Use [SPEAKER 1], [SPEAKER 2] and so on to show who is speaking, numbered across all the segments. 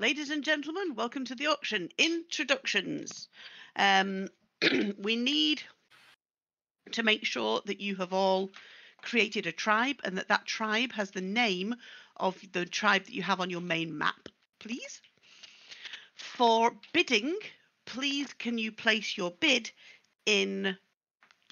[SPEAKER 1] Ladies and gentlemen, welcome to the auction. Introductions. Um, we need to make sure that you have all created a tribe and that that tribe has the name of the tribe that you have on your main map, please. For bidding, please can you place your bid in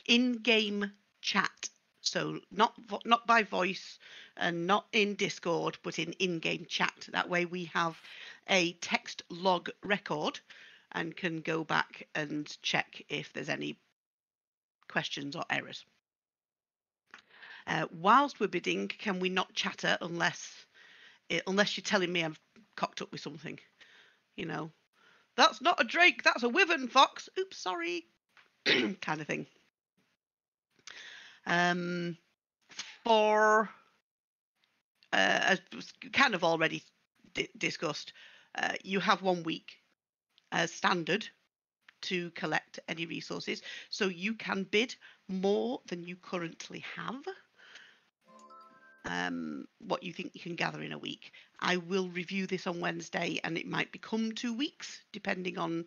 [SPEAKER 1] in-game chat. So not not by voice and not in Discord, but in in-game chat. That way we have a text log record and can go back and check if there's any questions or errors. Uh, whilst we're bidding, can we not chatter unless it, unless you're telling me I've cocked up with something? You know, that's not a drake, that's a wyvern fox. Oops, sorry, kind of thing. Um, for uh, as kind of already di- discussed, uh, you have one week as standard to collect any resources, so you can bid more than you currently have. Um, what you think you can gather in a week. I will review this on Wednesday, and it might become two weeks depending on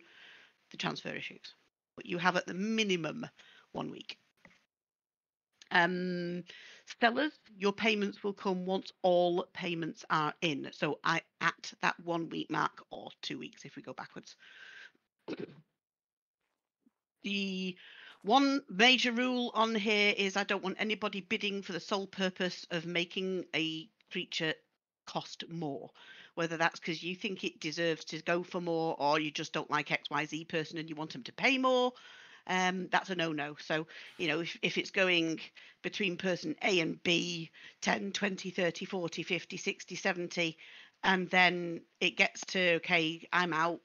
[SPEAKER 1] the transfer issues. But you have at the minimum one week. Um, sellers, your payments will come once all payments are in. So I at that one week mark or two weeks if we go backwards. the one major rule on here is I don't want anybody bidding for the sole purpose of making a creature cost more. Whether that's because you think it deserves to go for more or you just don't like XYZ person and you want them to pay more um, that's a no-no. So, you know, if, if it's going between person A and B, 10, 20, 30, 40, 50, 60, 70, and then it gets to, okay, I'm out,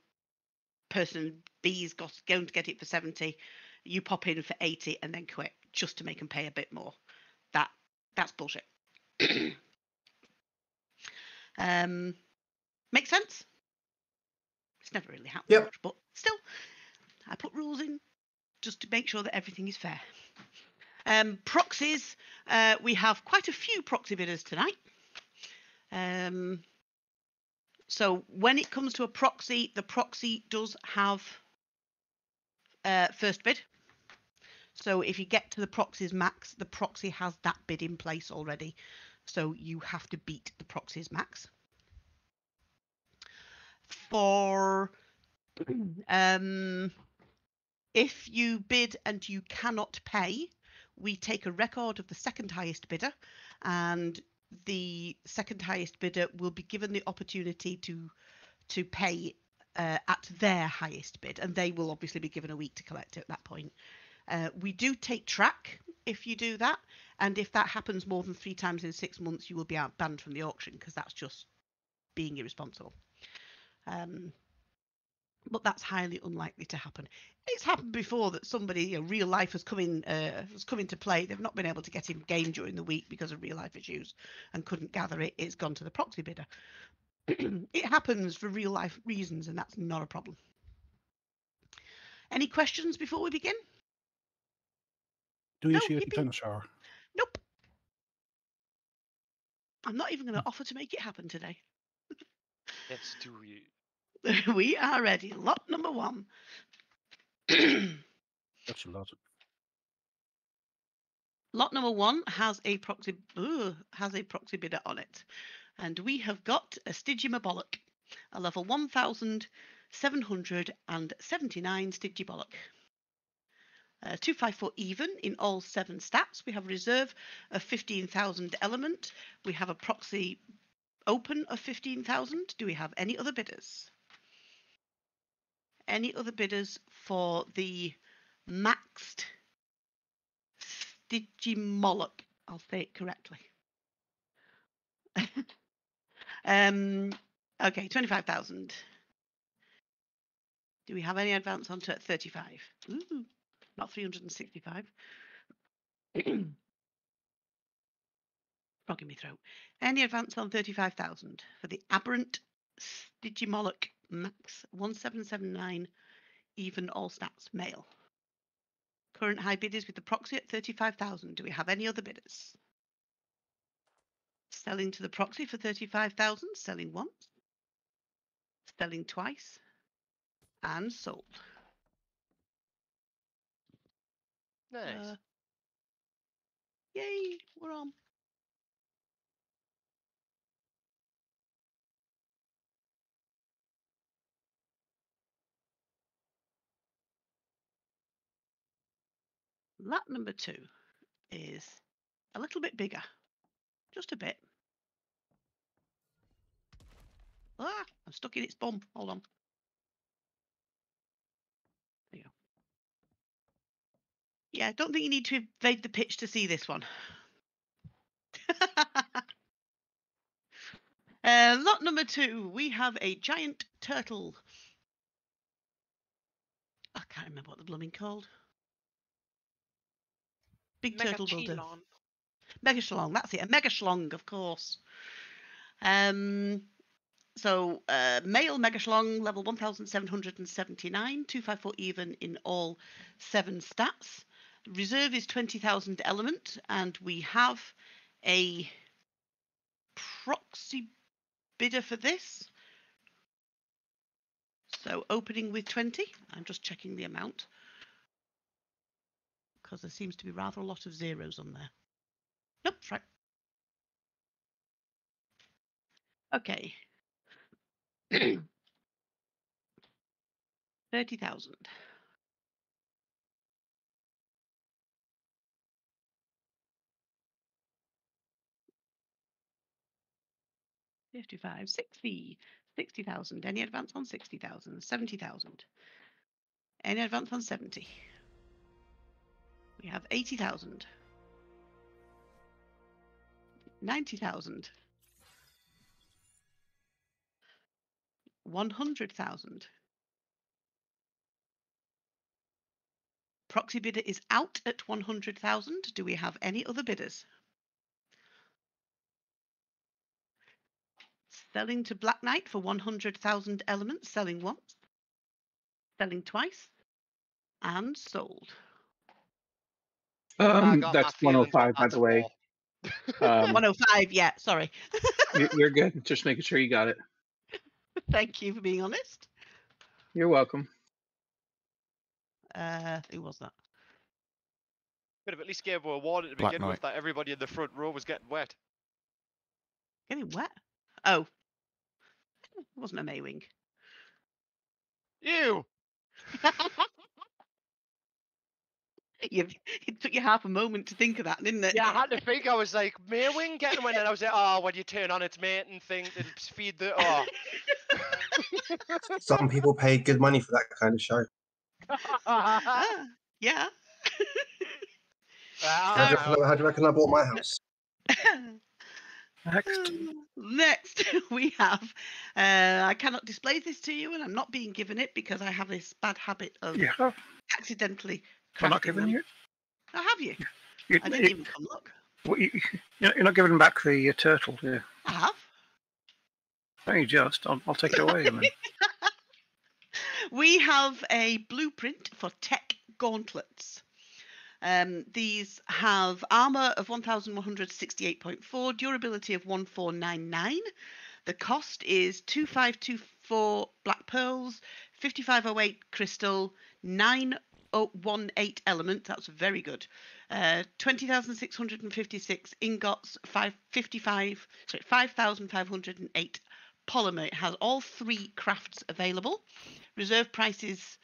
[SPEAKER 1] person B's got going to get it for 70, you pop in for 80 and then quit just to make them pay a bit more. That That's bullshit. um, makes sense? It's never really happened
[SPEAKER 2] Yep.
[SPEAKER 1] much, but still, I put rules in just to make sure that everything is fair. Um, proxies, uh, we have quite a few proxy bidders tonight. Um, so when it comes to a proxy, the proxy does have uh, first bid. So if you get to the proxy's max, the proxy has that bid in place already. So you have to beat the proxy's max. For um, if you bid and you cannot pay, we take a record of the second highest bidder and the second highest bidder will be given the opportunity to to pay uh, at their highest bid and they will obviously be given a week to collect it at that point. Uh, we do take track if you do that and if that happens more than three times in six months you will be out banned from the auction because that's just being irresponsible. Um, but that's highly unlikely to happen. It's happened before that somebody, you know, real life has come in, uh, has come into play. They've not been able to get in game during the week because of real life issues, and couldn't gather it. It's gone to the proxy bidder. it happens for real life reasons, and that's not a problem. Any questions before we begin?
[SPEAKER 3] Do you
[SPEAKER 1] No,
[SPEAKER 3] see it
[SPEAKER 1] yippee.
[SPEAKER 3] in shower?
[SPEAKER 1] Nope. I'm not even going to offer to make it happen today.
[SPEAKER 4] Let's do it.
[SPEAKER 1] we are ready. Lot number one.
[SPEAKER 3] That's a lot.
[SPEAKER 1] Lot number one has a proxy ugh, has a proxy bidder on it, and we have got a Stygimabolic, a level one thousand seven hundred and seventy nine Stygimabolic. Uh, 254 even in all seven stats. We have a reserve of 15,000 element. We have a proxy open of 15,000. Do we have any other bidders? Any other bidders for the maxed Stygimoloch? I'll say it correctly. um, okay, 25,000. Do we have any advance onto 35? Ooh, not 365. Frog in my throat. Any advance on 35,000 for the aberrant Stygimoloch max 1779 even all stats male. Current high bidders with the proxy at 35,000. Do we have any other bidders? Selling to the proxy for 35,000, selling once. selling twice, and sold.
[SPEAKER 4] Nice.
[SPEAKER 1] Uh, yay, we're on. Lot number two is a little bit bigger, just a bit. Ah, I'm stuck in its bum. Hold on. There you go. Yeah, I don't think you need to invade the pitch to see this one. uh, lot number two, we have a giant turtle. I can't remember what the blooming called. Big turtle builder. Mega Schlong, that's it. A Mega Schlong, of course. Um, so uh, male Mega Schlong, level 1779, 254 even in all seven stats. Reserve is 20,000 element, and we have a proxy bidder for this. So opening with 20. I'm just checking the amount because there seems to be rather a lot of zeros on there. Nope, right. Okay. Thirty thousand. Fifty-five, sixty, sixty thousand. Any advance on sixty thousand? Seventy thousand. Any advance on seventy? We have eighty thousand. Ninety thousand. One hundred thousand. Proxy bidder is out at one hundred thousand. Do we have any other bidders? Selling to Black Knight for one hundred thousand elements. Selling once. Selling twice. And sold.
[SPEAKER 4] I
[SPEAKER 2] Um, that's 105, by
[SPEAKER 4] that
[SPEAKER 2] the way. Um,
[SPEAKER 1] One hundred five. Yeah. Sorry.
[SPEAKER 2] you- you're good. Just making sure you got it.
[SPEAKER 1] Thank you for being honest.
[SPEAKER 2] You're welcome.
[SPEAKER 1] Uh, who was that?
[SPEAKER 4] Could have at least gave her a warning to
[SPEAKER 3] Black
[SPEAKER 4] begin with that everybody in the front row was getting wet.
[SPEAKER 1] Getting wet. Oh. It wasn't a Maewing.
[SPEAKER 4] Ew!
[SPEAKER 1] you, it took you half a moment to think of that, didn't it?
[SPEAKER 4] Yeah, I had to think. I was like, Maewing getting one, and I was like, oh, when you turn on its mating thing, it'll feed the. Oh.
[SPEAKER 5] Some people pay good money for that kind of show.
[SPEAKER 1] Ah, yeah.
[SPEAKER 5] How do, you
[SPEAKER 4] Ah,
[SPEAKER 5] reckon, how do you reckon I bought my house?
[SPEAKER 2] Next.
[SPEAKER 1] Next, we have. Uh, I cannot display this to you, and I'm not being given it because I have this bad habit of
[SPEAKER 2] You have.
[SPEAKER 1] accidentally.
[SPEAKER 2] I'm not giving
[SPEAKER 1] them.
[SPEAKER 2] you.
[SPEAKER 1] Oh, have you?
[SPEAKER 2] You,
[SPEAKER 1] I didn't
[SPEAKER 2] you,
[SPEAKER 1] even come look.
[SPEAKER 2] what you, you're not giving back the uh, turtle, yeah.
[SPEAKER 1] I have.
[SPEAKER 2] Don't you just? I'll, I'll take it away.
[SPEAKER 1] we have a blueprint for tech gauntlets. Um, these have armor of 1168.4, durability of 1499. The cost is 2524 black pearls, 5508 crystal, 918 element. That's very good. Uh, 20,656 ingots, 555, sorry, 5,508 polymer. It has all three crafts available. Reserve price is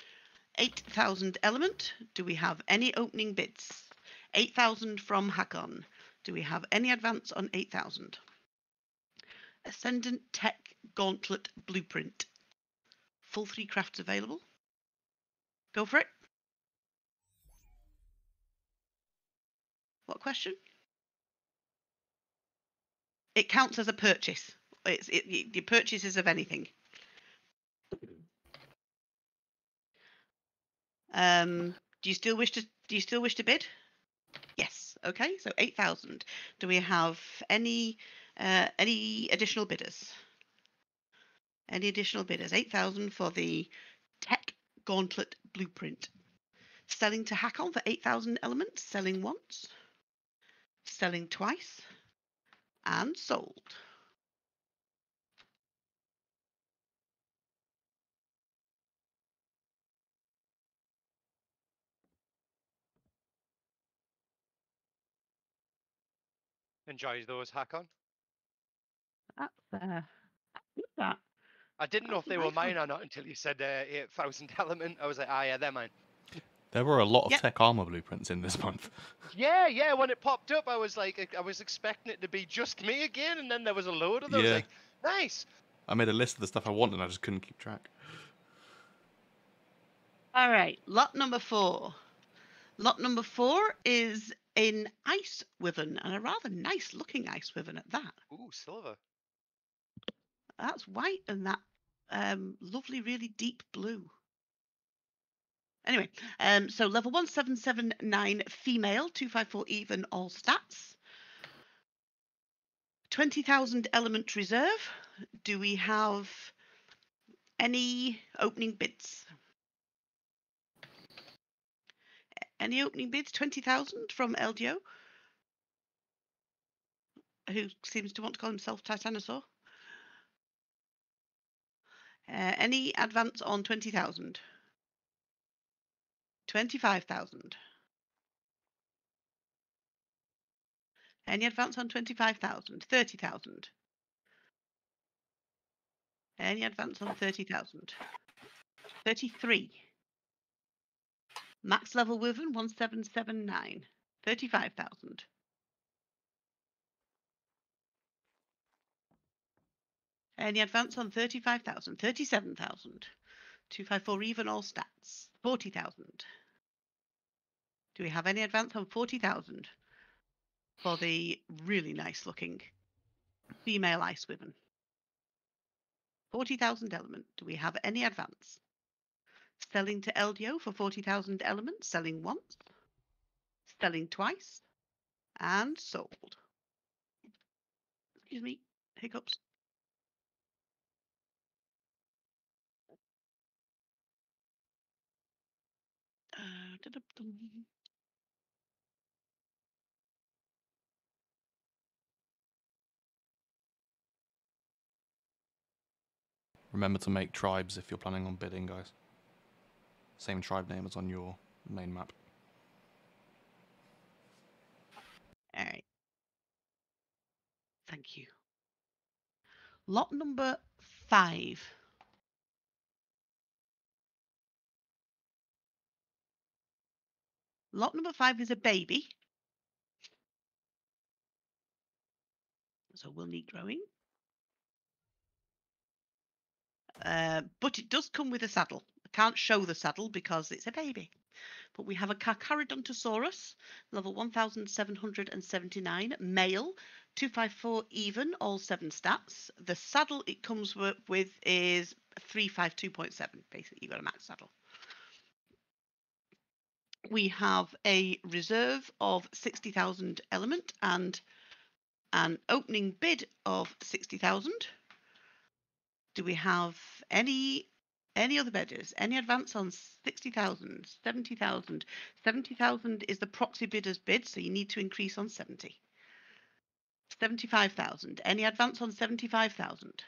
[SPEAKER 1] 8,000 element. Do we have any opening bids? 8,000 from Hakon. Do we have any advance on 8,000? Ascendant Tech Gauntlet Blueprint. Full three crafts available. Go for it. What question? It counts as a purchase. It's it, y- your purchases of anything. Um, do you still wish to do you still wish to bid? Yes. Okay. So eight thousand. Do we have any uh, any additional bidders? Any additional bidders? Eight thousand for the Tech Gauntlet Blueprint. Selling to Hakon for eight thousand elements. Selling once selling twice and sold.
[SPEAKER 4] Enjoy those, Hakon.
[SPEAKER 1] That's uh, I that.
[SPEAKER 4] I didn't That's know if they
[SPEAKER 1] nice were
[SPEAKER 4] mine one. or not until you said uh, 8,000 element. I was like, ah, yeah, they're mine.
[SPEAKER 3] There were a lot of
[SPEAKER 1] Yep.
[SPEAKER 3] tech armor blueprints in this month.
[SPEAKER 4] Yeah, yeah. When it popped up, I was like, I was expecting it to be just me again, and then there was a load of those.
[SPEAKER 3] Yeah.
[SPEAKER 4] Like, nice.
[SPEAKER 3] I made a list of the stuff I wanted and I just couldn't keep track.
[SPEAKER 1] All right, lot number four. Lot number four is in ice wyvern, and a rather nice looking ice wyvern at that.
[SPEAKER 4] Ooh, silver.
[SPEAKER 1] That's white and that um, lovely, really deep blue. Anyway, um, so level 1779 female, 254 even, all stats. 20,000 element reserve. Do we have any opening bids? Any opening bids? 20,000 from LDO, who seems to want to call himself Titanosaur. Uh, any advance on 20,000? 25,000. Any advance on 25,000? 30,000. Any advance on 30,000? 33. Max level Wyvern 1779. 35,000. Any advance on 35,000? 37,000. 254 even all stats. 40,000. Do we have any advance on 40,000 for the really nice looking female ice wyvern? 40,000 element. Do we have any advance? Selling to LDO for 40,000 element, selling once, selling twice, and sold. Excuse me, hiccups. Uh,
[SPEAKER 3] Remember to make tribes if you're planning on bidding, guys. Same tribe name as on your main map.
[SPEAKER 1] All right. Thank you. Lot number five. Lot number five is a baby. So we'll need growing. Uh, but it does come with a saddle. I can't show the saddle because it's a baby. But we have a Carcharodontosaurus, level 1779, male, 254 even, all seven stats. The saddle it comes with is 352.7. Basically, you've got a max saddle. We have a reserve of 60,000 element and an opening bid of 60,000. Do we have any any other bidders? Any advance on 60,000, 70,000? 70,000 is the proxy bidder's bid, so you need to increase on 70. 75,000. Any advance on 75,000?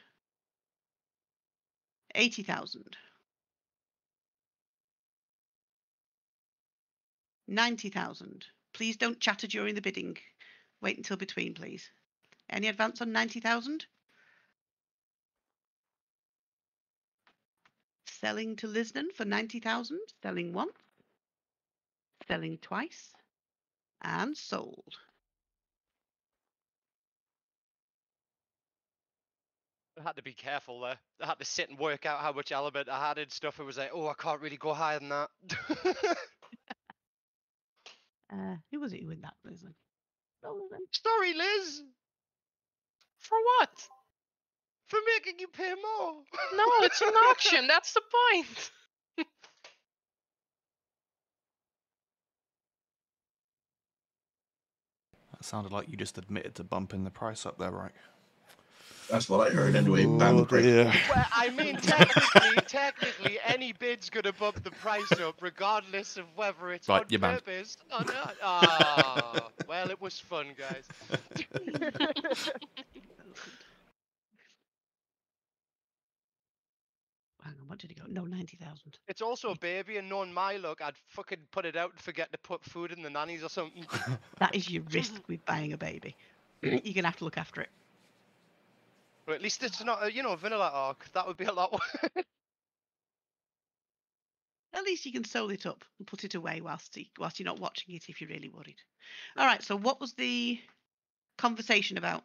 [SPEAKER 1] 80,000. 90,000. Please don't chatter during the bidding. Wait until between, please. Any advance on 90,000? Selling to Lisden for 90,000, selling once, selling twice, and sold.
[SPEAKER 4] I had to be careful there. I had to sit and work out how much element I had and stuff. It was like, oh, I can't really go higher than that.
[SPEAKER 1] Uh, who was it who win that? Oh,
[SPEAKER 4] Sorry, Liz.
[SPEAKER 6] For what?
[SPEAKER 4] For making you pay more.
[SPEAKER 6] No, it's an auction. That's the point.
[SPEAKER 3] That sounded like you just admitted to bumping the price up there, right?
[SPEAKER 5] That's what I heard anyway. Bam,
[SPEAKER 3] Oh,
[SPEAKER 5] great.
[SPEAKER 3] dear.
[SPEAKER 4] Well, I mean, technically, technically, any bid's gonna bump the price up, regardless of whether it's
[SPEAKER 3] Right,
[SPEAKER 4] on
[SPEAKER 3] you're banned.
[SPEAKER 4] purpose or not. Ah, well, it was fun, guys.
[SPEAKER 1] Hang on, what did he go? No, 90,000.
[SPEAKER 4] It's also a baby, and knowing my luck, I'd fucking put it out and forget to put food in the nannies or something.
[SPEAKER 1] That is your risk with buying a baby. You're gonna have to look after it.
[SPEAKER 4] But at least it's not, a, you know, a vanilla ARK. That would be a lot worse.
[SPEAKER 1] At least you can sew it up and put it away whilst y- whilst you're not watching it if you're really worried. All right. So what was the conversation about?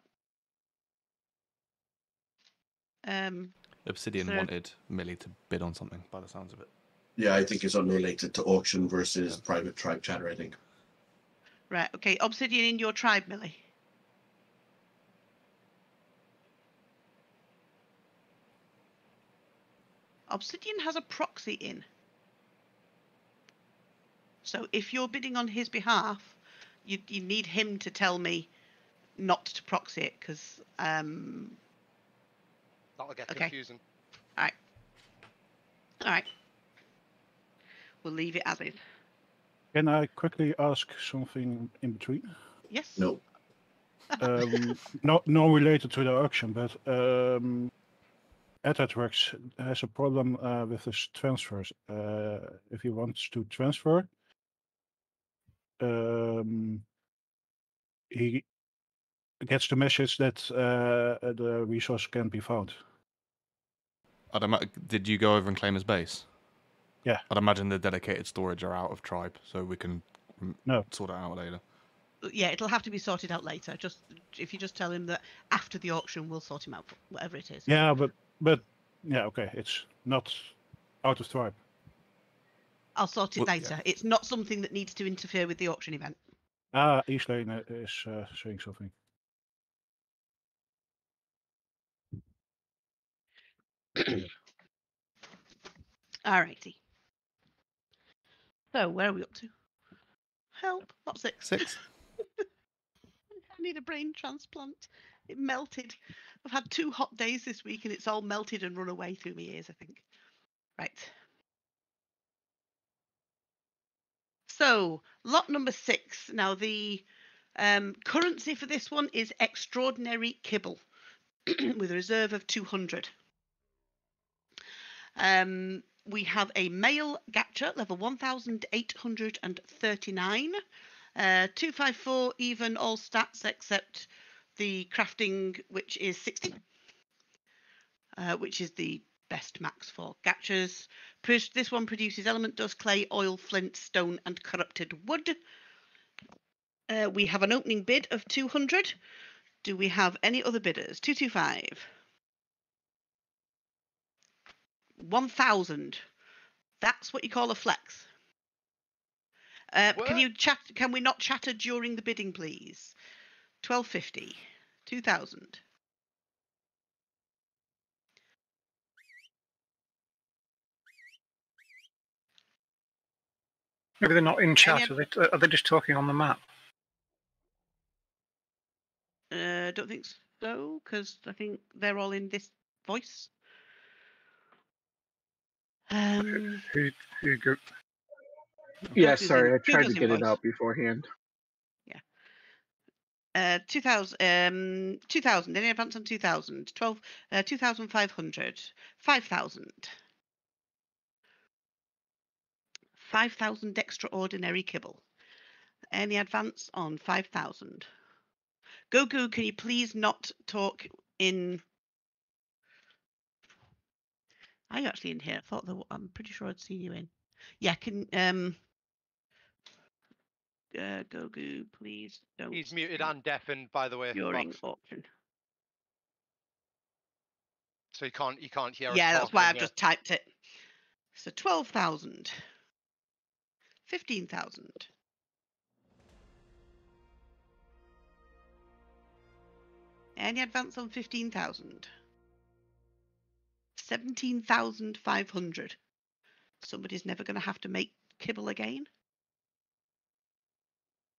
[SPEAKER 1] Um.
[SPEAKER 3] Obsidian
[SPEAKER 1] So-
[SPEAKER 3] wanted Millie to bid on something, by the sounds of it.
[SPEAKER 5] Yeah, I think it's unrelated to auction versus private tribe chatter. I think.
[SPEAKER 1] Right. Okay. Obsidian in your tribe, Millie. Obsidian has a proxy in. So if you're bidding on his behalf, you you need him to tell me not to proxy it because um
[SPEAKER 4] That'll get
[SPEAKER 1] Okay.
[SPEAKER 4] confusing.
[SPEAKER 1] All right. All right. We'll leave it as is.
[SPEAKER 7] Can I quickly ask something in between?
[SPEAKER 1] Yes.
[SPEAKER 5] No.
[SPEAKER 7] um, not not related to the auction, but um, Etherworks has a problem uh, with his transfers. Uh, if he wants to transfer, um, he gets the message that uh, the resource can't be found.
[SPEAKER 3] I'd ima- did you go over and claim his base?
[SPEAKER 7] Yeah.
[SPEAKER 3] I'd imagine the dedicated storage are out of tribe, so we can
[SPEAKER 7] No.
[SPEAKER 3] sort it out later.
[SPEAKER 1] Yeah, it'll have to be sorted out later. Just if you just tell him that after the auction we'll sort him out, whatever it is.
[SPEAKER 7] Yeah, but but yeah, okay, it's not out of tribe.
[SPEAKER 1] I'll sort it
[SPEAKER 3] Well, yeah.
[SPEAKER 1] later. It's not something that needs to interfere with the auction event.
[SPEAKER 7] Ah, Eastlane uh, is uh, saying something.
[SPEAKER 1] Alrighty. So where are we up to? Help! What's six.
[SPEAKER 3] Six.
[SPEAKER 1] I need a brain transplant. It melted. I've had two hot days this week and it's all melted and run away through my ears, I think. Right. So, lot number six. Now, the um, currency for this one is extraordinary kibble with a reserve of 200. Um, we have a male Gacha, level 1839. Uh, 254 even all stats except the crafting, which is 60, uh, which is the best max for gachas. This one produces element dust, clay, oil, flint, stone, and corrupted wood. Uh, we have an opening bid of 200. Do we have any other bidders? 225. 1000. That's what you call a flex. Uh, can you chat? Can we not chatter during the bidding, please? 1250, 2000.
[SPEAKER 2] Maybe they're not in chat.
[SPEAKER 1] Any-
[SPEAKER 2] Are they, are they just talking on the map?
[SPEAKER 1] Uh, don't think so, because I think they're all in this voice. Um,
[SPEAKER 2] Who who go,
[SPEAKER 8] Yeah, sorry, I tried to get it
[SPEAKER 1] voice.
[SPEAKER 8] out beforehand. Yeah.
[SPEAKER 1] Uh, 2000, um, 2000, any advance on 2000, 12, uh, 2500, 5000. 5000 extraordinary kibble. Any advance on 5000. Goku, can you please not talk in. Are you actually in here? I thought that I'm pretty sure I'd seen you in. Yeah, can um uh, Goku, please don't.
[SPEAKER 4] He's muted and deafened, by the way.
[SPEAKER 1] during auction.
[SPEAKER 4] so he can't he can't hear
[SPEAKER 1] Yeah, that's why I've just typed it. So 12,000. 15,000. Any advance on 15,000? 17,500. Somebody's never going to have to make kibble again.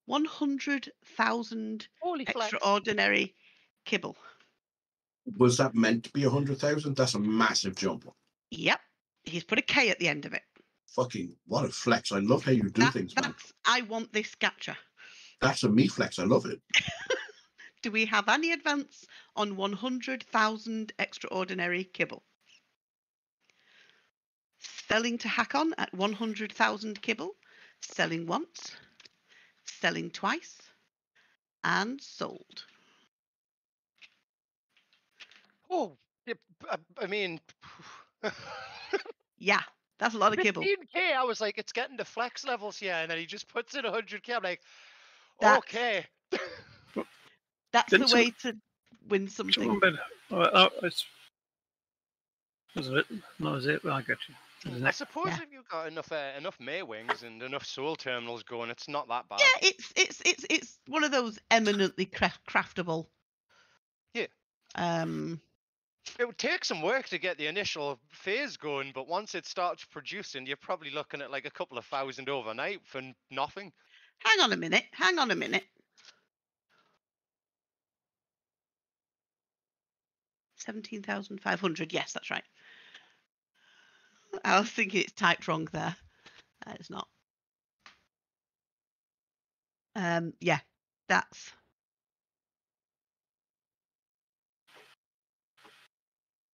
[SPEAKER 1] 100,000
[SPEAKER 6] Holy flex.
[SPEAKER 1] extraordinary kibble.
[SPEAKER 5] Was that meant to be a hundred thousand? That's a massive jump.
[SPEAKER 1] Yep. He's put a K at the end of it.
[SPEAKER 5] Fucking what a flex! I love how you do
[SPEAKER 1] That-
[SPEAKER 5] things, man.
[SPEAKER 1] I want this gacha.
[SPEAKER 5] That's a me flex. I love it.
[SPEAKER 1] Do we have any advance on 100,000 extraordinary kibble? Selling to Hakon at 100,000 kibble. Selling once. Selling twice. And sold.
[SPEAKER 4] Oh, I b- I, I mean,
[SPEAKER 1] Yeah, that's a lot of kibble.
[SPEAKER 4] 15k. I was like, it's getting to flex levels here, and then he just puts in 100k. I'm like,
[SPEAKER 1] That's-
[SPEAKER 4] okay.
[SPEAKER 1] That's
[SPEAKER 2] Didn't
[SPEAKER 1] the
[SPEAKER 2] some-
[SPEAKER 1] way to win
[SPEAKER 2] Someone
[SPEAKER 1] something.
[SPEAKER 2] bid. Oh, oh, it's. Was it? No, is it? I get you.
[SPEAKER 4] I suppose
[SPEAKER 1] Yeah.
[SPEAKER 4] if you've got enough uh, enough Maewings and enough soul terminals going, it's not that bad.
[SPEAKER 1] Yeah, it's it's it's it's one of those eminently cra- craftable.
[SPEAKER 4] Yeah.
[SPEAKER 1] Um.
[SPEAKER 4] It would take some work to get the initial phase going, but once it starts producing, you're probably looking at like a couple of thousand overnight for nothing.
[SPEAKER 1] Hang on a minute. Hang on a minute. Seventeen thousand five hundred. Yes, that's right. I was thinking it's typed wrong there. Uh, it's not. Um. Yeah, that's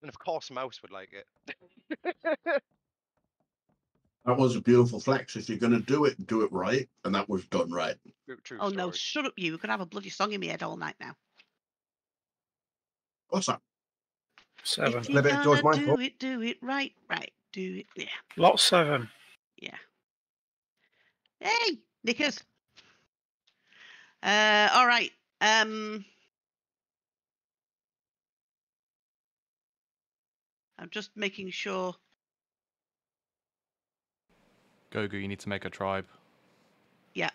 [SPEAKER 4] And of course, Mouse would like it.
[SPEAKER 5] That was a beautiful flex. If you're going to do it, do it right. And that was done right.
[SPEAKER 4] True- True
[SPEAKER 1] Oh no! Shut up, you! We're gonna have a bloody song in my head all night now.
[SPEAKER 5] What's that?
[SPEAKER 2] Seven.
[SPEAKER 1] If you
[SPEAKER 9] Maybe George
[SPEAKER 1] gonna do it, do it right, right. Do it, yeah.
[SPEAKER 2] Lot seven.
[SPEAKER 1] Hey, Nickers. Uh, all right. Um, I'm just making sure.
[SPEAKER 3] Gogu, you need to make a tribe.
[SPEAKER 1] Yeah.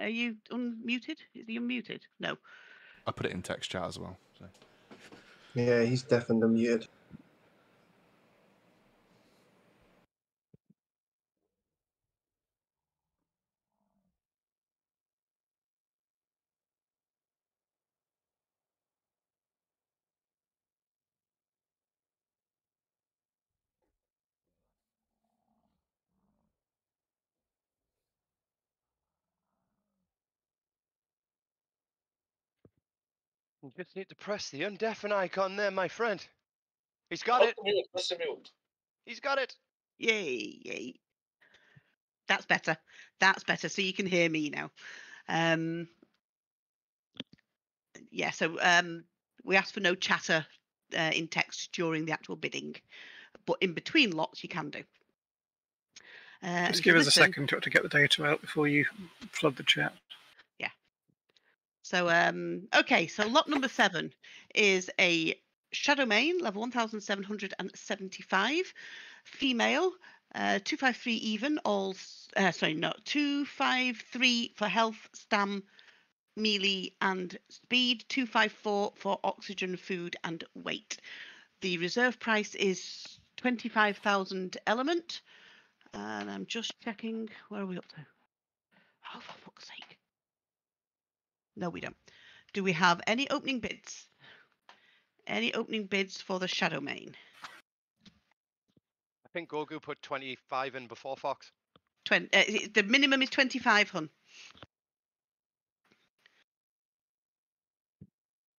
[SPEAKER 1] Are you unmuted? Is he unmuted? No.
[SPEAKER 3] I put it in text chat as well. So.
[SPEAKER 9] Yeah, he's definitely muted.
[SPEAKER 4] You just need to press the undeafen icon there, my friend. He's got it. He's got it.
[SPEAKER 1] Yay, yay. That's better. That's better. So you can hear me now. Um, yeah, so um, we asked for no chatter uh, in text during the actual bidding, but in between lots you can do. Uh,
[SPEAKER 2] Just give
[SPEAKER 1] for
[SPEAKER 2] us a second to, to get the data out before you flood the chat.
[SPEAKER 1] So um okay, so lot number seven is a Shadowmane, level 1775, female, uh 253 even, all uh, sorry, no, 253 for health, stam, melee and speed, 254 for oxygen, food and weight. The reserve price is 25,000 element. And I'm just checking where are we up to? Oh for fuck's sake. No, we don't. Do we have any opening bids? Any opening bids for the Shadowmane?
[SPEAKER 4] I think Gogu put 25 in before Fox.
[SPEAKER 1] Twen- uh, i- the minimum is 25, hun.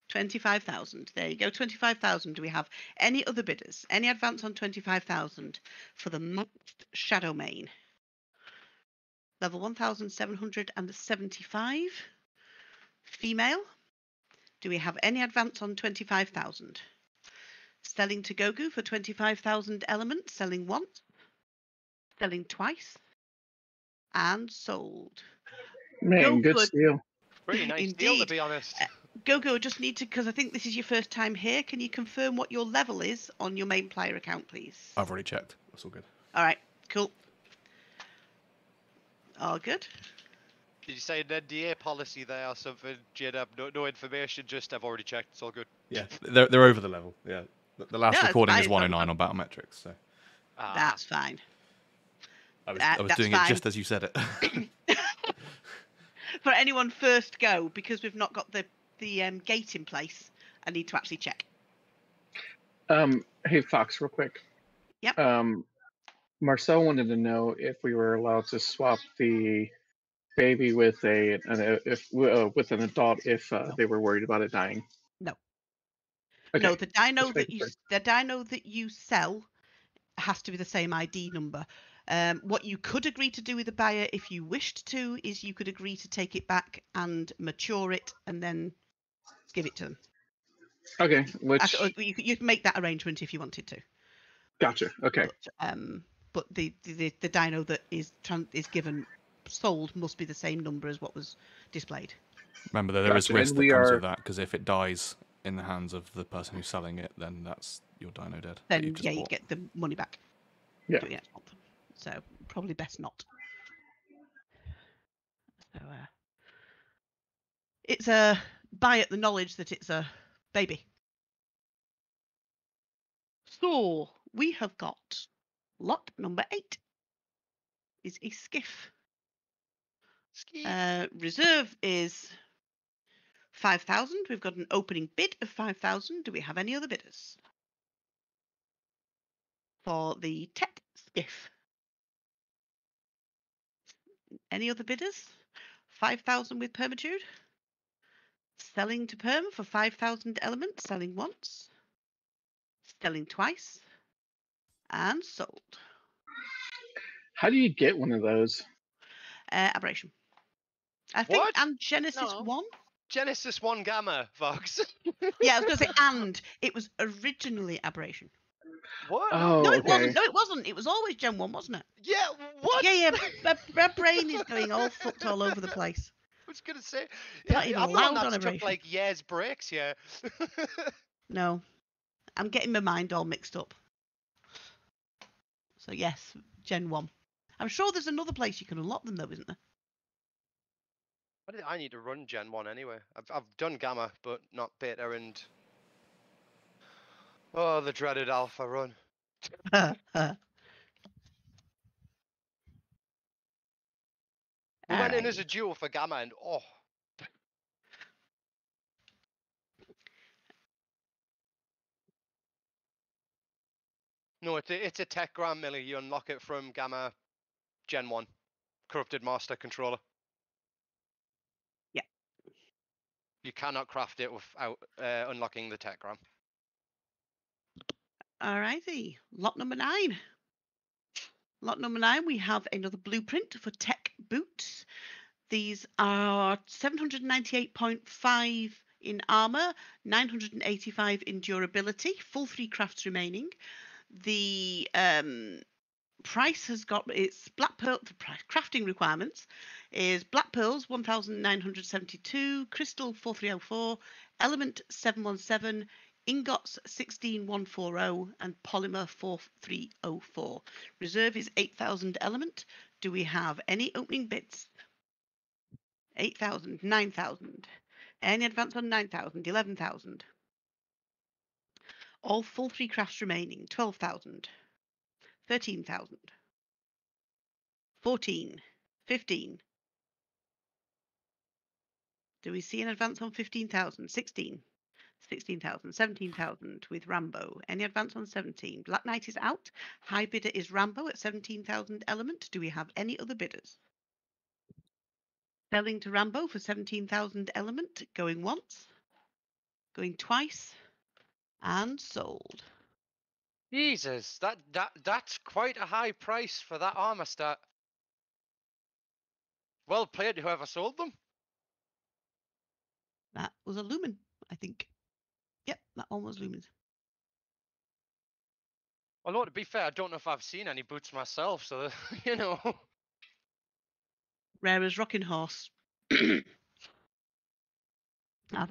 [SPEAKER 1] 25,000. There you go, 25,000. Do we have any other bidders? Any advance on 25,000 for the maxed Shadowmane? Level 1775. Female. Do we have any advance on 25,000? Selling to Gogu for 25,000 elements, selling once, selling twice, and sold.
[SPEAKER 8] Man,
[SPEAKER 1] No
[SPEAKER 8] good
[SPEAKER 1] good.
[SPEAKER 8] steal.
[SPEAKER 4] Pretty nice deal, to be honest.
[SPEAKER 1] Uh, Gogo, I just need to, because I think this is your first time here. Can you confirm what your level is on your main player account, please?
[SPEAKER 3] I've already checked. That's all good.
[SPEAKER 1] All right, cool. All good.
[SPEAKER 4] Did you say an NDA policy there or something? JDab, no, no information, just I've already checked. It's all good.
[SPEAKER 3] Yeah, they're, they're over the level. Yeah. The, the last
[SPEAKER 1] No,
[SPEAKER 3] recording is
[SPEAKER 1] it's not a
[SPEAKER 3] 109 on Battlemetrics, so
[SPEAKER 4] Ah,
[SPEAKER 1] That's fine.
[SPEAKER 3] I was,
[SPEAKER 1] That-
[SPEAKER 3] I was
[SPEAKER 1] that's
[SPEAKER 3] doing
[SPEAKER 1] fine.
[SPEAKER 3] it just as you said it.
[SPEAKER 1] For anyone first go, because we've not got the the um, gate in place, I need to actually check.
[SPEAKER 8] Um, hey Fox, real quick.
[SPEAKER 1] Yep.
[SPEAKER 8] Um, Marcel wanted to know if we were allowed to swap the baby with a an, if uh, with an adult if uh, they were worried about it dying.
[SPEAKER 1] No.
[SPEAKER 8] Okay.
[SPEAKER 1] No, the dino that you
[SPEAKER 8] sure.
[SPEAKER 1] the dino that you sell has to be the same ID number. Um, what you could agree to do with the buyer if you wished to is you could agree to take it back and mature it and then give it to them.
[SPEAKER 8] Okay, which
[SPEAKER 1] uh, you, could- can make that arrangement if you wanted to.
[SPEAKER 8] gotcha. Okay,
[SPEAKER 1] But, um, but the, the the dino that is tran- is given sold must be the same number as what was displayed.
[SPEAKER 3] Remember, that there is
[SPEAKER 8] Gotcha, and
[SPEAKER 3] risk that comes
[SPEAKER 8] are-
[SPEAKER 3] with that because if it dies in the hands of the person who's selling it, then that's your dino dead.
[SPEAKER 1] Then
[SPEAKER 3] you've just
[SPEAKER 1] yeah, you get the money back.
[SPEAKER 8] Yeah.
[SPEAKER 1] Doing it next month. So probably best not. So uh, it's a buy at the knowledge that it's a baby. So we have got lot number eight is a skiff.
[SPEAKER 4] Ski.
[SPEAKER 1] Uh, reserve is 5,000. We've got an opening bid of 5,000. Do we have any other bidders? For the tech skiff. Any other bidders? 5,000 with permatude. Selling to perm for 5,000 elements. Selling once. Selling twice. And sold.
[SPEAKER 8] how do you get one of those?
[SPEAKER 1] Uh, aberration. I think
[SPEAKER 4] What?
[SPEAKER 1] and Genesis
[SPEAKER 6] No.
[SPEAKER 1] 1.
[SPEAKER 4] Genesis 1 Gamma, Vox.
[SPEAKER 1] Yeah, I was going to say and. It was originally aberration.
[SPEAKER 4] what?
[SPEAKER 8] Oh,
[SPEAKER 1] no, it
[SPEAKER 8] okay.
[SPEAKER 1] wasn't. No, it wasn't. It was always Gen 1, wasn't it?
[SPEAKER 4] Yeah, what?
[SPEAKER 1] Yeah, yeah. My, my brain is going all fucked all over the place.
[SPEAKER 4] I was going to say.
[SPEAKER 1] Not
[SPEAKER 4] yeah,
[SPEAKER 1] even
[SPEAKER 4] I'm the one
[SPEAKER 1] allowed on
[SPEAKER 4] that's took like years breaks, yeah.
[SPEAKER 1] No. I'm getting my mind all mixed up. So, yes, Gen 1. I'm sure there's another place you can unlock them, though, isn't there?
[SPEAKER 4] Why did I need to run Gen 1 anyway? I've, I've done Gamma, but not Beta and... Oh, the dreaded Alpha run. We went in as a duo for Gamma and oh, no, it's a, it's a Tekgram millie. You unlock it from Gamma Gen 1. Corrupted Master Controller.
[SPEAKER 1] Yeah.
[SPEAKER 4] You cannot craft it without uh, unlocking the Tekgram.
[SPEAKER 1] Alrighty, lot number nine. Lot number nine, we have another blueprint for tech boots. These are 798.5 in armor, 985 in durability, full three crafts remaining. The um, price has got its black pearl crafting requirements is black pearls 1972, crystal 4304, element 717, ingots 16140 and polymer 4304 reserve is 8000 element. Do we have any opening bids 8000 9000 any advance on 9000 11000 all full three crafts remaining 12000 13000 14 15 do we see an advance on 15000 16 16,000, 17,000 with Rambo. Any advance on 17? Black Knight is out. High bidder is Rambo at 17,000 element. Do we have any other bidders? Selling to Rambo for 17,000 element. Going once. Going twice. And sold.
[SPEAKER 4] Jesus, that that that's quite a high price for that armor stat. Well played, whoever sold them.
[SPEAKER 1] That was a Lumen, I think. Yep, that one was Lumens.
[SPEAKER 4] Although to be fair, I don't know if I've seen any boots myself, so you know.
[SPEAKER 1] Rare as Rocking Horse. Are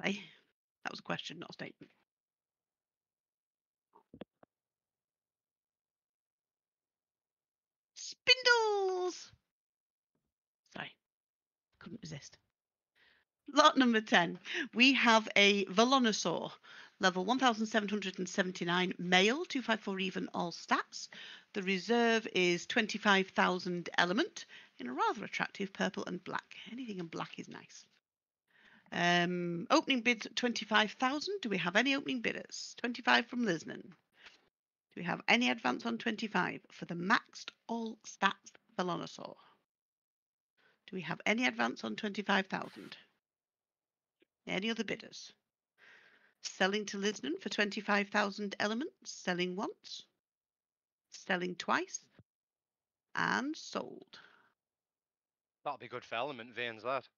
[SPEAKER 1] they? That was a question, not a statement. Spindles! Sorry, couldn't resist. Lot number 10. We have a Velonosaur, level 1779, male, 254 even, all stats. The reserve is 25,000 element in a rather attractive purple and black. Anything in black is nice. Um, opening bids 25,000. Do we have any opening bidders? 25 from Lisnan. Do we have any advance on 25 for the maxed all stats Velonosaur? Do we have any advance on 25,000? Any other bidders? Selling to Lisnan for 25,000 elements. Selling once. Selling twice. and sold.
[SPEAKER 4] That'll be good for element veins, that.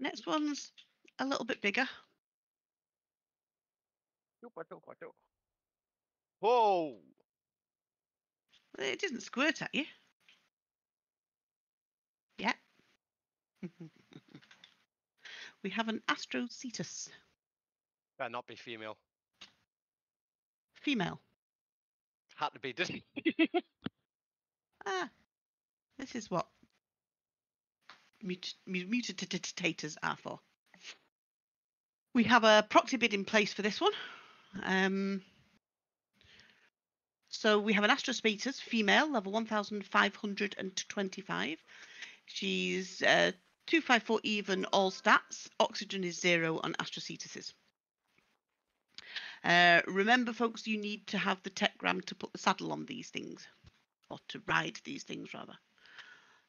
[SPEAKER 1] Next one's a little bit bigger.
[SPEAKER 4] Whoa!
[SPEAKER 1] It doesn't squirt at you. Yeah. we have an Astrocetus
[SPEAKER 4] Better not be female.
[SPEAKER 1] female.
[SPEAKER 4] Had to be, didn't it?
[SPEAKER 1] Ah, this is what mut- mu- mutators are for. We have a proxy bid in place for this one. Um, so we have an Astrocetus female, level 1525. She's uh, 254 even, all stats. Oxygen is zero on Astrocetuses. Uh, remember, folks, you need to have the Tekgram to put the saddle on these things or to ride these things rather.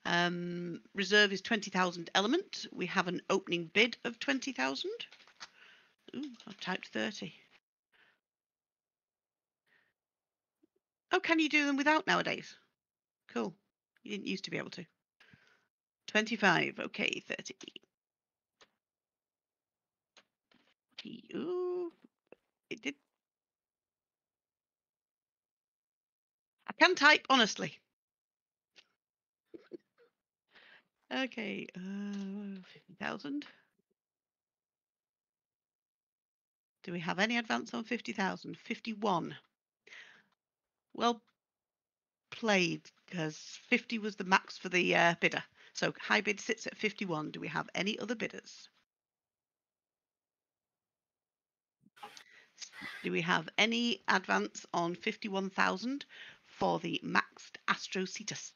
[SPEAKER 1] Um, reserve is 20,000 element. We have an opening bid of 20,000. Ooh, I've typed 30. Oh, can you do them without nowadays? Cool. You didn't used to be able to. 25. Okay, 30. Ooh, it did. I can type, honestly. okay, uh, 50,000. Do we have any advance on 50,000? 51. Well played, because 50 was the max for the uh, bidder. So high bid sits at 51. Do we have any other bidders? Do we have any advance on 51,000 for the maxed Astrocetus?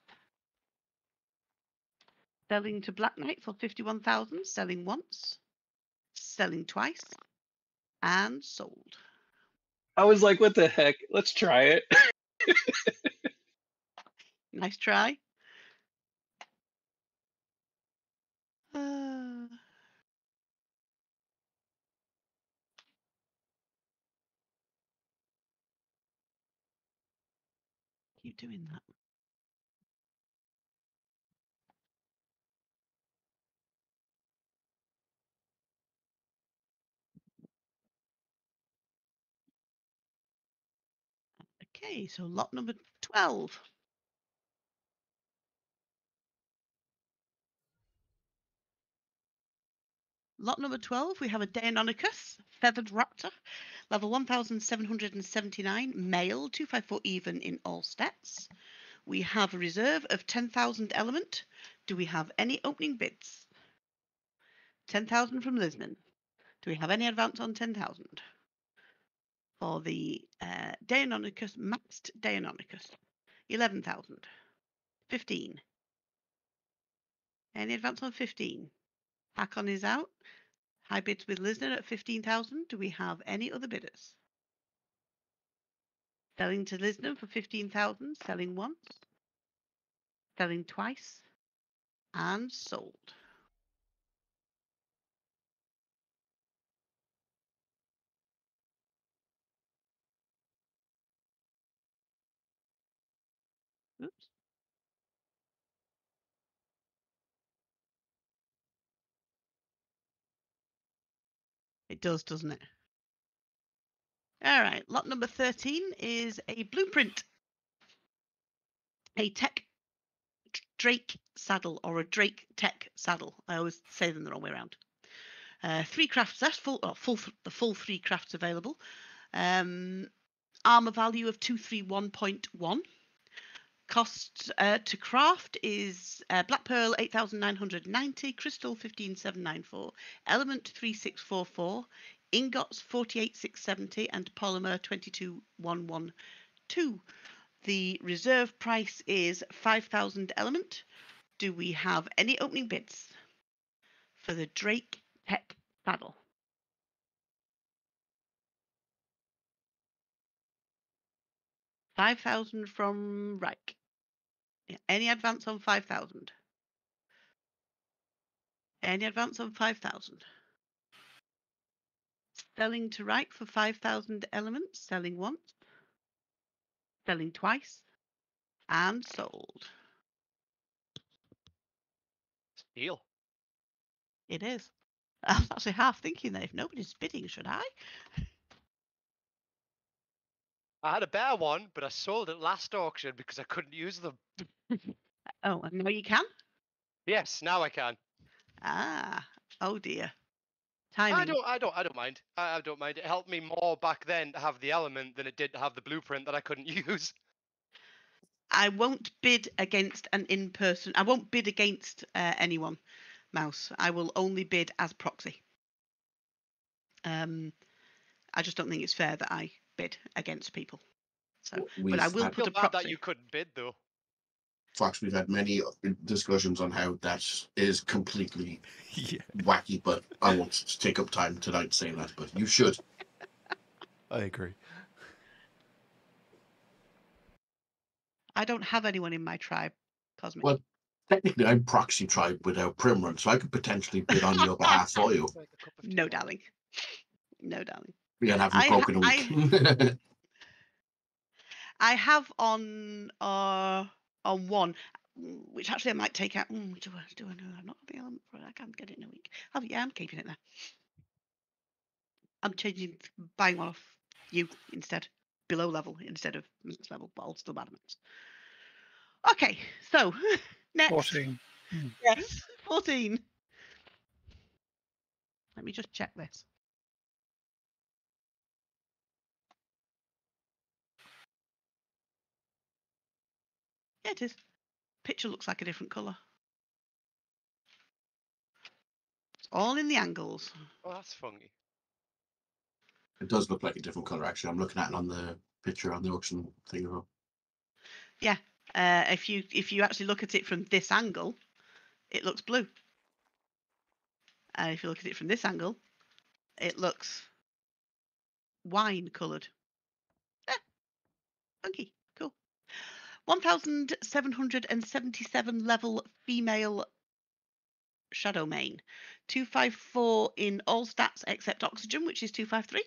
[SPEAKER 1] Selling to Black Knight for 51,000, selling once, selling twice, and sold.
[SPEAKER 8] I was like, what the heck? Let's try it.
[SPEAKER 1] Nice try. Uh, keep doing that. Okay, so lot number 12. Lot number 12, we have a Deinonychus, feathered raptor, level 1779, male, 254 even in all stats. We have a reserve of 10,000 element. Do we have any opening bids? 10,000 from Lisbon. Do we have any advance on 10,000? For the uh, Deinonychus, maxed Deinonychus, 11,000. 15. Any advance on 15? Hakon is out. High bids with Lisner at 15,000. Do we have any other bidders? Selling to Lisner for 15,000, selling once, selling twice, and sold. Does, doesn't it? All right, lot number 13 is a blueprint. A tech Drake saddle or a Drake tech saddle. I always say them the wrong way around. Uh, three crafts left, full, oh, full, the full three crafts available. Um, armor value of 231.1. Cost uh, to craft is uh, Black Pearl 8,990, Crystal 15,794, Element 3644, Ingots 48,670, and Polymer 22,112. The reserve price is 5,000 Element. Do we have any opening bids for the Drake Tech Saddle? Five thousand from Reich. Yeah, Any advance on five thousand? Any advance on 5,000? Selling to Reich for 5,000 elements, selling once, selling twice, and sold.
[SPEAKER 4] Deal.
[SPEAKER 1] It is. I was actually half thinking that if nobody's bidding, should I?
[SPEAKER 4] I had a bear one, but I sold it last auction because I couldn't use them.
[SPEAKER 1] Oh, and now you can?
[SPEAKER 4] Yes, now I can.
[SPEAKER 1] Ah, oh dear. Timing.
[SPEAKER 4] I don't. I don't. I don't mind. I, I don't mind. It helped me more back then to have the element than it did to have the blueprint that I couldn't use.
[SPEAKER 1] I won't bid against an in-person. I won't bid against uh, anyone, Mouse. I will only bid as proxy. Um, I just don't think it's fair that I bid against people. So,
[SPEAKER 5] We've
[SPEAKER 1] but I will
[SPEAKER 5] had-
[SPEAKER 1] put
[SPEAKER 4] feel
[SPEAKER 1] a
[SPEAKER 4] bad
[SPEAKER 1] proxy.
[SPEAKER 4] that you couldn't bid though.
[SPEAKER 5] Fox, we've had many uh, discussions on how that is completely
[SPEAKER 3] yeah,
[SPEAKER 5] wacky, but I won't take up time tonight saying that, but you should.
[SPEAKER 3] I agree.
[SPEAKER 1] I don't have anyone in my tribe, Cosmic.
[SPEAKER 5] Well, Technically, I'm proxy tribe without Primrun, so I could potentially bid on your behalf for you.
[SPEAKER 4] It's like a cup of
[SPEAKER 1] no,
[SPEAKER 4] tea.
[SPEAKER 1] darling. No, darling.
[SPEAKER 5] Yeah, and haven't
[SPEAKER 1] I ha-
[SPEAKER 5] broken a week.
[SPEAKER 1] I have on uh on one, which actually I might take out. Mm, do I do I know? I'm not gonna be element for it. I can't get it in a week. Oh yeah, I'm keeping it there. I'm changing, buying one off you instead, below level instead of max level, but I'll still buy the max. Okay, so next.
[SPEAKER 2] 14.
[SPEAKER 1] Yes, 14. Let me just check this. Yeah, it is. Picture looks like a different colour. It's all in the angles.
[SPEAKER 4] Oh, that's funny.
[SPEAKER 5] it does look like a different color, actually. I'm looking at it on the picture on the auction thing. well. Yeah.
[SPEAKER 1] Uh, if you if you actually look at it from this angle, it looks blue. And if you look at it from this angle, it looks wine coloured. Eh, funky, cool. 1,777 level female Shadowmane. 254 in all stats except oxygen, which is 253.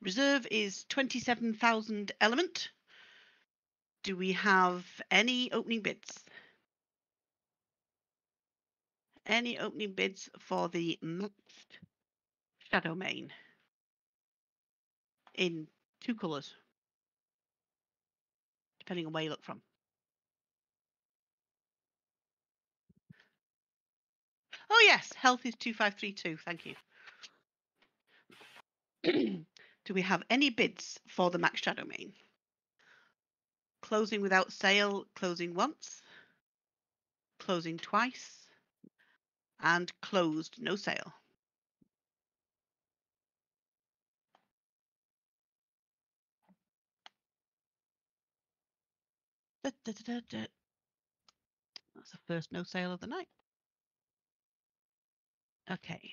[SPEAKER 1] Reserve is 27,000 element. Do we have any opening bids? Any opening bids for the next Shadowmane in two colours, depending on where you look from. Oh yes, health is two five three two. Thank you. Do we have any bids for the max Shadowmane? Closing without sale, closing once, closing twice, and closed, no sale. That's the first no sale of the night. Okay.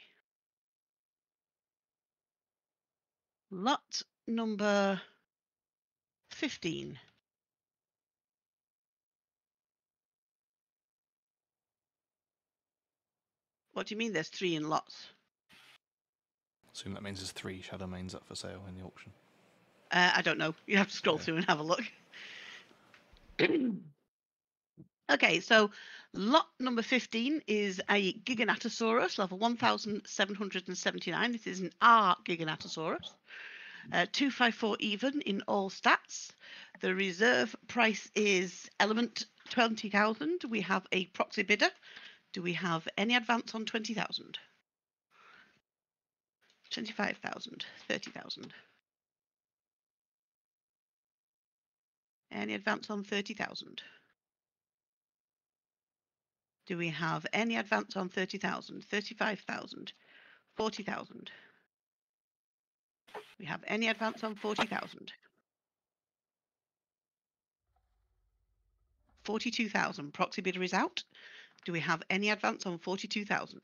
[SPEAKER 1] Lot number 15. What do you mean there's three in lots?
[SPEAKER 3] Assume that means there's three Shadowmanes up for sale in the auction.
[SPEAKER 1] Uh, I don't know. You have to scroll
[SPEAKER 3] Yeah.
[SPEAKER 1] through and have a look. okay, so lot number 15 is a Giganotosaurus, level 1779. This is an R Giganotosaurus. Uh, 254 even in all stats. The reserve price is element 20,000. We have a proxy bidder. Do we have any advance on 20,000? 25,000, 30,000. Any advance on 30,000? Do we have any advance on 30,000, 35,000, 40,000? We have any advance on 40,000? 42,000. Proxy bidder is out. Do we have any advance on 42,000?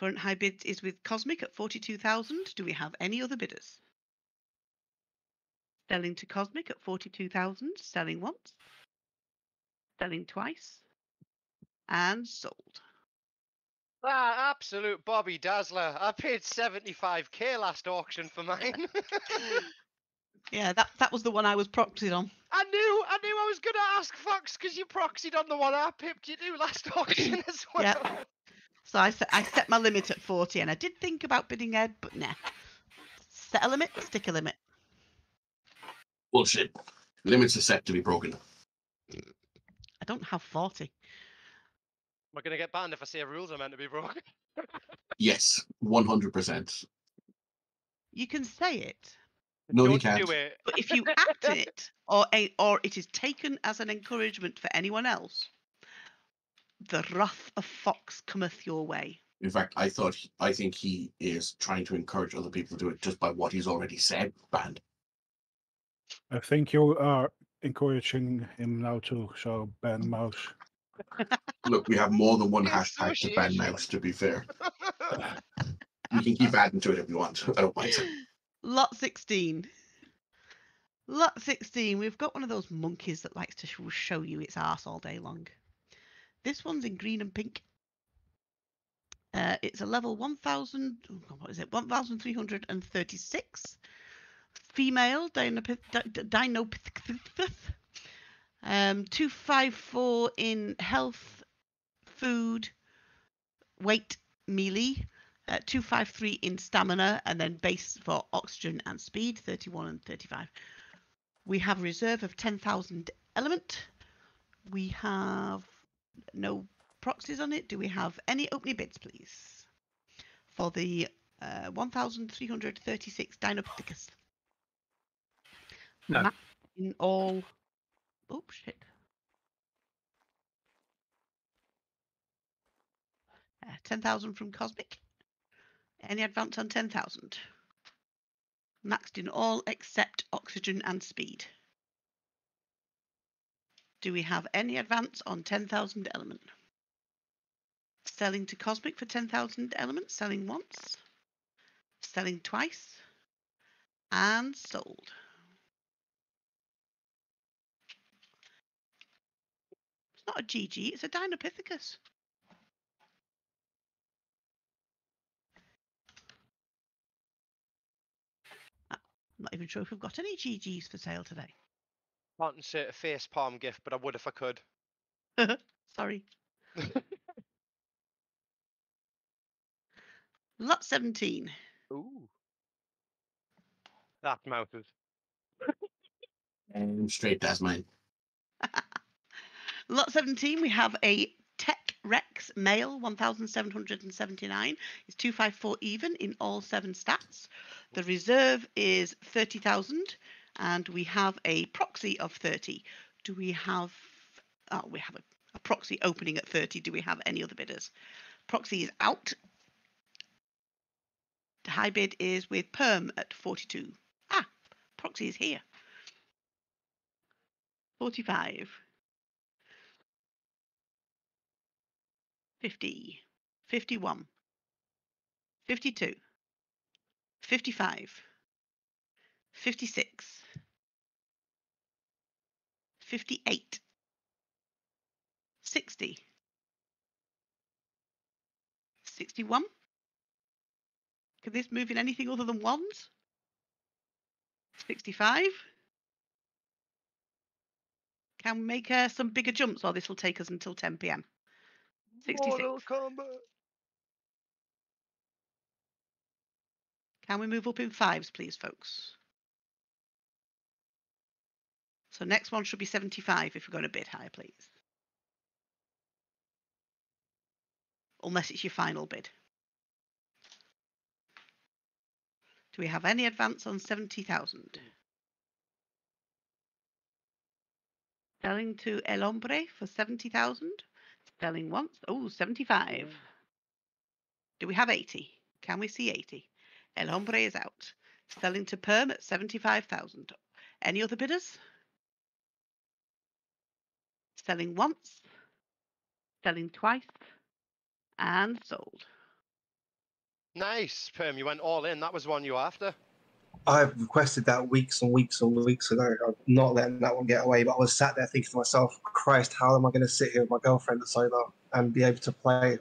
[SPEAKER 1] Current high bid is with Cosmic at 42,000. Do we have any other bidders? Selling to Cosmic at 42,000, selling once, Selling twice. And sold.
[SPEAKER 4] Ah, absolute Bobby Dazzler. I paid 75k last auction for mine.
[SPEAKER 1] Yeah, that, that was the one I was proxied on.
[SPEAKER 4] I knew, I knew I was going to ask Fox because you proxied on the one I pipped you to last auction as well.
[SPEAKER 1] Yeah. So I set, I set my limit at 40 and I did think about bidding Ed, but nah. Set a limit, stick a limit.
[SPEAKER 5] Bullshit. Limits are set to be broken.
[SPEAKER 1] I don't have 40.
[SPEAKER 4] Am I going to get banned if I say rules are meant to be broken?
[SPEAKER 5] Yes, one hundred percent.
[SPEAKER 1] You can say it,
[SPEAKER 5] No, you
[SPEAKER 4] Don't
[SPEAKER 5] can't.
[SPEAKER 4] do it.
[SPEAKER 1] but if you act it or a, or it is taken as an encouragement for anyone else, the wrath of Fox cometh your way.
[SPEAKER 5] In fact, I thought I think he is trying to encourage other people to do it just by what he's already said. Banned.
[SPEAKER 7] I think you are encouraging him now too. So ban mouse.
[SPEAKER 5] Look, we have more than one hashtag to ban
[SPEAKER 4] association.
[SPEAKER 5] mouse. To be fair, you can keep adding to it if you want. I don't mind.
[SPEAKER 1] Lot 16. Lot 16, we've got one of those monkeys that likes to show you its arse all day long. This one's in green and pink. Uh, it's a level 1000, oh God, what is it? 1336. Female, Dinopith, di- Dinopithecus. Um, 254 in health, food, weight, melee. Uh, 253 in stamina and then base for oxygen and speed 31 and 35 we have a reserve of 10,000 element we have no proxies on it do we have any opening bids please for the uh, 1336 Dinopithecus
[SPEAKER 2] No.
[SPEAKER 1] In all oh shit uh, 10,000 from Cosmic any advance on 10,000? Maxed in all except oxygen and speed. Do we have any advance on 10,000 element? Selling to Cosmic for 10,000 element, selling once, selling twice, and sold. It's not a GG, it's a Dinopithecus. I'm not even sure if we've got any GGs for sale today.
[SPEAKER 4] Can't insert a face palm gift, but I would if I could.
[SPEAKER 1] Sorry. Lot 17.
[SPEAKER 4] Ooh. That mouses.
[SPEAKER 5] And straight as mine.
[SPEAKER 1] Lot 17, we have a Tech Rex male, 1779. It's 254 even in all seven stats. The reserve is 30,000 and we have a proxy of 30. Do we have, oh, we have a, a proxy opening at 30. Do we have any other bidders? Proxy is out. The high bid is with Perm at 42. Ah, proxy is here. 45. 50, 51, 52, 55, 56, 58, 60, 61. Can this move in anything other than ones? 65. Can we make uh, some bigger jumps or this will take us until 10 p.m.? 66. Can we move up in fives, please, folks? So next one should be 75 if we're going to bid higher, please. Unless it's your final bid. Do we have any advance on 70,000? Selling to El Hombre for 70,000. Selling once. Oh, 75. Do we have 80? Can we see 80? El Hombre is out. Selling to Perm at 75,000. Any other bidders? Selling once. Selling twice. And sold.
[SPEAKER 4] Nice, Perm. You went all in. That was one you were after.
[SPEAKER 9] I've requested that weeks and weeks and weeks ago. I'm not letting that one get away. But I was sat there thinking to myself, Christ, how am I going to sit here with my girlfriend that's over and be able to play?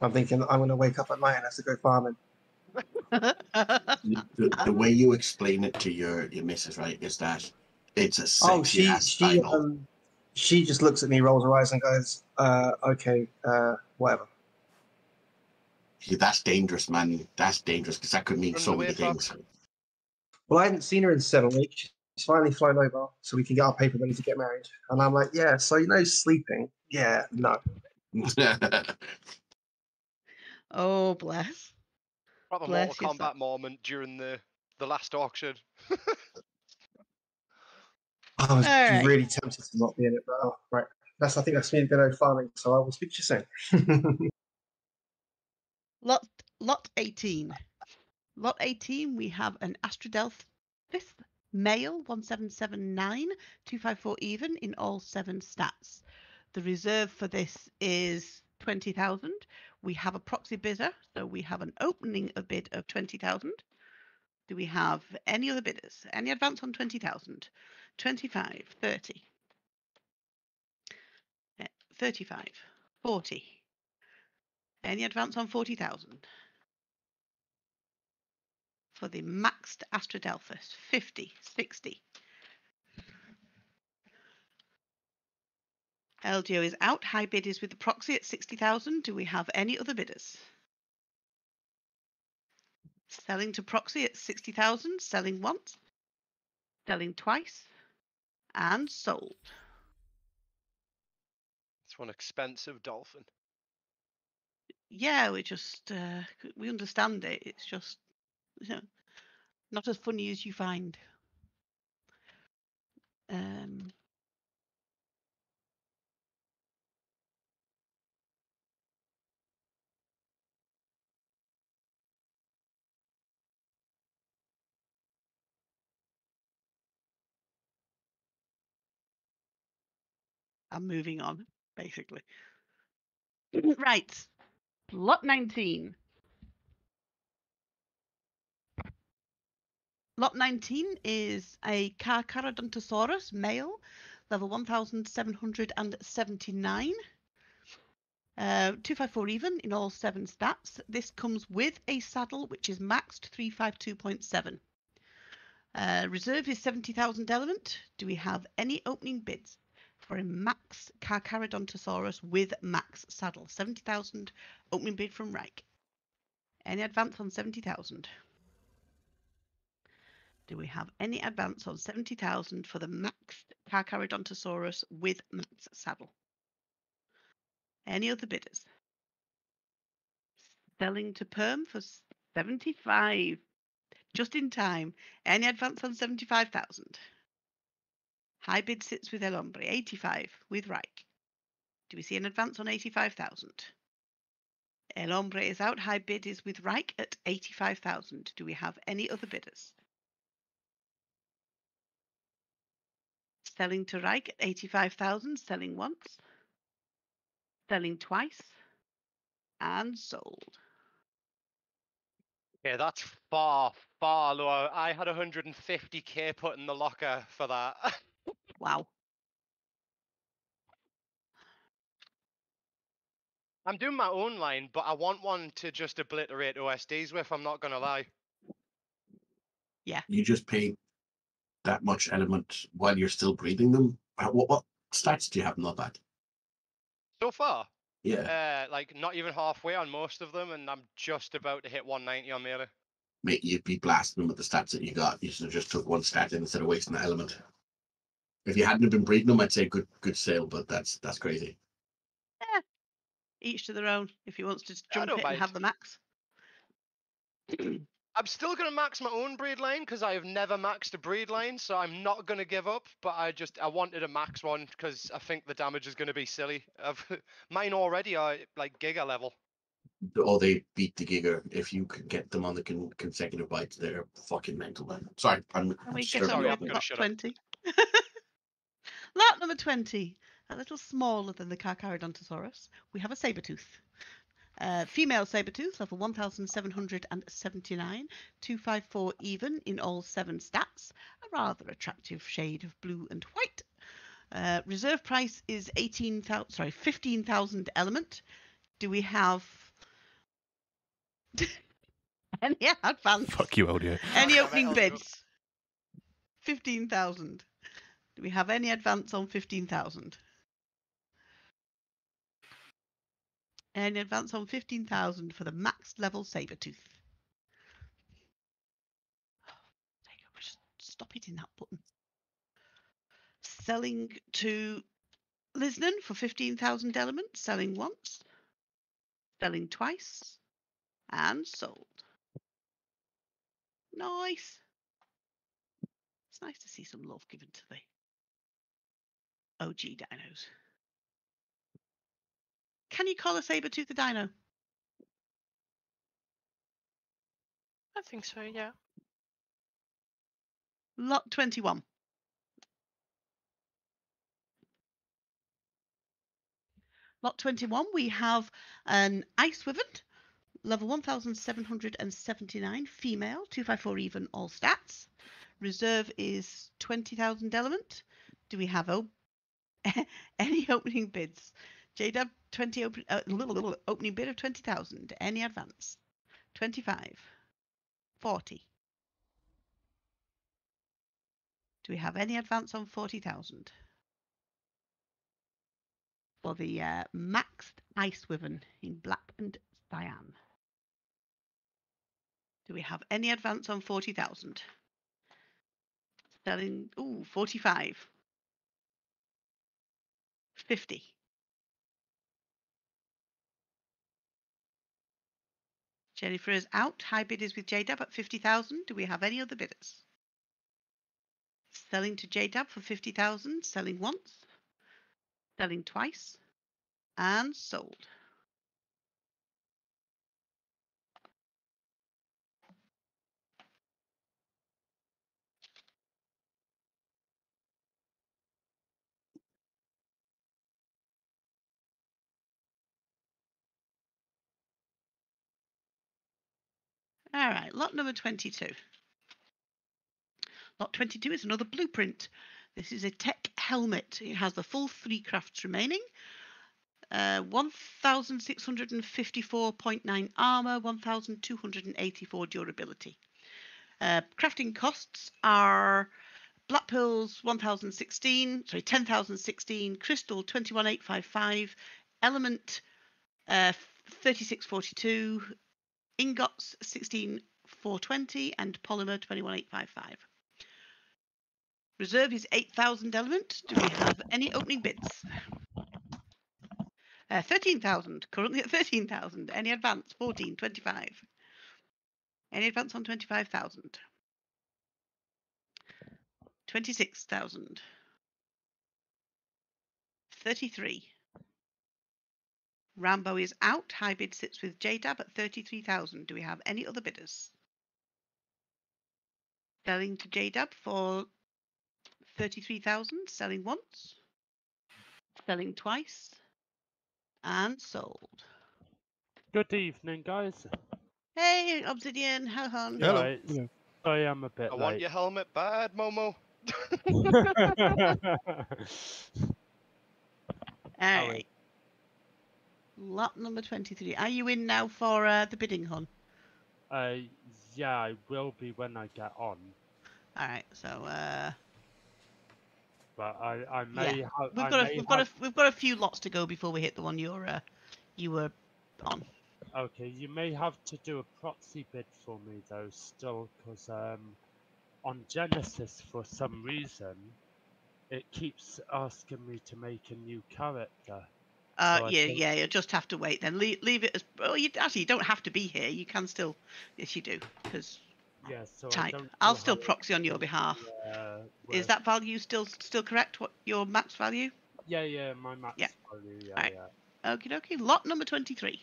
[SPEAKER 9] I'm thinking I'm going to wake up at night and have to go farming.
[SPEAKER 5] The, the way you explain it to your your missus, right, is that it's a sexy
[SPEAKER 9] Oh, she
[SPEAKER 5] ass
[SPEAKER 9] she
[SPEAKER 5] title.
[SPEAKER 9] um she just looks at me, rolls her eyes, and goes, uh, "Okay, uh, whatever."
[SPEAKER 5] Yeah, that's dangerous, man. That's dangerous because that could mean
[SPEAKER 4] Run
[SPEAKER 5] so many
[SPEAKER 4] Fox.
[SPEAKER 5] things.
[SPEAKER 9] Well, I hadn't seen her in seven weeks. She's finally flown over, so we can get our paper ready to get married. And I'm like, "Yeah, so you know, sleeping? Yeah, no."
[SPEAKER 1] oh, bless.
[SPEAKER 4] Proper
[SPEAKER 1] Bless
[SPEAKER 4] Mortal. Kombat moment during the the last auction.
[SPEAKER 9] I was
[SPEAKER 1] right.
[SPEAKER 9] really tempted to not be in it, but oh, right. That's I think that's me and Benno farming. So I will speak to you soon.
[SPEAKER 1] Lot lot 18. Lot 18, we have an Astrodelph fifth male 1779, 254 even in all seven stats. The reserve for this is 20,000. We have a proxy bidder, so we have an opening a bid of 20,000. Do we have any other bidders? Any advance on 20,000? 25, 30, eh, 35, 40. Any advance on 40,000? For the maxed Astrodelphus, 50, 60. LGO is out. High bid is with the proxy at 60,000. Do we have any other bidders? Selling to proxy at 60,000, selling once, selling twice, and sold.
[SPEAKER 4] It's one expensive dolphin.
[SPEAKER 1] yeah, we just uh, we understand it. It's just you know, not as funny as you find. Um, I'm moving on, basically. right, lot 19. Lot 19 is a Carcharodontosaurus male, level 1779. Uh, 254 even in all seven stats. This comes with a saddle which is maxed 352.7. Uh, reserve is 70,000 element. Do we have any opening bids for a max Carcharodontosaurus with max saddle? 70,000 opening bid from Reich. Any advance on 70,000? Do we have any advance on 70,000 for the Max Carcharodontosaurus with max saddle? Any other bidders? Selling to Perm for 75. Just in time. Any advance on 75,000? High bid sits with El Hombre, 85 with Reich. Do we see an advance on 85,000? El Hombre is out. High bid is with Reich at 85,000. Do we have any other bidders? Selling to Reich at 85,000, selling once, selling twice, and sold.
[SPEAKER 4] Yeah, that's far, far lower. I had 150k put in the locker for that.
[SPEAKER 1] Wow.
[SPEAKER 4] I'm doing my own line, but I want one to just obliterate OSDs with. I'm not gonna lie. Yeah.
[SPEAKER 5] You just pay that much element while you're still breathing them. What, what stats do you have? Not bad.
[SPEAKER 4] So far,
[SPEAKER 5] Yeah,
[SPEAKER 4] uh, like not even halfway on most of them, and I'm just about to hit 190 on melee.
[SPEAKER 5] mate, you'd be blasting them with the stats that you got. You should have just took one stat in instead of wasting the element. If you hadn't have been breeding them, I'd say good good sale, but that's that's crazy. Yeah.
[SPEAKER 1] Each to their own. If he wants to jump
[SPEAKER 4] don't
[SPEAKER 1] it and have the max.
[SPEAKER 4] I'm still gonna max my own breed line because I have never maxed a breed line, so I'm not gonna give up. But I just I wanted a max one because I think the damage is gonna be silly. I've, mine already are like giga level.
[SPEAKER 5] Or oh, they beat the Giga. If you could get them on the con- consecutive bites, they're fucking mental. Man. Sorry, I'm
[SPEAKER 1] Can we get
[SPEAKER 4] Sorry, I'm
[SPEAKER 1] with
[SPEAKER 4] gonna
[SPEAKER 1] lot
[SPEAKER 4] shut up.
[SPEAKER 1] 20? lot number 20. A little smaller than the Carcharodontosaurus. We have a saber tooth. Uh, female Sabretooth, level 1779, 254 even in all seven stats, a rather attractive shade of blue and white. Uh, reserve price is 18,000, sorry, 15,000 element. Do we have any advance?
[SPEAKER 3] Fuck you, audio.
[SPEAKER 1] Any opening bids? 15,000. We have any advance on 15,000? Any advance on 15,000 for the max level? There you stop hitting that button. Selling to Lisnan for 15,000 elements. Selling once. Selling twice. And sold. Nice. It's nice to see some love given to the OG dinos. Can you call a saber tooth a dino?
[SPEAKER 6] I think so, yeah.
[SPEAKER 1] Lot 21. Lot 21, we have an Ice Wyvern, level 1779, female, 254 even, all stats. Reserve is 20,000 element. Do we have o- any opening bids? JDub 20 open, uh, opening bid of 20,000. Any advance? 25. 40. Do we have any advance on 40,000? For the uh, maxed Ice Wyvern in black and cyan. Do we have any advance on 40,000? Selling, ooh, 45. 50. Jennifer is out. High bid is with JDub at 50,000. Do we have any other bidders? Selling to JDub for 50,000. Selling once. Selling twice. And sold. All right, lot number 22. Lot 22 is another blueprint. This is a tech helmet. It has the full three crafts remaining. Uh, 1,654.9 armor, 1,284 durability. Uh, crafting costs are Black Pearls 1,016, sorry, 10,016, Crystal 21,855, Element uh, 3642, ingots 16420 and polymer 21855 reserve is 8000 element. Do we have any opening bids? Uh, 13000 currently at 13000 any advance? 14 25 any advance on 25000 26000 33 Rambo is out. High bid sits with JDab at 33,000. Do we have any other bidders? Selling to JDab for 33,000. Selling once. Selling twice. And sold.
[SPEAKER 10] Good evening, guys.
[SPEAKER 1] Hey, Obsidian. How on?
[SPEAKER 3] Hello.
[SPEAKER 10] Right,
[SPEAKER 7] Yeah.
[SPEAKER 10] Sorry, I'm a bit
[SPEAKER 4] I want your helmet bad, Momo.
[SPEAKER 1] All
[SPEAKER 10] Ollie.
[SPEAKER 1] right. Lot number 23. Are you in now for uh, the bidding, hon?
[SPEAKER 10] uh, yeah, I will be when I get on,
[SPEAKER 1] All right. So uh,
[SPEAKER 10] but I, I may have.
[SPEAKER 1] we've
[SPEAKER 10] I
[SPEAKER 1] got a, we've got a, we've got a few lots to go before we hit the one you're uh, you were on.
[SPEAKER 10] Okay, you may have to do a proxy bid for me though, still, because um, on Genesis for some reason, it keeps asking me to make a new character.
[SPEAKER 1] Uh,
[SPEAKER 10] So
[SPEAKER 1] yeah,
[SPEAKER 10] think-
[SPEAKER 1] yeah. You'll just have to wait then. Leave, leave it as. Oh, you actually you don't have to be here. You can still. Yes, you do. Because
[SPEAKER 10] Yeah, so
[SPEAKER 1] type. I'll still proxy on your behalf.
[SPEAKER 10] uh,
[SPEAKER 1] Is that value still still correct? What your max value?
[SPEAKER 10] Yeah, yeah, my max
[SPEAKER 1] Yeah.
[SPEAKER 10] value. Yeah,
[SPEAKER 1] Alright.
[SPEAKER 10] yeah.
[SPEAKER 1] Okie dokie. Lot number 23.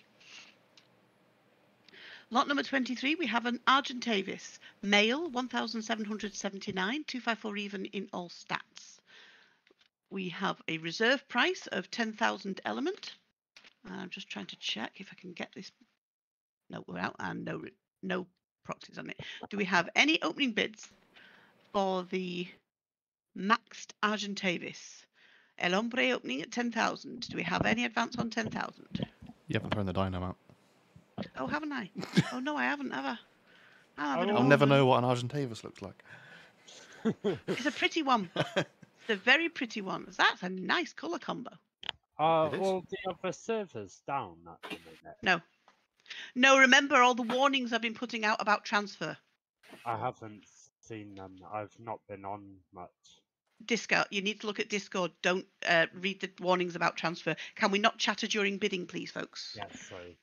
[SPEAKER 1] Lot number 23, we have an Argentavis, male, 1,779, 254 even in all stats. We have a reserve price of 10,000 element. And I'm just trying to check if I can get this. No, we're out and no re- no proxies on it. Do we have any opening bids for the maxed Argentavis? El Hombre opening at 10,000. Do we have any advance on 10,000?
[SPEAKER 3] You haven't thrown the dino out.
[SPEAKER 1] Oh, haven't I? oh, no, I haven't, ever. I? I'm having a
[SPEAKER 3] I'll never know what an Argentavis looks like.
[SPEAKER 1] It's a pretty one. It's a very pretty ones. That's a nice colour combo.
[SPEAKER 10] Are all the other servers down at the minute?
[SPEAKER 1] No. No, remember all the warnings I've been putting out about transfer.
[SPEAKER 10] I haven't seen them. I've not been on much.
[SPEAKER 1] Discord, you need to look at Discord. Don't uh, read the warnings about transfer. Can we not chatter during bidding, please, folks?
[SPEAKER 10] Yes, sorry.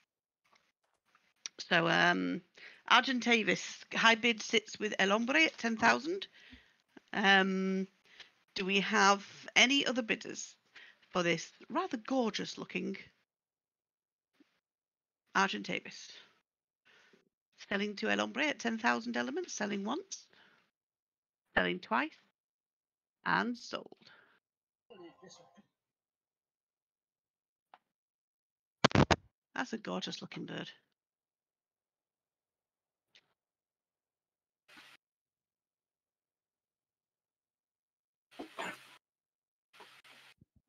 [SPEAKER 1] So, um, Argentavis, high bid sits with El Hombre at 10,000. Um, do we have any other bidders for this rather gorgeous looking Argentavis? Selling to El Hombre at 10,000 elements, selling once, selling twice, and sold. That's a gorgeous looking bird.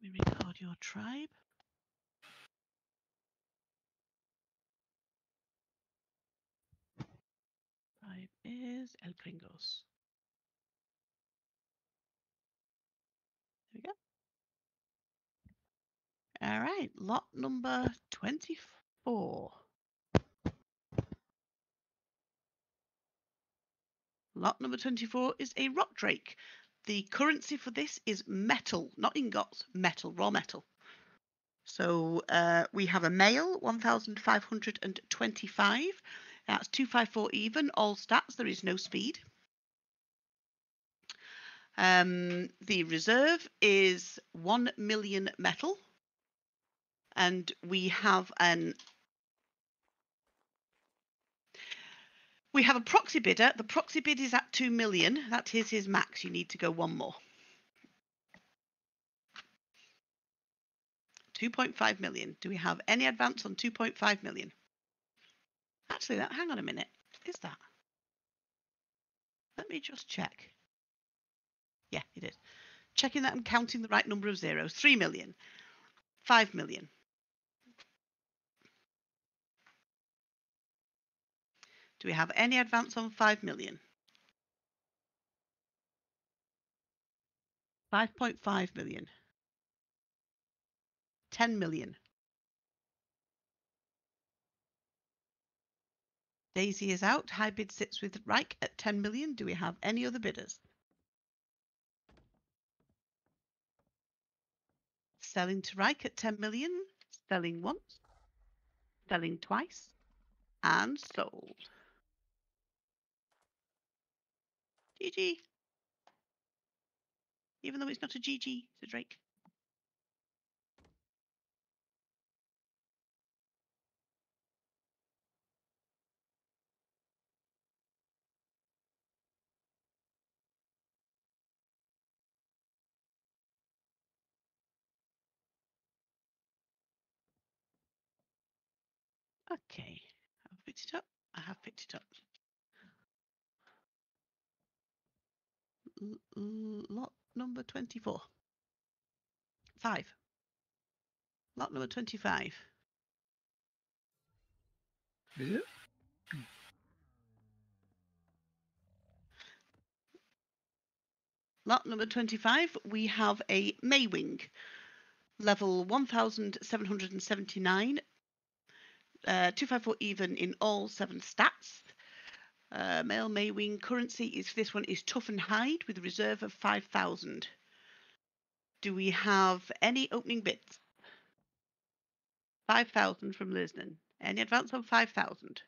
[SPEAKER 1] We record your tribe. Tribe is El Pringos. There we go. All right, lot number 24. Lot number 24 is a rock drake. The currency for this is metal, not ingots, metal, raw metal. So uh, we have a male, 1,525. That's 254 even, all stats, there is no speed. Um, the reserve is 1 million metal. And we have an we have a proxy bidder. The proxy bid is at 2 million. That is his max. You need to go one more. 2.5 million. Do we have any advance on 2.5 million? Actually, that hang on a minute. Is that? Let me just check. Yeah, it is. Checking that I'm counting the right number of zeros. 3 million. 5 million. Do we have any advance on 5 million? 5.5 million. 10 million. Daisy is out. High bid sits with Reich at 10 million. Do we have any other bidders? Selling to Reich at 10 million. Selling once. Selling twice. And sold. GG. Even though it's not a GG, a Drake. Okay, I've picked it up. I have picked it up. Lot number 24. Five. Lot number 25.
[SPEAKER 2] Is it?
[SPEAKER 1] Lot number 25, we have a Maewing, level 1779, uh, 254 even in all seven stats. Uh, male Maewing currency is this one is tough and hide with a reserve of 5,000. Do we have any opening bids? 5,000 from Lisnan. Any advance on 5,000?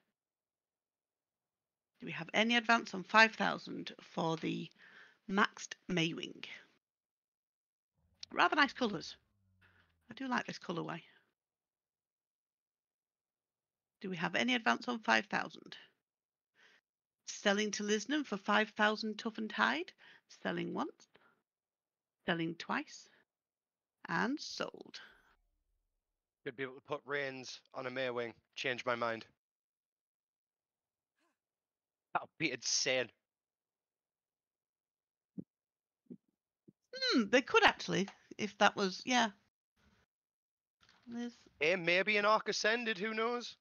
[SPEAKER 1] Do we have any advance on 5,000 for the maxed Maewing? Rather nice colours. I do like this colourway. Do we have any advance on 5,000? Selling to Lisnham for 5,000 tough and hide. Selling once. Selling twice. And sold.
[SPEAKER 4] Could be able to put reins on a mare Maewing. Change my mind. That would be insane.
[SPEAKER 1] Hmm, they could actually, if that was yeah. There's
[SPEAKER 4] Eh, maybe an ARK Ascended, who knows?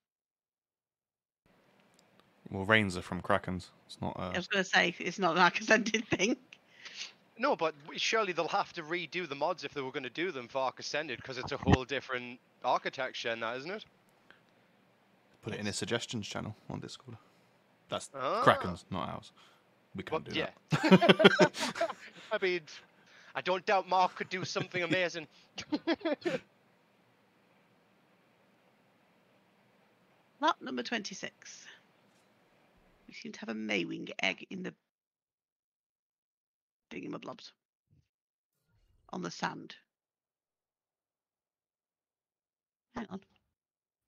[SPEAKER 3] Well, rains are from Krakens. It's not. Uh,
[SPEAKER 1] I was going to say it's not an accented thing.
[SPEAKER 4] No, but surely they'll have to redo the mods if they were going to do them for ARK Ascended, because it's a whole different architecture in that, isn't it?
[SPEAKER 3] put it in a suggestions channel on Discord. That's
[SPEAKER 4] Ah.
[SPEAKER 3] Krakens, not ours. We can't do
[SPEAKER 4] yeah.
[SPEAKER 3] that.
[SPEAKER 4] I mean, I don't doubt Mark could do something amazing.
[SPEAKER 1] Lot number 26. We seem to have a Maewing egg in the blobs on the sand. Hang on.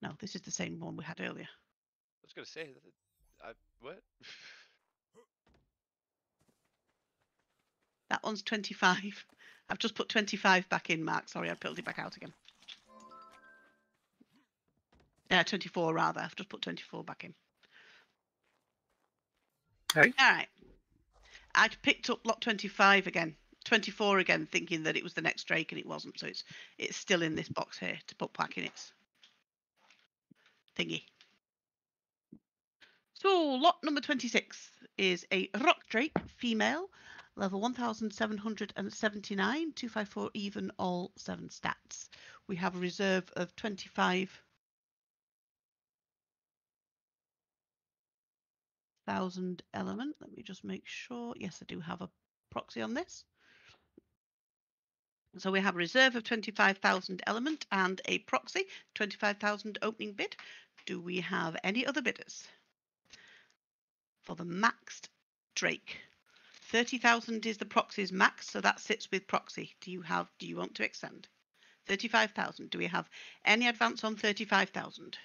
[SPEAKER 1] No, this is the same one we had earlier.
[SPEAKER 4] I was going to say, I, what?
[SPEAKER 1] That one's 25. I've just put 25 back in, Mark. Sorry, I pulled it back out again. Yeah, 24 rather. I've just put 24 back in.
[SPEAKER 2] Hey.
[SPEAKER 1] All right. I'd picked up lot 25 again. 24 again, thinking that it was the next Drake, and it wasn't. So it's it's still in this box here to put back in its thingy. So lot number 26 is a Rock Drake female, level 1779, 254 even, all seven stats. We have a reserve of 25 thousand element. Let me just make sure. Yes, I do have a proxy on this. So we have a reserve of 25,000 element and a proxy, 25,000 opening bid. Do we have any other bidders? For the maxed Drake. 30,000 is the proxy's max, so that sits with proxy. Do you have, do you want to extend? 35,000. Do we have any advance on 35,000?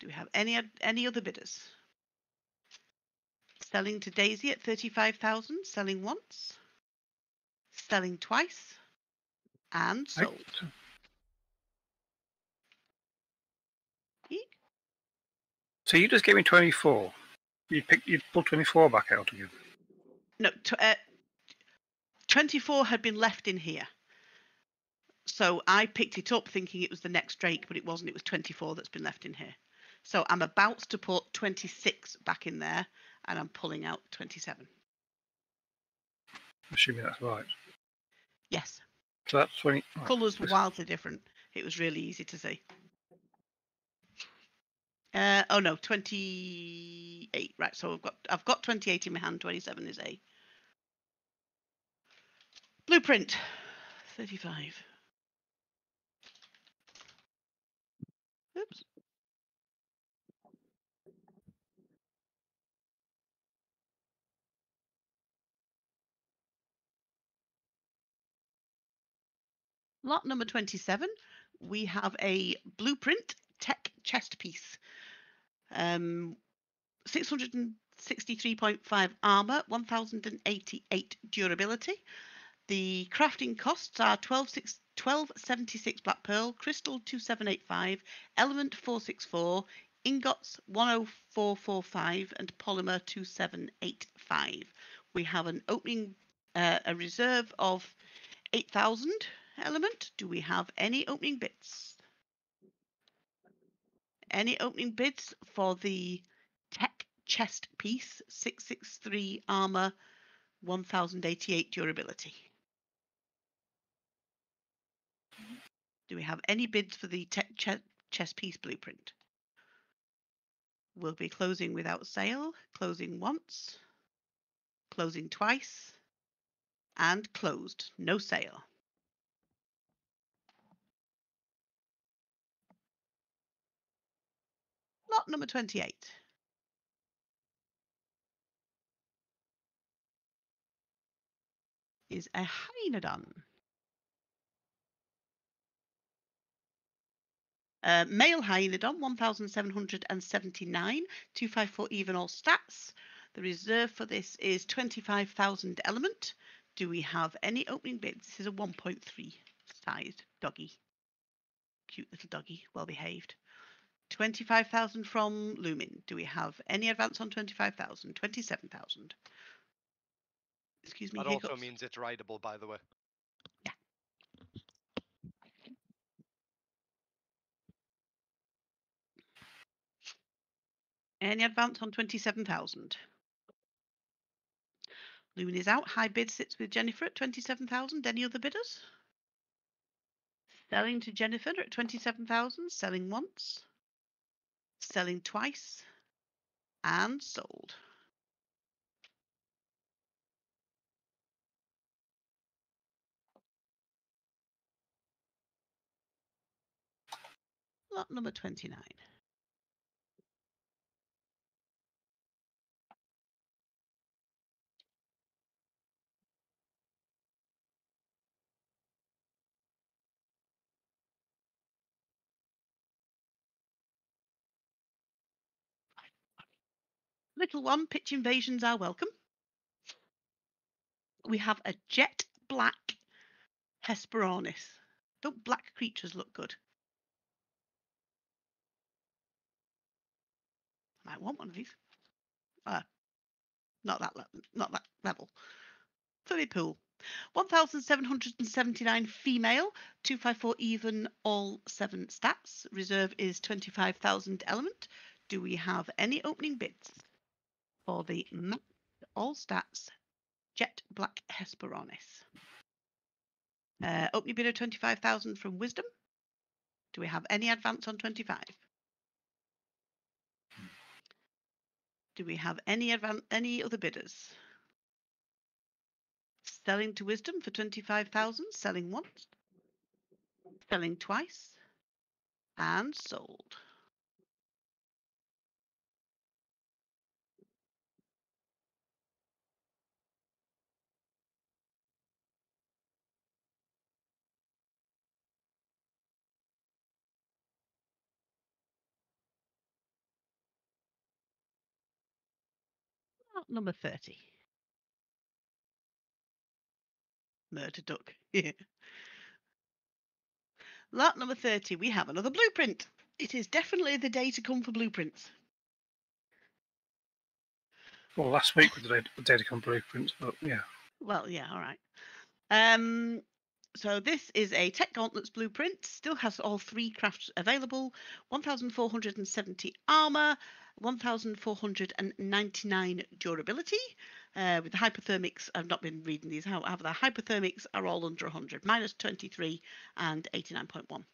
[SPEAKER 1] Do we have any any other bidders? Selling to Daisy at 35,000, selling once, selling twice, and sold.
[SPEAKER 2] So you just gave me 24. You pick, you pulled 24 back out again.
[SPEAKER 1] No, uh, 24 had been left in here. So I picked it up thinking it was the next Drake, but it wasn't. It was 24 that's been left in here. So I'm about to put 26 back in there, and I'm pulling out 27.
[SPEAKER 2] Assuming that's right.
[SPEAKER 1] Yes,
[SPEAKER 2] So that's 20. right,
[SPEAKER 1] colours were wildly different. It was really easy to see. Uh, oh no, 28. Right, so I've got I've got 28 in my hand. 27 is a blueprint. 35. Oops. Lot number 27, we have a blueprint tech chest piece. Um, 663.5 armor, 1088 durability. The crafting costs are 12, 1276 black pearl, crystal 2785, element 464, ingots 10445, and polymer 2785. We have an opening, uh, a reserve of 8000 element. Do we have any opening bits? Any opening bids for the tech chest piece, 663 armor, 1088 durability? Do we have any bids for the tech chest piece blueprint? We'll be closing without sale, closing once, closing twice, and closed, no sale. Lot number 28. Is a Hynodon. Uh, male Hynodon, 1779, 254 even all stats. The reserve for this is 25,000 element. Do we have any opening bids? This is a 1.3 star. sized doggy. Cute little doggy, well behaved. 25,000 from Lumin. Do we have any advance on 25,000? 27,000. Excuse me,
[SPEAKER 4] That also means it's rideable, by the way.
[SPEAKER 1] Any advance on 27,000? Lumin is out. High bid sits with Jennifer at 27,000. Any other bidders? Selling to Jennifer at 27,000. Selling once. Selling twice. And sold. Lot number 29. Little one, pitch invasions are welcome. We have a jet black Hesperornis. Don't black creatures look good? I might want one of these. Uh, not that le- not that level. Pool. 1,779 female, 254 even, all seven stats. Reserve is 25,000 element. Do we have any opening bids for the max all stats jet black Hesperornis. Uh, opening bid of 25,000 from Wisdom. Do we have any advance on 25? Do we have any advan- any other bidders? Selling to Wisdom for 25,000, selling once, selling twice, and sold. Number 30. Murder duck. Yeah. Lot number 30, we have another blueprint. It is definitely the day to come for blueprints.
[SPEAKER 2] Well, last week was we did a Datacom blueprints, but yeah.
[SPEAKER 1] Well, yeah, all right. Um, so this is a Tech Gauntlets blueprint. Still has all three crafts available. 1,470 armor, 1,499 durability. Uh, with the hypothermics, I've not been reading these. However, the hypothermics are all under 100, minus 23 and 89.1.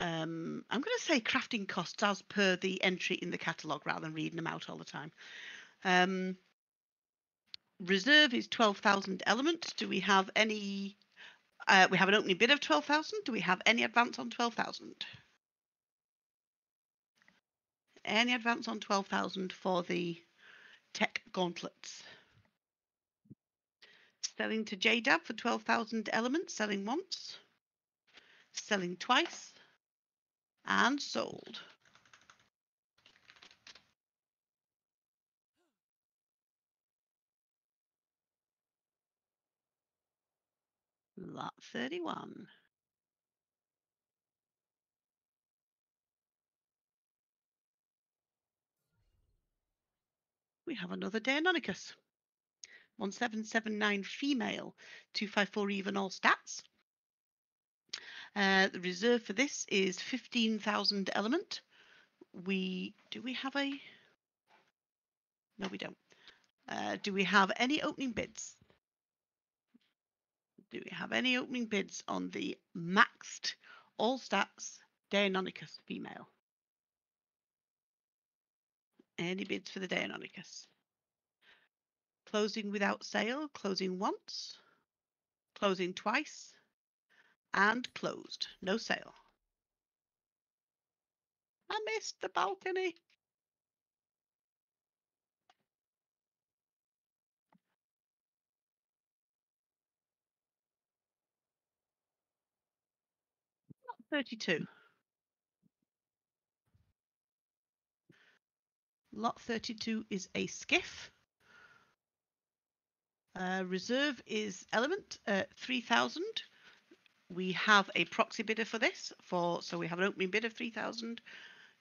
[SPEAKER 1] Um, I'm going to say crafting costs as per the entry in the catalogue rather than reading them out all the time. Um, reserve is 12,000 elements. Do we have any? Uh, we have an opening bid of 12,000. Do we have any advance on 12,000? Any advance on 12,000 for the tech gauntlets? Selling to JDAB for 12,000 elements, selling once, selling twice, and sold. Lot 31. We have another Deinonychus. 1779 female, 254 even all stats. Uh, the reserve for this is 15,000 element. We do we have a no we don't. Uh, do we have any opening bids? Do we have any opening bids on the maxed all stats Deinonychus female? Any bids for the Deinonychus? Closing without sale, closing once, closing twice, and closed. No sale. I missed the balcony. Lot 32. Lot 32 is a skiff. Uh, reserve is element uh, 3000. we have a proxy bidder for this. For so we have an opening bid of three thousand.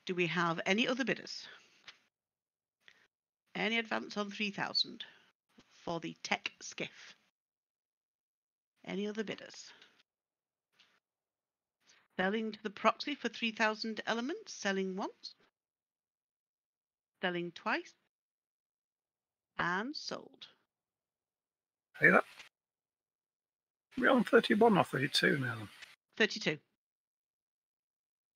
[SPEAKER 1] Do we have any other bidders? Any advance on three thousand for the tech skiff? Any other bidders? Selling to the proxy for 3,000 elements, selling once, selling twice, and sold.
[SPEAKER 2] Hey, that. We're on 31 or 32 now.
[SPEAKER 1] 32.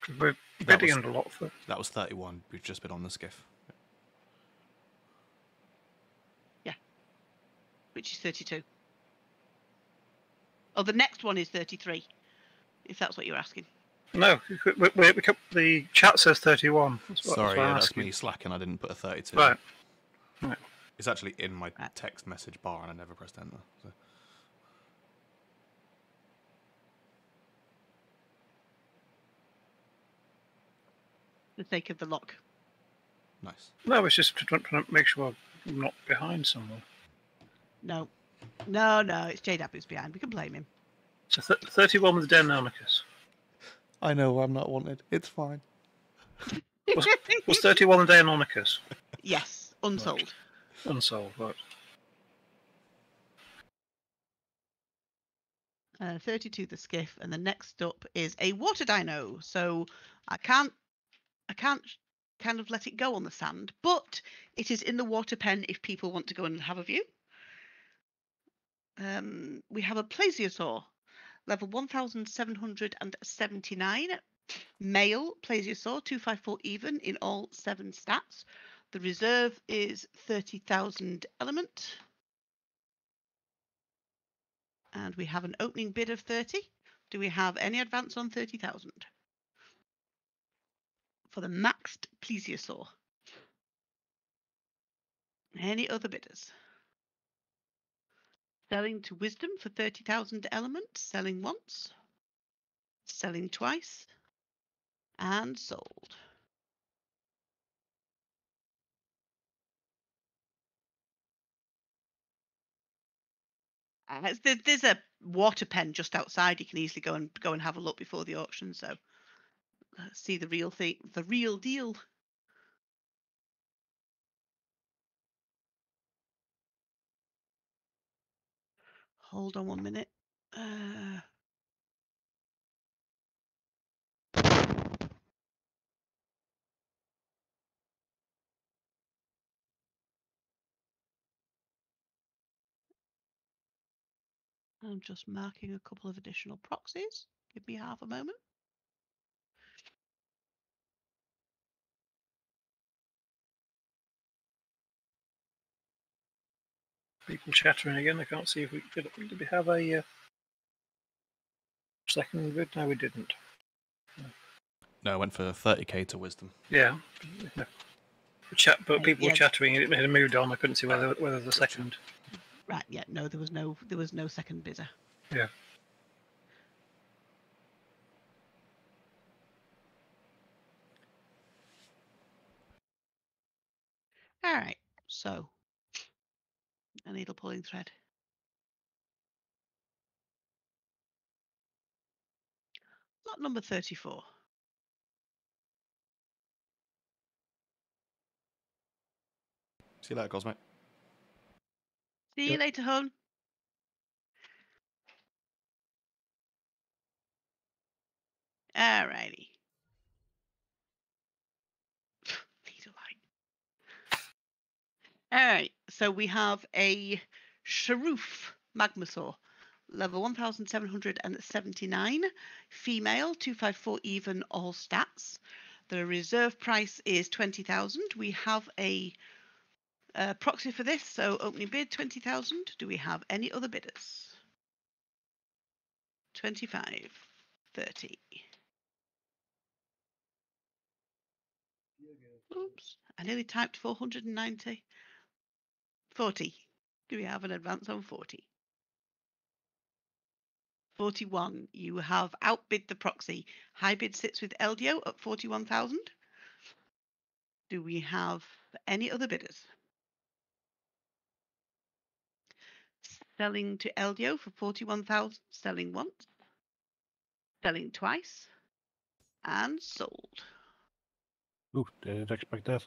[SPEAKER 2] Because we're
[SPEAKER 3] That
[SPEAKER 2] bidding
[SPEAKER 3] was-
[SPEAKER 2] a lot for.
[SPEAKER 3] That was 31. We've just been on the skiff. Yeah.
[SPEAKER 1] Which is 32. Oh, the next one is 33, if that's what you're asking.
[SPEAKER 2] No, we, we, we, we, the chat says 31. That's what,
[SPEAKER 3] Sorry,
[SPEAKER 2] that's
[SPEAKER 3] yeah,
[SPEAKER 2] I'm
[SPEAKER 3] that's me slacking. I didn't put a 32.
[SPEAKER 2] Right. Right.
[SPEAKER 3] It's actually in my text message bar, and I never pressed enter. So.
[SPEAKER 1] The sake of the lock.
[SPEAKER 3] Nice.
[SPEAKER 2] No, it's just trying trying to make sure I'm not behind someone.
[SPEAKER 1] No. No, no, it's JW who's behind. We can blame him.
[SPEAKER 2] So th- 31 with Deinonychus.
[SPEAKER 3] I know I'm not wanted. It's fine.
[SPEAKER 2] Was, was 31 the Deinonychus?
[SPEAKER 1] Yes, unsold.
[SPEAKER 2] Unsold, right.
[SPEAKER 1] Uh, 32 the skiff, and the next up is a water dino. So I can't, I can't kind of let it go on the sand, but it is in the water pen if people want to go and have a view. Um, we have a plesiosaur, level 1779, male plesiosaur, 254 even in all seven stats. The reserve is 30,000 element. And we have an opening bid of 30. Do we have any advance on 30,000? For the maxed plesiosaur. Any other bidders? Selling to wisdom for 30,000 elements, selling once, selling twice, and sold. Uh, there's a water pen just outside. You can easily go and go and have a look before the auction. So uh, see the real thing, the real deal. Hold on one minute. Uh, I'm just marking a couple of additional proxies. Give me half a moment.
[SPEAKER 2] People chattering again. I can't see if we did. Did we have a uh, second bid? No, we didn't.
[SPEAKER 3] No, I went for 30k to wisdom.
[SPEAKER 2] Yeah. yeah. Chat, but
[SPEAKER 1] Uh,
[SPEAKER 2] people were chattering. It had moved on. I couldn't see whether whether the second.
[SPEAKER 1] Right, yeah, no, there was no there was no second bidder.
[SPEAKER 2] Yeah.
[SPEAKER 1] All right, so a needle pulling thread. Lot number 34.
[SPEAKER 3] See you later, Cosmic.
[SPEAKER 1] See you later, hon. Alrighty. Needle Alright, so we have a Sharoof Magmasaur, level 1779, female, 254 even, all stats. The reserve price is 20,000. We have a uh, proxy for this, so opening bid 20,000. Do we have any other bidders? 25, 30. Oops, I nearly typed 490. 40. Do we have an advance on 40? 41. You have outbid the proxy. High bid sits with Eldio at 41,000. Do we have any other bidders? Selling to Eldio for 41,000, selling once, Selling twice. And sold.
[SPEAKER 7] Ooh, didn't expect that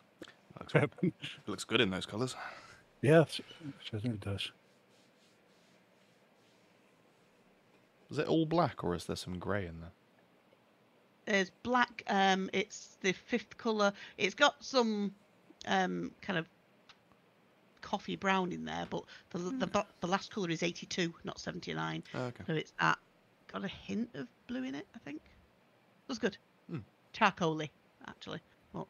[SPEAKER 3] Looks,
[SPEAKER 7] to happen.
[SPEAKER 3] it looks good in those colours.
[SPEAKER 7] Yes, certainly does.
[SPEAKER 3] Is it all black or is there some grey in there?
[SPEAKER 1] There's black. Um, it's the fifth color. It's got some um kind of coffee brown in there, but the the the last color is 82, not 79.
[SPEAKER 3] Oh, okay.
[SPEAKER 1] So it's at got a hint of blue in it. I think. It was good.
[SPEAKER 3] Hmm.
[SPEAKER 1] Charcoaly, actually. Well,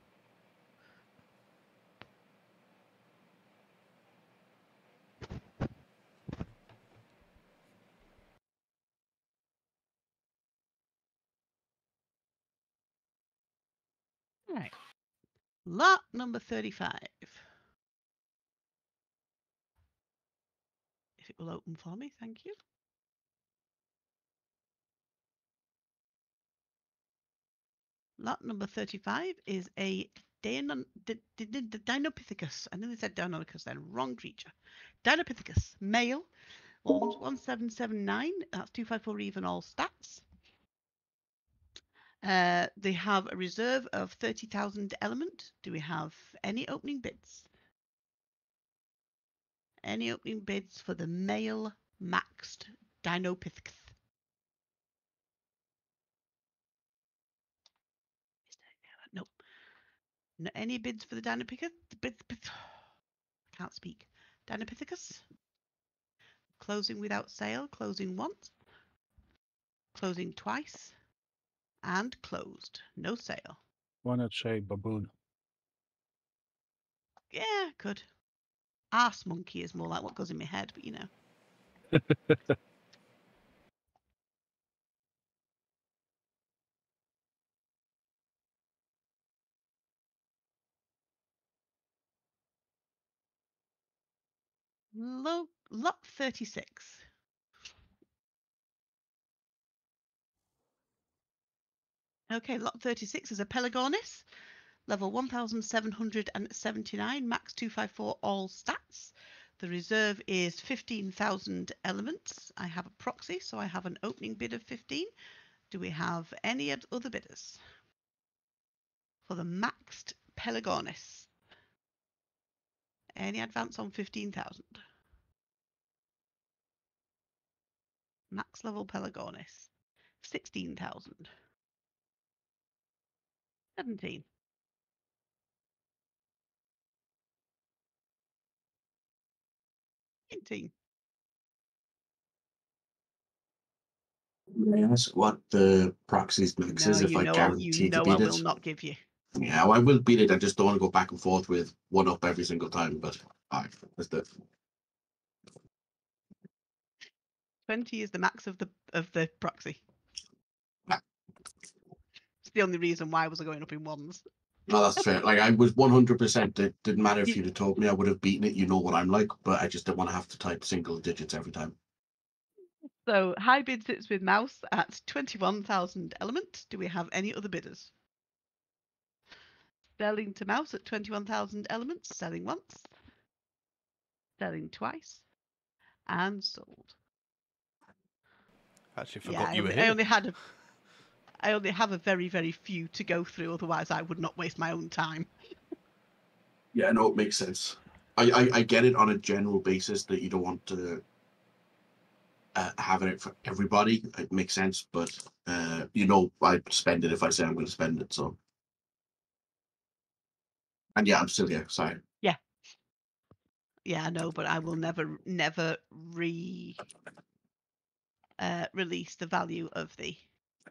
[SPEAKER 1] Right. Lot number 35. If it will open for me, thank you. Lot number 35 is a Dinopithecus. I nearly said Deinonychus then. Wrong creature. Dinopithecus, male, 1779. That's 254 even all stats. Uh, they have a reserve of 30,000 element. Do we have any opening bids? Any opening bids for the male maxed Dinopithecus? Nope. No, any bids for the Dinopithecus? Can't speak. Dinopithecus? Closing without sale, closing once, closing twice, and closed. No sale.
[SPEAKER 7] Why not say baboon?
[SPEAKER 1] Yeah, good. Ass monkey is more like what goes in my head, but you know. Lo- lot 36. Okay, lot 36 is a Pelagornis, level 1779, max 254 all stats. The reserve is 15,000 elements. I have a proxy, so I have an opening bid of 15. Do we have any other bidders? For the maxed Pelagornis. Any advance on 15,000? Max level Pelagornis. 16,000. 17. Eighteen.
[SPEAKER 5] May I ask what the proxies max
[SPEAKER 1] No,
[SPEAKER 5] is if
[SPEAKER 1] you
[SPEAKER 5] I
[SPEAKER 1] know, I,
[SPEAKER 5] guarantee
[SPEAKER 1] you
[SPEAKER 5] to
[SPEAKER 1] know I
[SPEAKER 5] beat
[SPEAKER 1] will
[SPEAKER 5] it?
[SPEAKER 1] not give you.
[SPEAKER 5] Yeah, well, I will beat it. I just don't want to go back and forth with one up every single time. But all right, let's do it.
[SPEAKER 1] 20 is the max of the of the proxy. It's the only reason why I was going up in ones.
[SPEAKER 5] No, that's fair. Like I was one hundred percent. It didn't matter if you'd have told me. I would have beaten it. You know what I'm like, but I just didn't want to have to type single digits every time.
[SPEAKER 1] So high bid sits with mouse at 21,000 element. Do we have any other bidders? Selling to mouse at 21,000 elements, selling once, selling twice, and sold.
[SPEAKER 3] Actually, forgot
[SPEAKER 1] I
[SPEAKER 3] you were
[SPEAKER 1] only, I
[SPEAKER 3] here.
[SPEAKER 1] only had a, I only have a very very few to go through. Otherwise, I would not waste my own time.
[SPEAKER 5] Yeah, no, it makes sense. I, I, I get it on a general basis that you don't want to uh, having it for everybody. It makes sense, but uh, you know, I spend it if I say I'm going to spend it. So, and yeah, I'm still here. Sorry.
[SPEAKER 1] Yeah. Yeah, I know, but I will never never re uh, release the value of the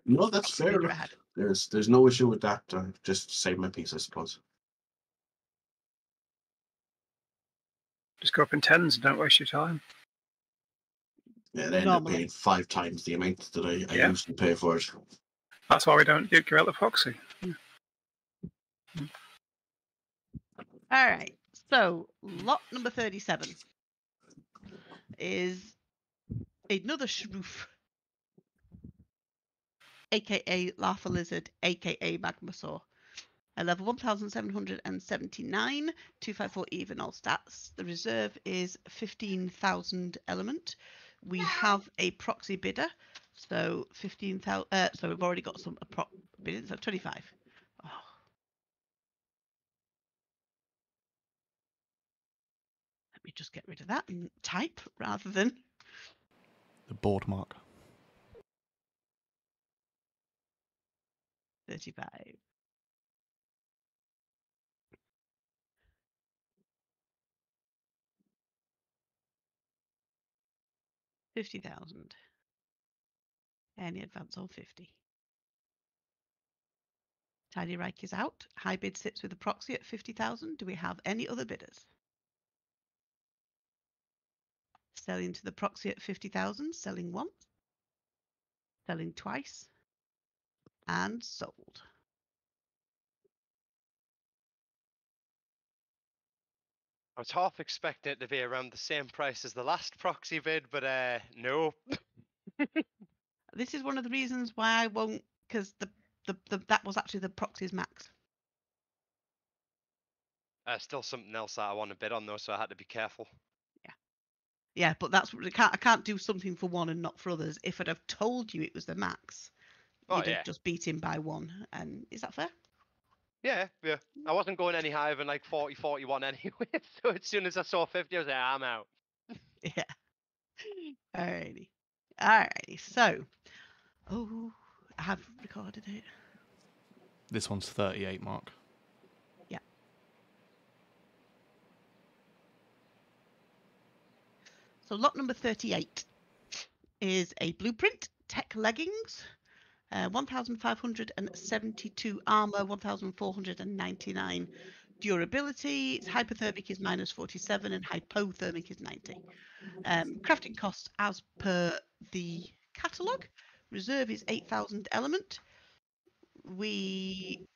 [SPEAKER 5] No, that's fair. enough.
[SPEAKER 1] had.
[SPEAKER 5] There's there's no issue with that. Uh, just save my piece, I suppose.
[SPEAKER 2] Just go up in tens and don't waste your time.
[SPEAKER 5] Yeah, they end
[SPEAKER 1] Normally.
[SPEAKER 5] up paying five times the amount that I, I
[SPEAKER 2] Yeah.
[SPEAKER 5] usually pay for it.
[SPEAKER 2] That's why we don't give out the proxy.
[SPEAKER 1] All right. So lot number thirty-seven is another shroof, aka Larva Lizard, aka Magmasaur. A level 1779, 254 even all stats. The reserve is 15,000 element. We have a proxy bidder, So 15,000. Uh, so we've already got some appro- bidding. So 25. Oh. Let me just get rid of that and type rather than.
[SPEAKER 3] The board mark.
[SPEAKER 1] 35. Fifty thousand. Any advance on fifty. Tidy Reich is out. High bid sits with a proxy at fifty thousand. Do we have any other bidders? Selling to the proxy at fifty thousand, selling once, selling twice, and sold.
[SPEAKER 4] I was half expecting it to be around the same price as the last proxy bid, but uh, no.
[SPEAKER 1] This is one of the reasons why I won't, because the, the the that was actually the proxy's max.
[SPEAKER 4] Uh, still something else that I want to bid on though, so I had to be careful.
[SPEAKER 1] Yeah, yeah, but that's what I can't I can't do something for one and not for others. If I'd have told you it was the max,
[SPEAKER 4] Oh,
[SPEAKER 1] you'd
[SPEAKER 4] yeah.
[SPEAKER 1] have just beat him by one. And is that fair?
[SPEAKER 4] Yeah, yeah. I wasn't going any higher than like 40, 41 anyway. So as soon as I saw 50, I was like, I'm out.
[SPEAKER 1] Yeah. Alrighty. Alrighty. So, oh, I have recorded it.
[SPEAKER 3] This one's 38 mark. Yeah.
[SPEAKER 1] So lot number 38 is a blueprint, tech leggings, uh, 1,572 armor, 1,499 durability. Its hypothermic is minus 47 and hypothermic is 90. Um, crafting costs as per the catalogue. Reserve is 8,000 element. We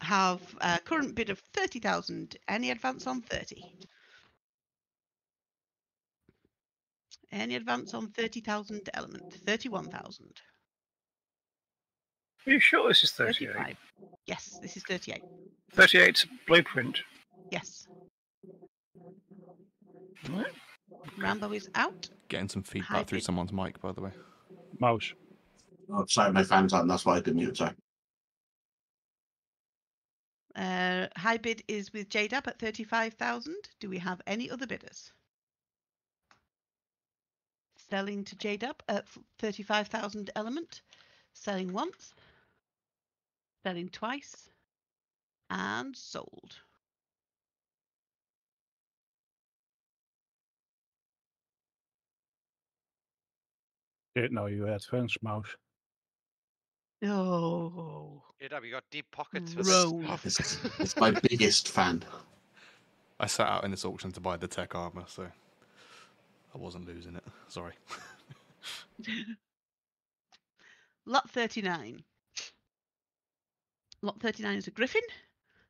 [SPEAKER 1] have a current bid of 30,000. Any advance on 30? Any advance on 30,000 element? 31,000.
[SPEAKER 2] Are you sure this is 38?
[SPEAKER 1] 35. Yes, this is 38.
[SPEAKER 2] 38's blueprint.
[SPEAKER 1] Yes.
[SPEAKER 2] Right.
[SPEAKER 1] Rambo is out.
[SPEAKER 3] Getting some feedback through
[SPEAKER 1] bid.
[SPEAKER 3] someone's mic, by the way.
[SPEAKER 7] Mouse.
[SPEAKER 5] Oh, sorry, my fan's on. That's why I didn't mute. Sorry.
[SPEAKER 1] Uh, high bid is with JDAB at 35,000. Do we have any other bidders? Selling to JDAB at 35,000 element. Selling once. Selling twice. And sold.
[SPEAKER 7] Didn't know you had fans, Mouse.
[SPEAKER 1] Oh.
[SPEAKER 4] Yeah, we got deep pockets for
[SPEAKER 5] It's, it's my biggest fan.
[SPEAKER 3] I sat out in this auction to buy the tech armor, so I wasn't losing it. Sorry.
[SPEAKER 1] Lot 39. Lot 39 is a griffin.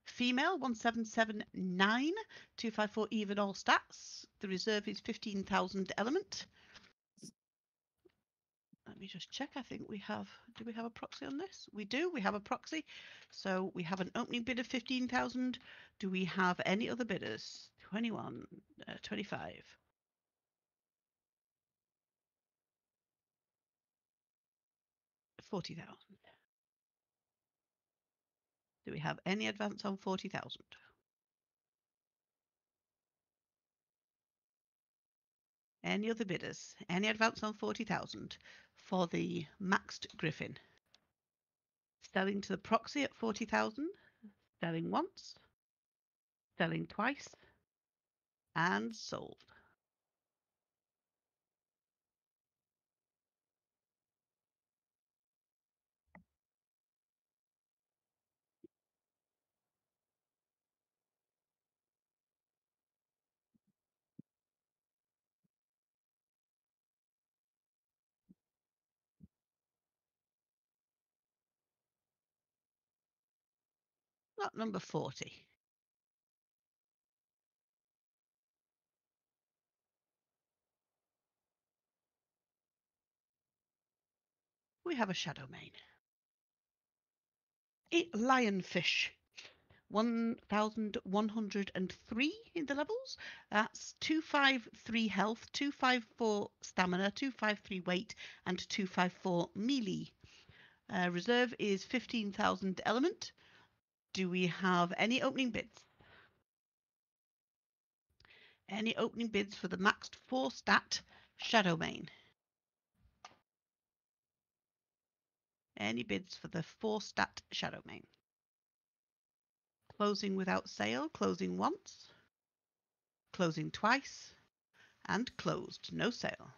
[SPEAKER 1] Female 1779, 254 even all stats. The reserve is 15,000 element. Let me just check. I think we have. Do we have a proxy on this? We do. We have a proxy. So we have an opening bid of 15,000. Do we have any other bidders? 21, uh, 25. Forty thousand. Do we have any advance on forty thousand? Any other bidders? Any advance on forty thousand for the maxed Griffin? Selling to the proxy at forty thousand. Selling once. Selling twice. And sold. Lot number 40. We have a Shadowmane. A lionfish. 1103 in the levels. That's 253 health, 254 stamina, 253 weight, and 254 melee. Uh, reserve is 15,000 element. Do we have any opening bids? Any opening bids for the maxed 4 stat Shadowmane? Any bids for the 4 stat Shadowmane? Closing without sale, closing once, closing twice, and closed, no sale.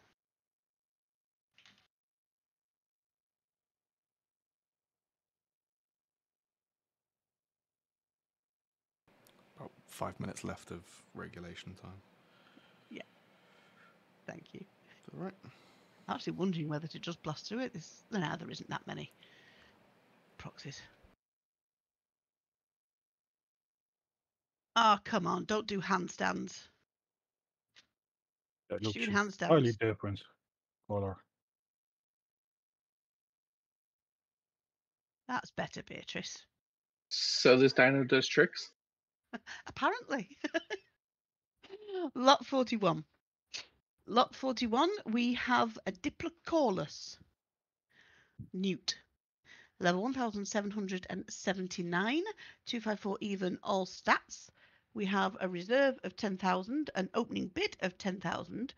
[SPEAKER 3] About five minutes left of regulation time. Yeah.
[SPEAKER 1] Thank you.
[SPEAKER 3] Is that right?
[SPEAKER 1] I'm actually wondering whether to just blast through it. This, no, there isn't that many proxies. Oh, come on, don't do handstands.
[SPEAKER 7] That looks
[SPEAKER 1] Doing
[SPEAKER 7] highly
[SPEAKER 1] handstands.
[SPEAKER 7] different color.
[SPEAKER 1] That's better, Beatrice.
[SPEAKER 8] So this dino does tricks.
[SPEAKER 1] Apparently. Lot 41. Lot 41, we have a Diplocaulus newt. Level 1779, 254 even all stats. We have a reserve of 10,000, an opening bid of 10,000.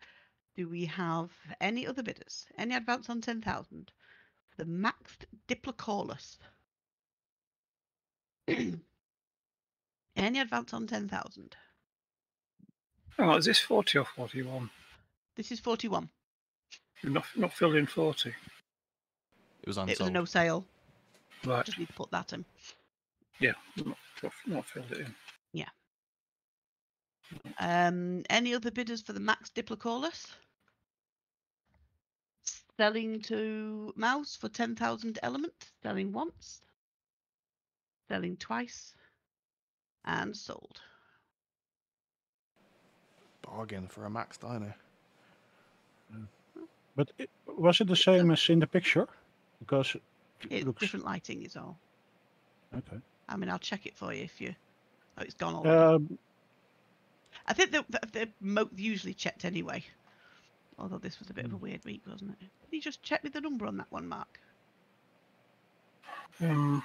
[SPEAKER 1] Do we have any other bidders? Any advance on 10,000? The maxed Diplocaulus. any advance on 10,000?
[SPEAKER 2] Oh, is this 40 or 41?
[SPEAKER 1] This is 41.
[SPEAKER 2] You've not, not filled in 40.
[SPEAKER 3] It was unsold.
[SPEAKER 1] It was a no sale.
[SPEAKER 2] Right.
[SPEAKER 1] Just need to put that in.
[SPEAKER 2] Yeah. Not, not, not filled it in. Yeah.
[SPEAKER 1] Um, any other bidders for the Max Diplocaulus? Selling to Mouse for 10,000 element. Selling once. Selling twice. And sold.
[SPEAKER 3] Bargain for a max dino.
[SPEAKER 7] But it, was it the same as in the picture? Because it
[SPEAKER 1] It's
[SPEAKER 7] looks
[SPEAKER 1] different lighting is all.
[SPEAKER 7] okay.
[SPEAKER 1] I mean, I'll check it for you if you. Oh, it's gone already.
[SPEAKER 7] Um,
[SPEAKER 1] I think they're, they're- they're usually checked anyway. Although this was a bit of a
[SPEAKER 7] Hmm.
[SPEAKER 1] weird week, wasn't it? Can you just check me the number on that one, Mark?
[SPEAKER 2] Um,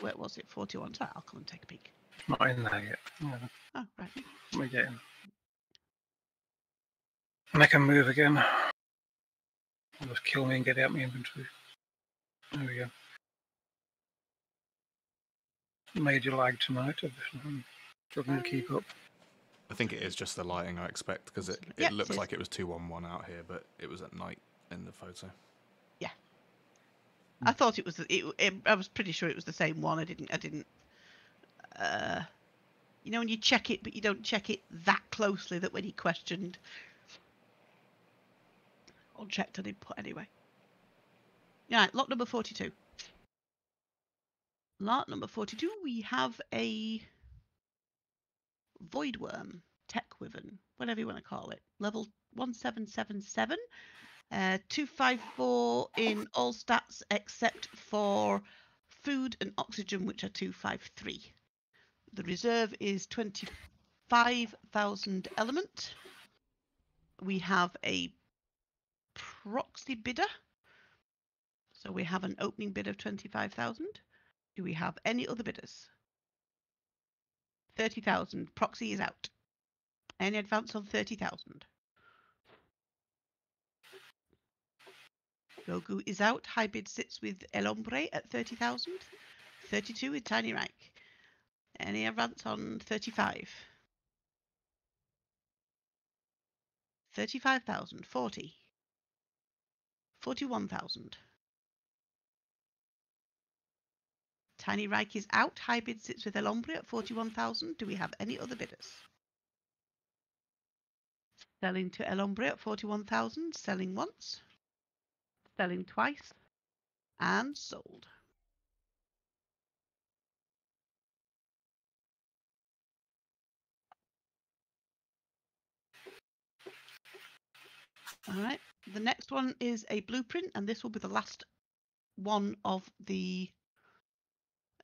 [SPEAKER 1] Where was it? 41. Sorry, I'll come and take a peek.
[SPEAKER 2] It's not in there yet. Yeah,
[SPEAKER 1] Oh, right.
[SPEAKER 2] let me get in. And I can move again. I'll just kill me and get out my inventory. There we go. Major lag tonight. I've struggling to keep um. up.
[SPEAKER 3] I think it is just the lighting I expect because it, it
[SPEAKER 1] Yep,
[SPEAKER 3] looks like it was 211 out here, but it was at night in the photo. Yeah. Hmm.
[SPEAKER 1] I thought it was. It, it, I was pretty sure it was the same one. I didn't. I didn't. Uh, you know when you check it, but you don't check it that closely that when he questioned, unchecked and input anyway. Yeah, lot number forty-two. Lot number forty-two. We have a Voidwyrm, tech wyvern, whatever you want to call it, level one seven seven seven. Uh, 254 in all stats except for food and oxygen, which are 253. The reserve is 25,000 element. We have a proxy bidder. So we have an opening bid of 25,000. Do we have any other bidders? 30,000. Proxy is out. Any advance on 30,000? Gogu is out. High bid sits with El Hombre at 30,000. 32 with Tiny Reich. Any advance on 35? 35,000. 40. 41,000. Tiny Reich is out. High bid sits with El Hombre at 41,000. Do we have any other bidders? Selling to El Hombre at 41,000. Selling once selling twice, and sold. All right, the next one is a blueprint, and this will be the last one of the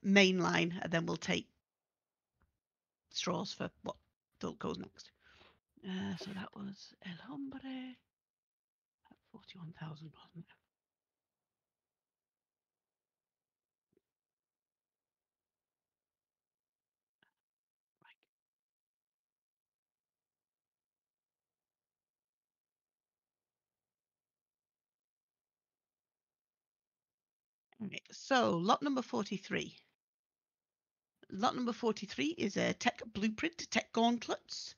[SPEAKER 1] main line, and then we'll take straws for what goes next. Uh, so that was El Hombre at 41,000, wasn't it? Right, so lot number 43. Lot number 43 is a tech blueprint, tech gauntlets.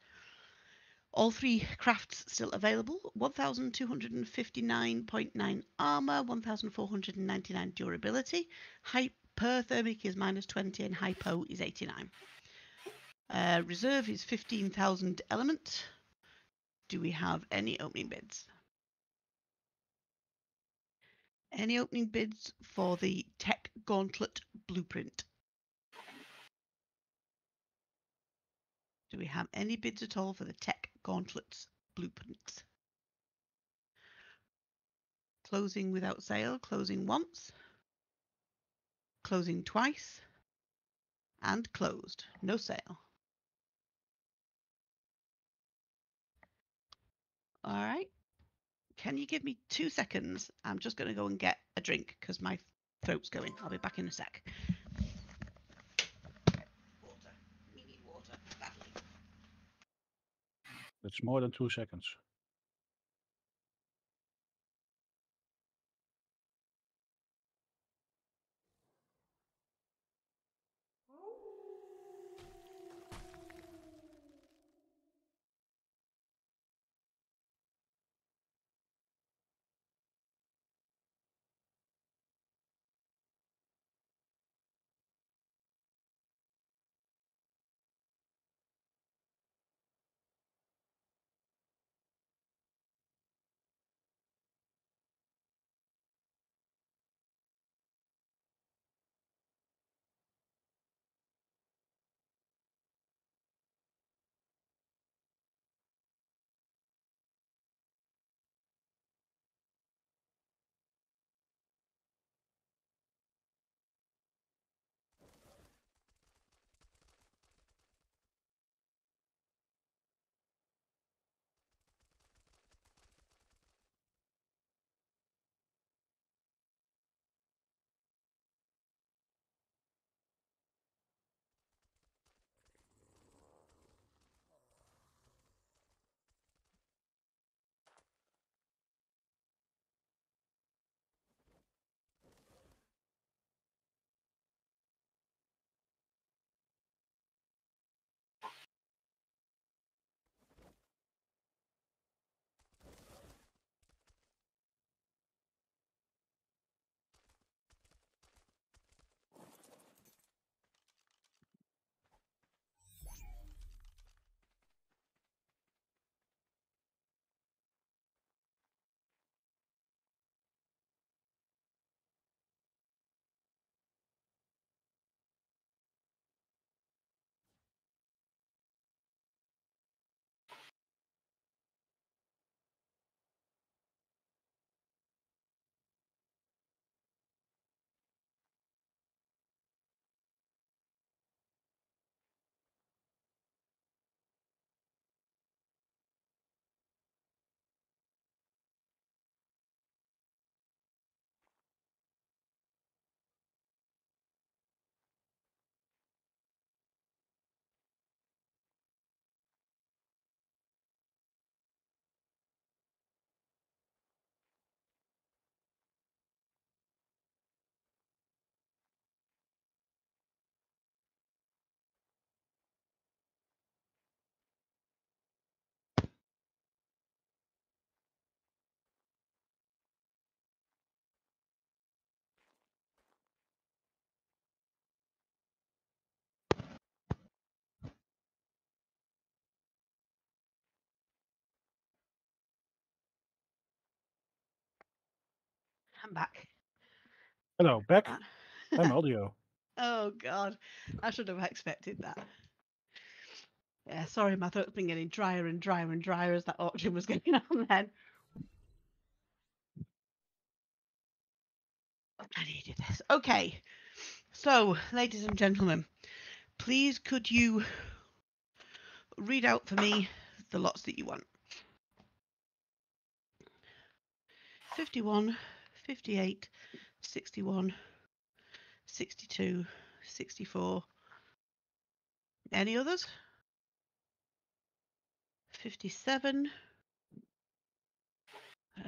[SPEAKER 1] All three crafts still available. 1,259.9 armor, 1,499 durability. Hyperthermic is minus 20 and hypo is 89. Uh, reserve is 15,000 element. Do we have any opening bids? Any opening bids for the Tech Gauntlet Blueprint? Do we have any bids at all for the Tech Gauntlets Blueprint? Closing without sale, closing once, closing twice, and closed. No sale. All right. Can you give me two seconds? I'm just going to go and get a drink because my throat's going. I'll be back in a sec. Water. We need water badly.
[SPEAKER 7] That's more than two seconds.
[SPEAKER 1] I'm back.
[SPEAKER 7] Hello, back.
[SPEAKER 1] Ah.
[SPEAKER 7] I'm audio.
[SPEAKER 1] Oh God, I should have expected that. Yeah, sorry, my throat's been getting drier and drier and drier as that auction was going on then. I needed this. Okay, so ladies and gentlemen, please could you read out for me the lots that you want. 51, 58, 61, 62, 64. Any others? 57,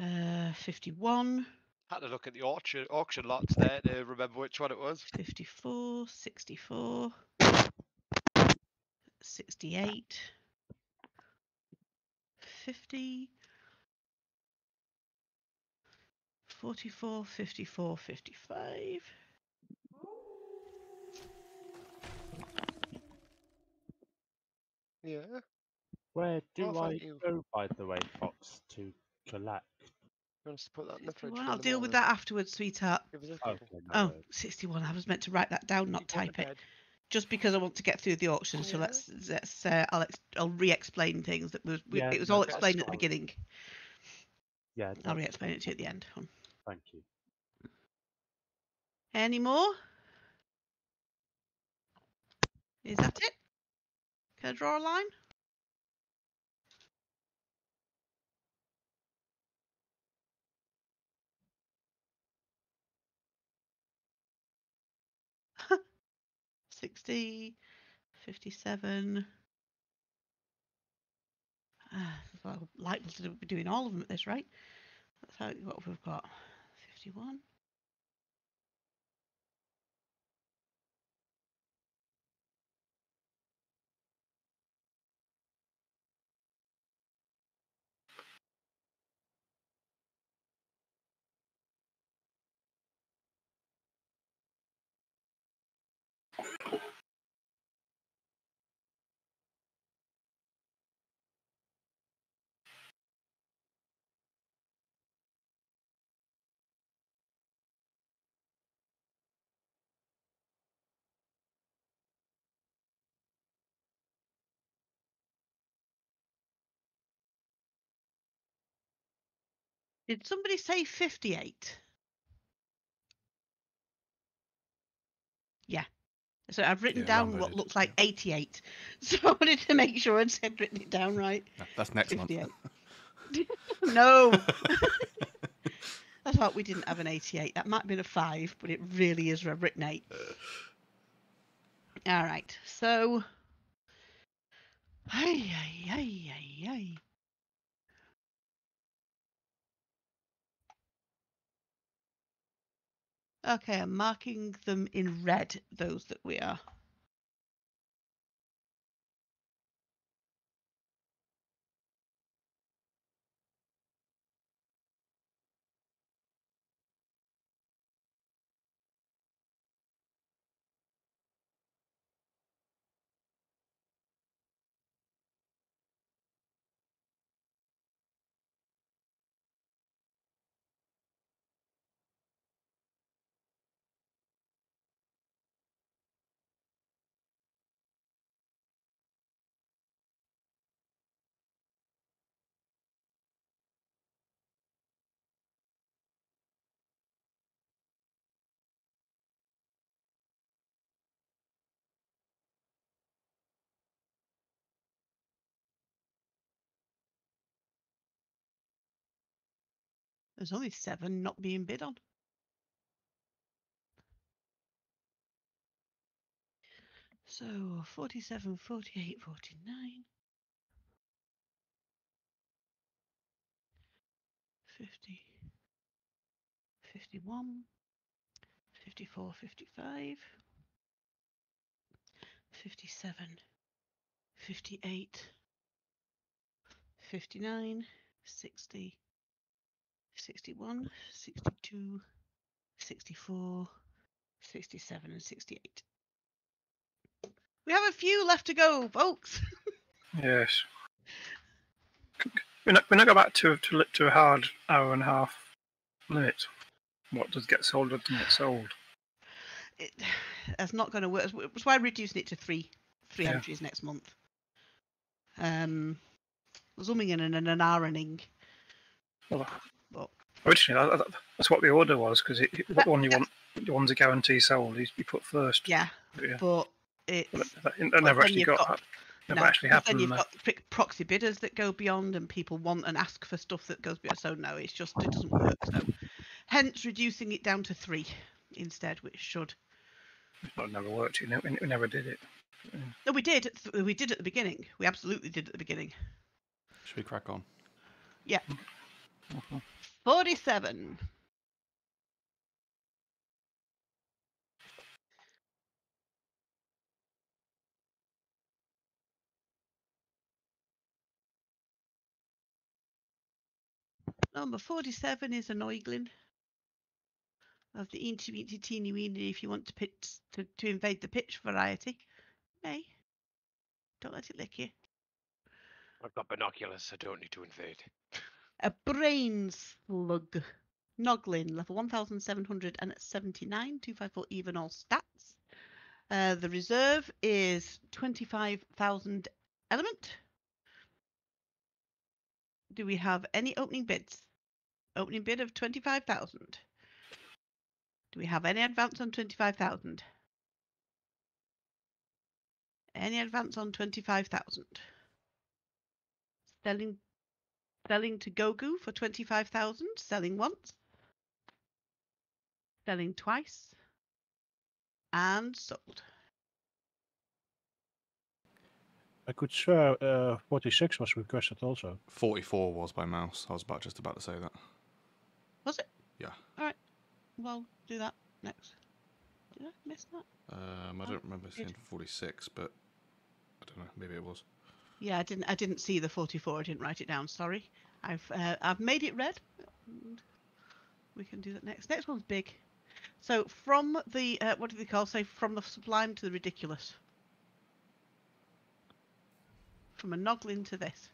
[SPEAKER 1] uh, 51,
[SPEAKER 4] Had to look at the auction auction lots there to remember which one it was.
[SPEAKER 1] 54, 64, 68, 50, 44, 54, 55.
[SPEAKER 4] Yeah.
[SPEAKER 10] Where do
[SPEAKER 4] Oh,
[SPEAKER 10] I
[SPEAKER 4] thank you.
[SPEAKER 10] go, by the way, Fox, to collect?
[SPEAKER 4] You want us to put that in the fridge?
[SPEAKER 1] 61,
[SPEAKER 4] for
[SPEAKER 1] I'll deal with that afterwards, sweetheart.
[SPEAKER 4] Give us a couple.
[SPEAKER 10] Okay, no
[SPEAKER 1] Oh,
[SPEAKER 10] worries.
[SPEAKER 1] 61. I was meant to write that down, not
[SPEAKER 4] Keep on the
[SPEAKER 1] type it. Just because I want to get through the auction, so let's let's uh, I'll ex- I'll re-explain things that was we,
[SPEAKER 10] Yeah,
[SPEAKER 1] it was
[SPEAKER 10] no,
[SPEAKER 1] all explained at the beginning.
[SPEAKER 10] Yeah,
[SPEAKER 1] I'll re-explain it to you at the end.
[SPEAKER 10] Thank you.
[SPEAKER 1] Any more? Is that it? Can I draw a line? Sixty, fifty-seven. Ah, well, likely to be doing all of them at this rate. That's how what we've got. Fifty-one. Did somebody say 58? Yeah. So I've written
[SPEAKER 3] Yeah,
[SPEAKER 1] down what looks like 88. So I wanted to make sure I'd said written it down right.
[SPEAKER 3] That's next month.
[SPEAKER 1] 58. no. I thought we didn't have an 88. That might have been a 5, but it really is a written 8. All right. So. Ay, ay, ay, ay, ay. Okay, I'm marking them in red, those that we are. There's only seven not being bid on. So 47, 48, 49. 50, 51, 54, 55, 57, 58, 59, 60, 61, 62, 64, 67, and 68. We have a few left to go, folks.
[SPEAKER 2] Yes. We're not, we're not go back to, to to a hard hour and a half limit. What does get sold doesn't get sold.
[SPEAKER 1] it, that's not going to work. That's why I'm reducing it to three, three
[SPEAKER 2] Yeah.
[SPEAKER 1] entries next month. Um, zooming in and an ironing.
[SPEAKER 2] Well,
[SPEAKER 1] But
[SPEAKER 2] Originally, that, that, that's what the order was because the one you want, the one's a guarantee sold, you, you put first.
[SPEAKER 1] Yeah, but, yeah.
[SPEAKER 2] but it that, never actually got,
[SPEAKER 1] got
[SPEAKER 2] never
[SPEAKER 1] no,
[SPEAKER 2] actually
[SPEAKER 1] happened. Then you've got proxy bidders that go beyond, and people want and ask for stuff that goes beyond. So no, it's just it doesn't work. So, hence reducing it down to three instead, which should.
[SPEAKER 2] It never worked. You know, we never did it. Yeah.
[SPEAKER 1] No, we did. We did at the beginning. We absolutely did at the beginning.
[SPEAKER 3] Should we crack on?
[SPEAKER 1] Yeah.
[SPEAKER 2] Mm
[SPEAKER 1] -hmm. 47. Number 47 is an oigling of the eensy weensy teeny weeny if you want to pitch to, to invade the pitch variety. may don't let it lick you.
[SPEAKER 4] I've got binoculars, I don't need to invade.
[SPEAKER 1] A Brain Slug. Noglin, level 1779, 254 even all stats. Uh, the reserve is 25,000 element. Do we have any opening bids? Opening bid of 25,000. Do we have any advance on 25,000? Any advance on 25,000? Selling selling to Gogu for 25,000, selling once, selling twice, and sold.
[SPEAKER 7] I could swear uh, 46 was requested also.
[SPEAKER 3] 44 was by mouse. I was about just about to say that.
[SPEAKER 1] Was it?
[SPEAKER 3] Yeah.
[SPEAKER 1] All right. Well, do that next. Did I miss that?
[SPEAKER 3] Um, I
[SPEAKER 1] Oh,
[SPEAKER 3] don't remember seeing 46, but I don't know. Maybe it was.
[SPEAKER 1] Yeah, I didn't. I didn't see the 44. I didn't write it down. Sorry. I've uh, I've made it red. We can do that next. Next one's big. So from the uh, what do they call? Say from the sublime to the ridiculous. From a noglin to this.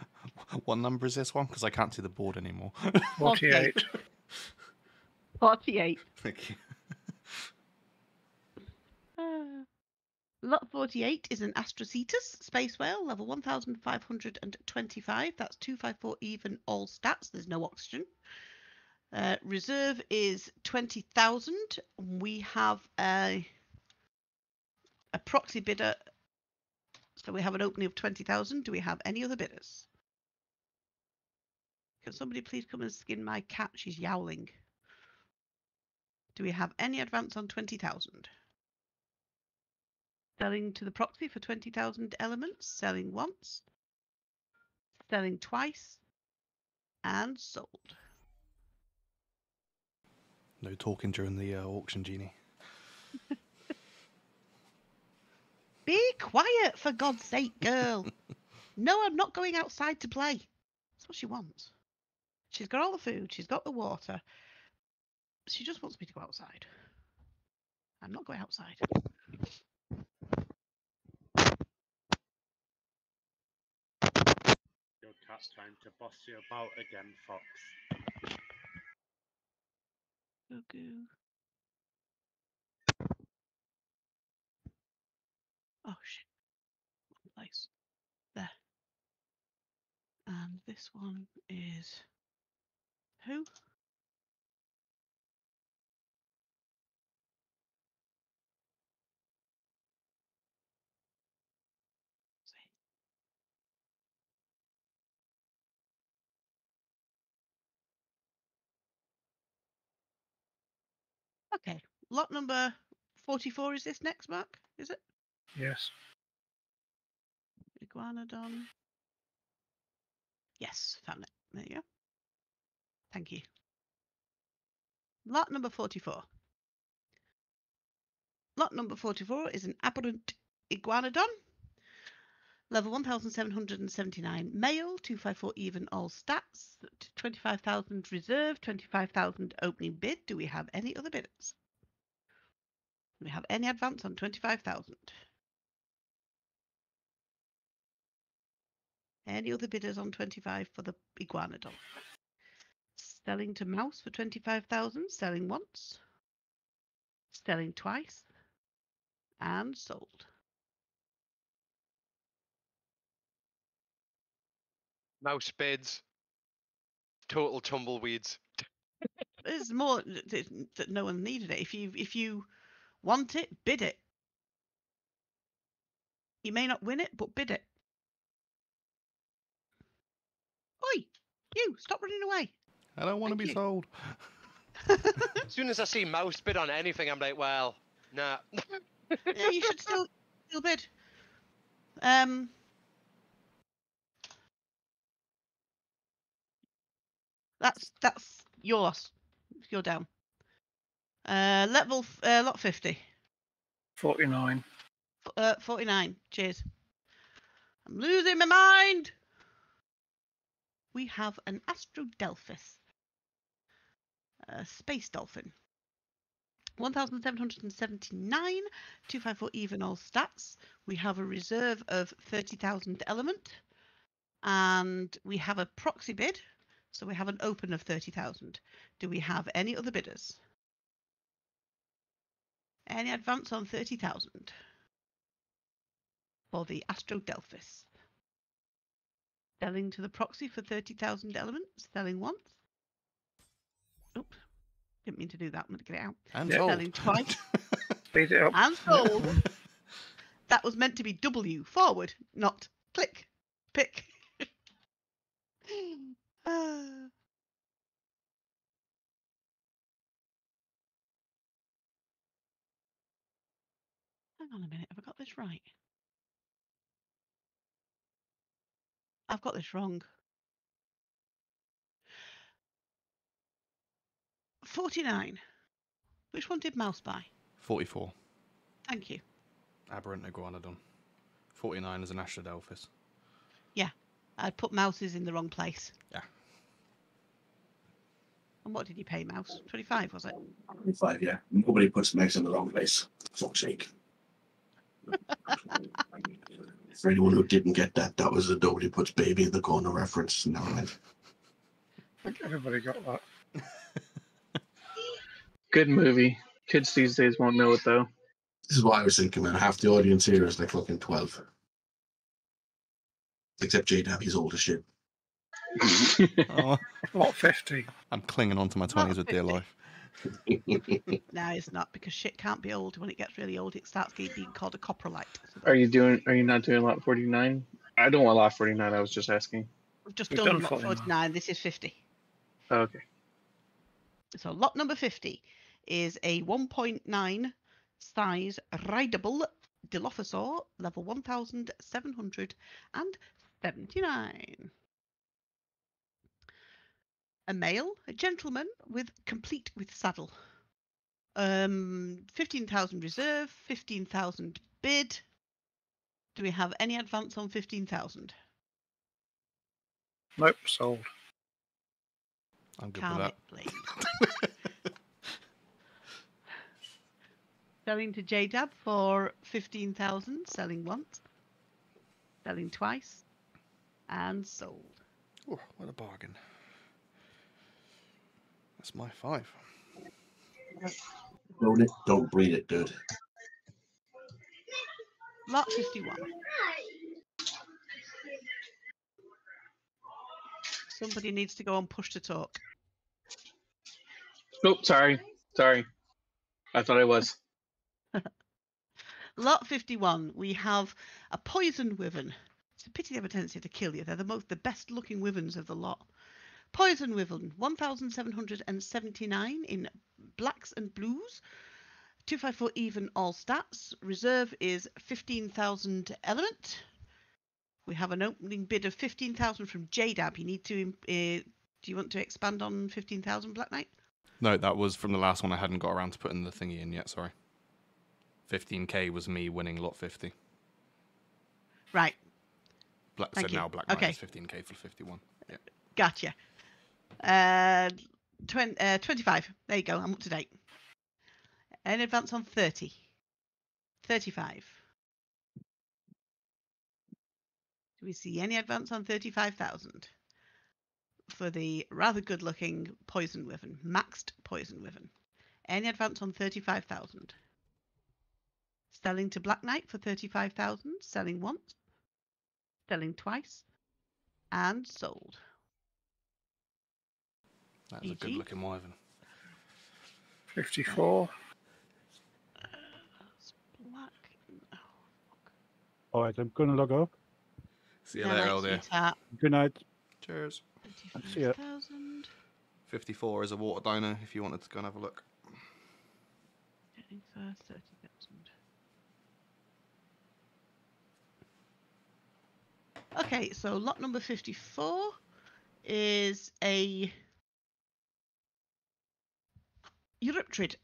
[SPEAKER 3] what number is this one? Because I can't see the board anymore.
[SPEAKER 2] 48.
[SPEAKER 1] 48.
[SPEAKER 3] Thank you.
[SPEAKER 1] Uh, lot 48 is an Astrocetus space whale, level 1525. That's 254 even all stats. There's no oxygen. Uh, reserve is 20,000. We have a, a proxy bidder. So we have an opening of 20,000. Do we have any other bidders? Can somebody please come and skin my cat? She's yowling. Do we have any advance on 20,000? Selling to the proxy for 20,000 elements, selling once, selling twice, and sold.
[SPEAKER 3] No talking during the uh, auction, Genie.
[SPEAKER 1] Be quiet, for God's sake, girl. no, I'm not going outside to play. That's what she wants. She's got all the food, she's got the water. She just wants me to go outside. I'm not going outside.
[SPEAKER 10] Cat's trying to boss you about again, Fox.
[SPEAKER 1] Goo. Oh shit. Place. There. And this one is who? See. Okay. Lot number 44 is this next, Mark? Is it?
[SPEAKER 2] Yes.
[SPEAKER 1] Iguanodon. Yes, found it. There you go. Thank you. Lot number 44. Lot number 44 is an aberrant iguanodon. Level 1779 male, 254 even all stats, 25,000 reserve, 25,000 opening bid. Do we have any other bidders? Do we have any advance on 25,000? Any other bidders on 25 for the iguanodon? Selling to mouse for 25,000, selling once, selling twice, and sold.
[SPEAKER 4] Mouse bids. Total tumbleweeds.
[SPEAKER 1] There's more th- th- that no one needed it. If you if you want it, bid it. You may not win it, but bid it. Oi, you stop running away.
[SPEAKER 3] I don't want to be
[SPEAKER 1] you.
[SPEAKER 3] sold.
[SPEAKER 4] As soon as I see mouse bid on anything, I'm like, well, nah.
[SPEAKER 1] yeah, you should still still bid. Um. That's that's your loss. You're down. Uh, level uh, lot fifty.
[SPEAKER 2] 49.
[SPEAKER 1] F- Uh, forty nine. Cheers. I'm losing my mind. We have an Astrodelphus, a space dolphin. 1779, 254 even all stats. We have a reserve of 30,000 element. And we have a proxy bid. So we have an open of 30,000. Do we have any other bidders? Any advance on 30,000 for the Astrodelphus? Selling to the proxy for 30,000 elements. Selling once. Oops. Didn't mean to do that. I'm going to get it out.
[SPEAKER 3] And
[SPEAKER 2] Yeah.
[SPEAKER 1] Selling twice.
[SPEAKER 2] Speed it up.
[SPEAKER 1] and sold. that was meant to be W forward, not click, pick. Hang on a minute, have I got this right? I've got this wrong. 49. Which one did Mouse buy?
[SPEAKER 3] 44.
[SPEAKER 1] Thank you.
[SPEAKER 3] Aberrant Iguanodon. 49 is an Astrodelphus.
[SPEAKER 1] I put mouses in the wrong place.
[SPEAKER 3] Yeah.
[SPEAKER 1] And what did you pay, Mouse? 25, was it?
[SPEAKER 5] 25, yeah. Nobody puts Mouse in the wrong place. Fuck's sake. For anyone who didn't get that, that was a nobody puts baby in the corner reference. Never mind.
[SPEAKER 2] I think everybody got that.
[SPEAKER 8] Good movie. Kids these days won't know it though.
[SPEAKER 5] This is what I was thinking, man. Half the audience here is like fucking 12. Except J Dab, he's old as shit.
[SPEAKER 3] Oh,
[SPEAKER 2] Lot 50.
[SPEAKER 3] I'm clinging on to my 20s with dear life.
[SPEAKER 1] No, it's not because shit can't be old. When it gets really old, it starts getting being called a coprolite. So
[SPEAKER 8] Are you doing? Are you not doing lot forty nine? I don't want lot forty nine. I was just asking.
[SPEAKER 1] we've just
[SPEAKER 2] We've
[SPEAKER 1] done,
[SPEAKER 2] done
[SPEAKER 1] lot
[SPEAKER 2] 49.
[SPEAKER 1] 49. This is 50.
[SPEAKER 8] Oh, okay.
[SPEAKER 1] So lot number 50 is a 1.9 size rideable Dilophosaur, level 1779. A male, a gentleman with complete with saddle. Um, 15,000 reserve, 15,000 bid. Do we have any advance on 15,000?
[SPEAKER 2] Nope, sold.
[SPEAKER 3] I'm good
[SPEAKER 1] Calm
[SPEAKER 3] with that.
[SPEAKER 1] please. Selling to JDAB for 15,000, selling once, selling twice, and sold.
[SPEAKER 3] oh, what a bargain. That's my five.
[SPEAKER 5] Own it, don't breed it, dude.
[SPEAKER 1] Lot 51. Somebody needs to go and push to talk.
[SPEAKER 8] Oh, sorry, sorry. I thought I was.
[SPEAKER 1] Lot 51, we have a poison wyvern. It's a pity they have a tendency to kill you. They're the most the best looking wyverns of the lot. Poison wyvern, 1779 in blacks and blues. 254 even all stats. Reserve is 15,000 element. We have an opening bid of 15,000 from JDAB. You need to. Uh, do you want to expand on 15,000 Black Knight?
[SPEAKER 3] No, that was from the last one. I hadn't got around to putting the thingy in yet. Sorry. 15k was me winning lot 50.
[SPEAKER 1] Right,
[SPEAKER 3] Black,
[SPEAKER 1] Thank
[SPEAKER 3] so
[SPEAKER 1] you.
[SPEAKER 3] now Black Knight
[SPEAKER 1] Okay.
[SPEAKER 3] is 15k for 51. Yeah.
[SPEAKER 1] Gotcha. Uh, 20, uh, 25. There you go. I'm up to date. An advance on 30. 35. Do we see any advance on 35,000? For the rather good looking poison wyvern, maxed poison wyvern. Any advance on 35,000? Selling to Black Knight for 35,000. Selling once selling twice and sold.
[SPEAKER 3] That's a good looking wyvern.
[SPEAKER 1] Fifty four. Uh,
[SPEAKER 7] All right, I'm going to log off.
[SPEAKER 3] See you later, old
[SPEAKER 7] Good night.
[SPEAKER 3] Cheers.
[SPEAKER 1] 35,000.
[SPEAKER 3] 54 is a water diner if you wanted to go and have a look.
[SPEAKER 1] Okay, so lot number 54 is a Eurypterid.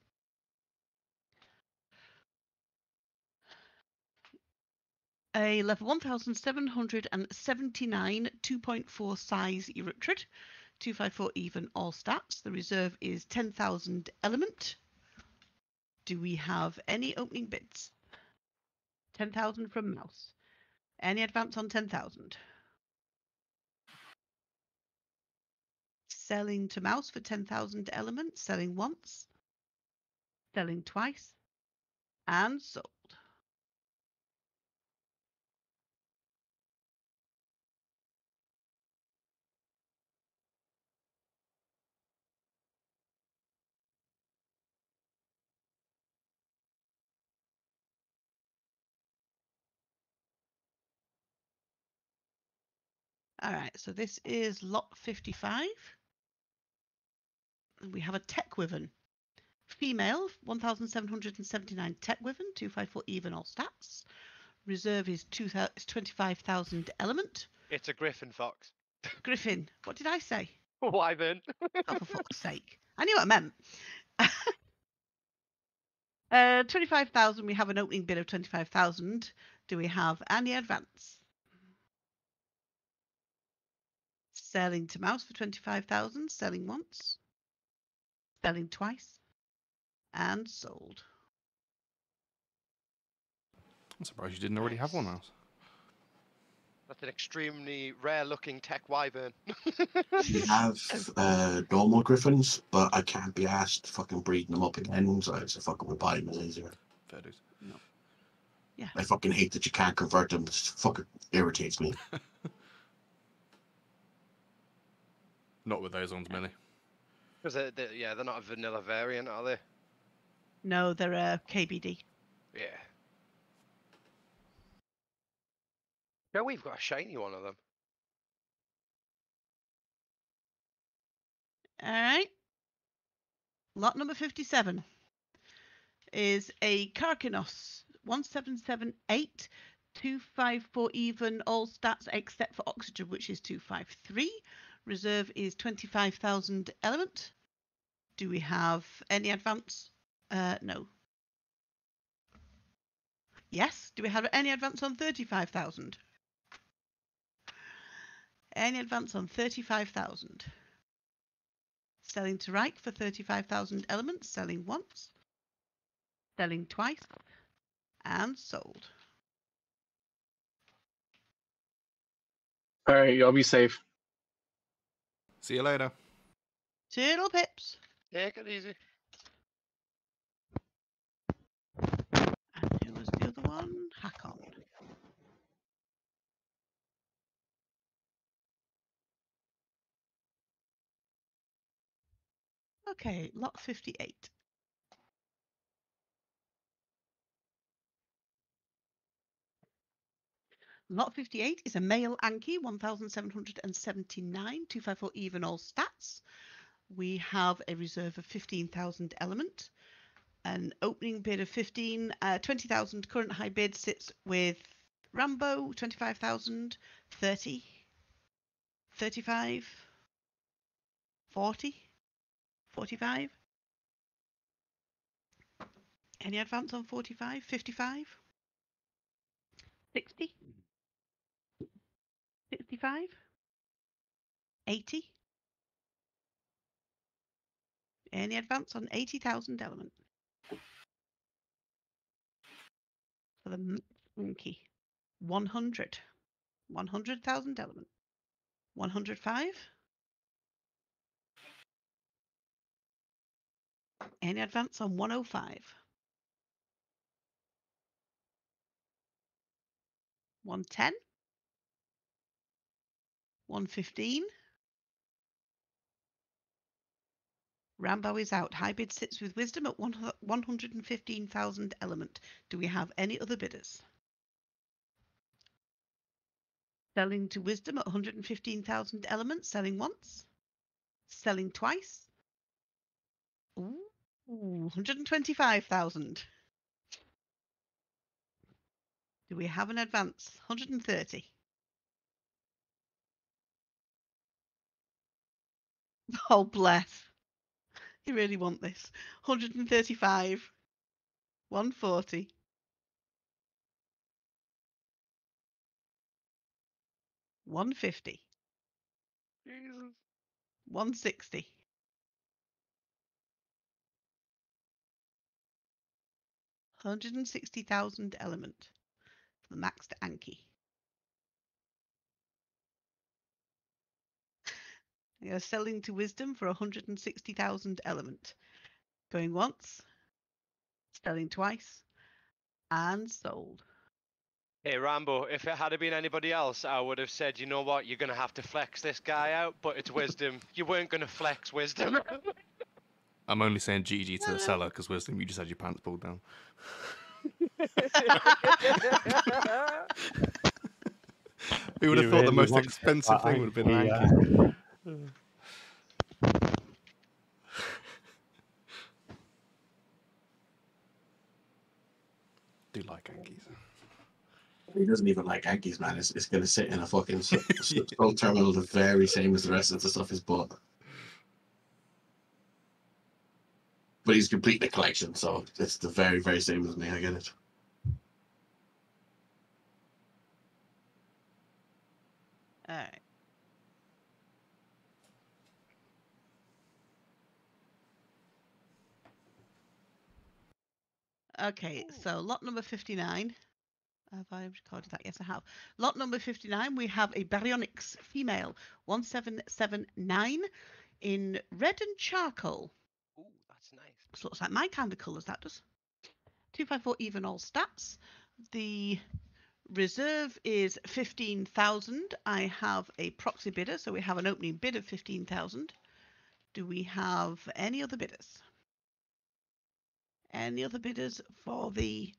[SPEAKER 1] A level 1779 2.4 size Eurypterid, 254 even all stats. The reserve is 10,000 element. Do we have any opening bids? 10,000 from Mouse. Any advance on 10,000? Selling to Mouse for 10,000 elements, selling once, selling twice, and sold. All right, so this is lot 55. And We have a tech wyvern. Female, 1,779 tech wyvern, 254 even all stats. Reserve is 2,000 is 25,000 element.
[SPEAKER 4] It's a griffin fox.
[SPEAKER 1] Griffin, what did I say?
[SPEAKER 4] Why then?
[SPEAKER 1] Oh, for fuck's sake. I knew what I meant. uh, 25,000, we have an opening bid of 25,000. Do we have any advance? Selling to mouse for 25,000, selling once, selling twice, and sold.
[SPEAKER 3] I'm surprised you didn't already have one Mouse.
[SPEAKER 4] That's an extremely rare looking tech wyvern.
[SPEAKER 5] We have uh, normal griffins, but I can't be asked fucking breeding them up again, so it's a fucking we buy them as easier.
[SPEAKER 3] Fair dues.
[SPEAKER 5] I fucking hate that you can't convert them. It fucking irritates me.
[SPEAKER 3] Not with those ones, Millie.
[SPEAKER 4] Because they're, they're, yeah, they're not a vanilla variant, are they?
[SPEAKER 1] No, they're a KBD.
[SPEAKER 4] Yeah. Yeah, we've got a shiny one of them.
[SPEAKER 1] All right. Lot number 57 is a Karkinos 1778 254 even all stats except for oxygen which is 253 reserve is 25,000 element. Do we have any advance? Uh no. Yes. Do we have any advance on 35,000 any advance on 35,000 Selling to Reich for 35,000 elements, selling once, selling twice, and sold.
[SPEAKER 8] All right, y'all be safe.
[SPEAKER 3] See you later.
[SPEAKER 1] Turtle pips.
[SPEAKER 4] Take it easy.
[SPEAKER 1] And who was the other one? Hakon. Okay, lot 58. Lot 58 is a male Anki, 1779, 254 even all stats. We have a reserve of 15,000 element, an opening bid of 15, uh, 20,000 current high bid sits with Rambo, 25,000, 30, 35, 40, 45. Any advance on 45, 55, 60, 65, 80. Any advance on 80,000 element? For the monkey. 100. 100,000 element. 105. Any advance on 105? 110? 115? Rambo is out. High bid sits with wisdom at 115,000 element. Do we have any other bidders? Selling to wisdom at 115,000 elements, selling once, selling twice. Ooh, 125,000. Do we have an advance? 130. Oh, bless. You really want this. 135. 140. One fifty.
[SPEAKER 4] Jesus.
[SPEAKER 1] One sixty. Hundred and sixty thousand element for the maxed Anki. You're selling to wisdom for 160,000 element. Going once, selling twice, and sold.
[SPEAKER 4] Hey Rambo, if it had been anybody else, I would have said, you know what, you're gonna have to flex this guy out, but it's wisdom. you weren't gonna flex wisdom.
[SPEAKER 3] I'm only saying GG to the seller because wisdom, you just had your pants pulled down. Who would have
[SPEAKER 10] You
[SPEAKER 3] thought the most expensive thing would have been an
[SPEAKER 10] Anki,
[SPEAKER 3] Anki? Mm. Do like Ankies.
[SPEAKER 5] He doesn't even like Yankees, man. It's, it's going to sit in a fucking s- s- terminal the very same as the rest of the stuff he's bought. But he's completing the collection, so it's the very, very same as me. I get it.
[SPEAKER 1] All right. Okay, so lot number 59. Have I recorded that? Yes, I have. Lot number 59, we have a Baryonyx female, 1779 in red and charcoal.
[SPEAKER 4] Ooh, that's nice.
[SPEAKER 1] So looks like my kind of colours, that does. 254 even all stats. The reserve is 15,000. I have a proxy bidder, so we have an opening bid of 15,000. Do we have any other bidders? Any other bidders for the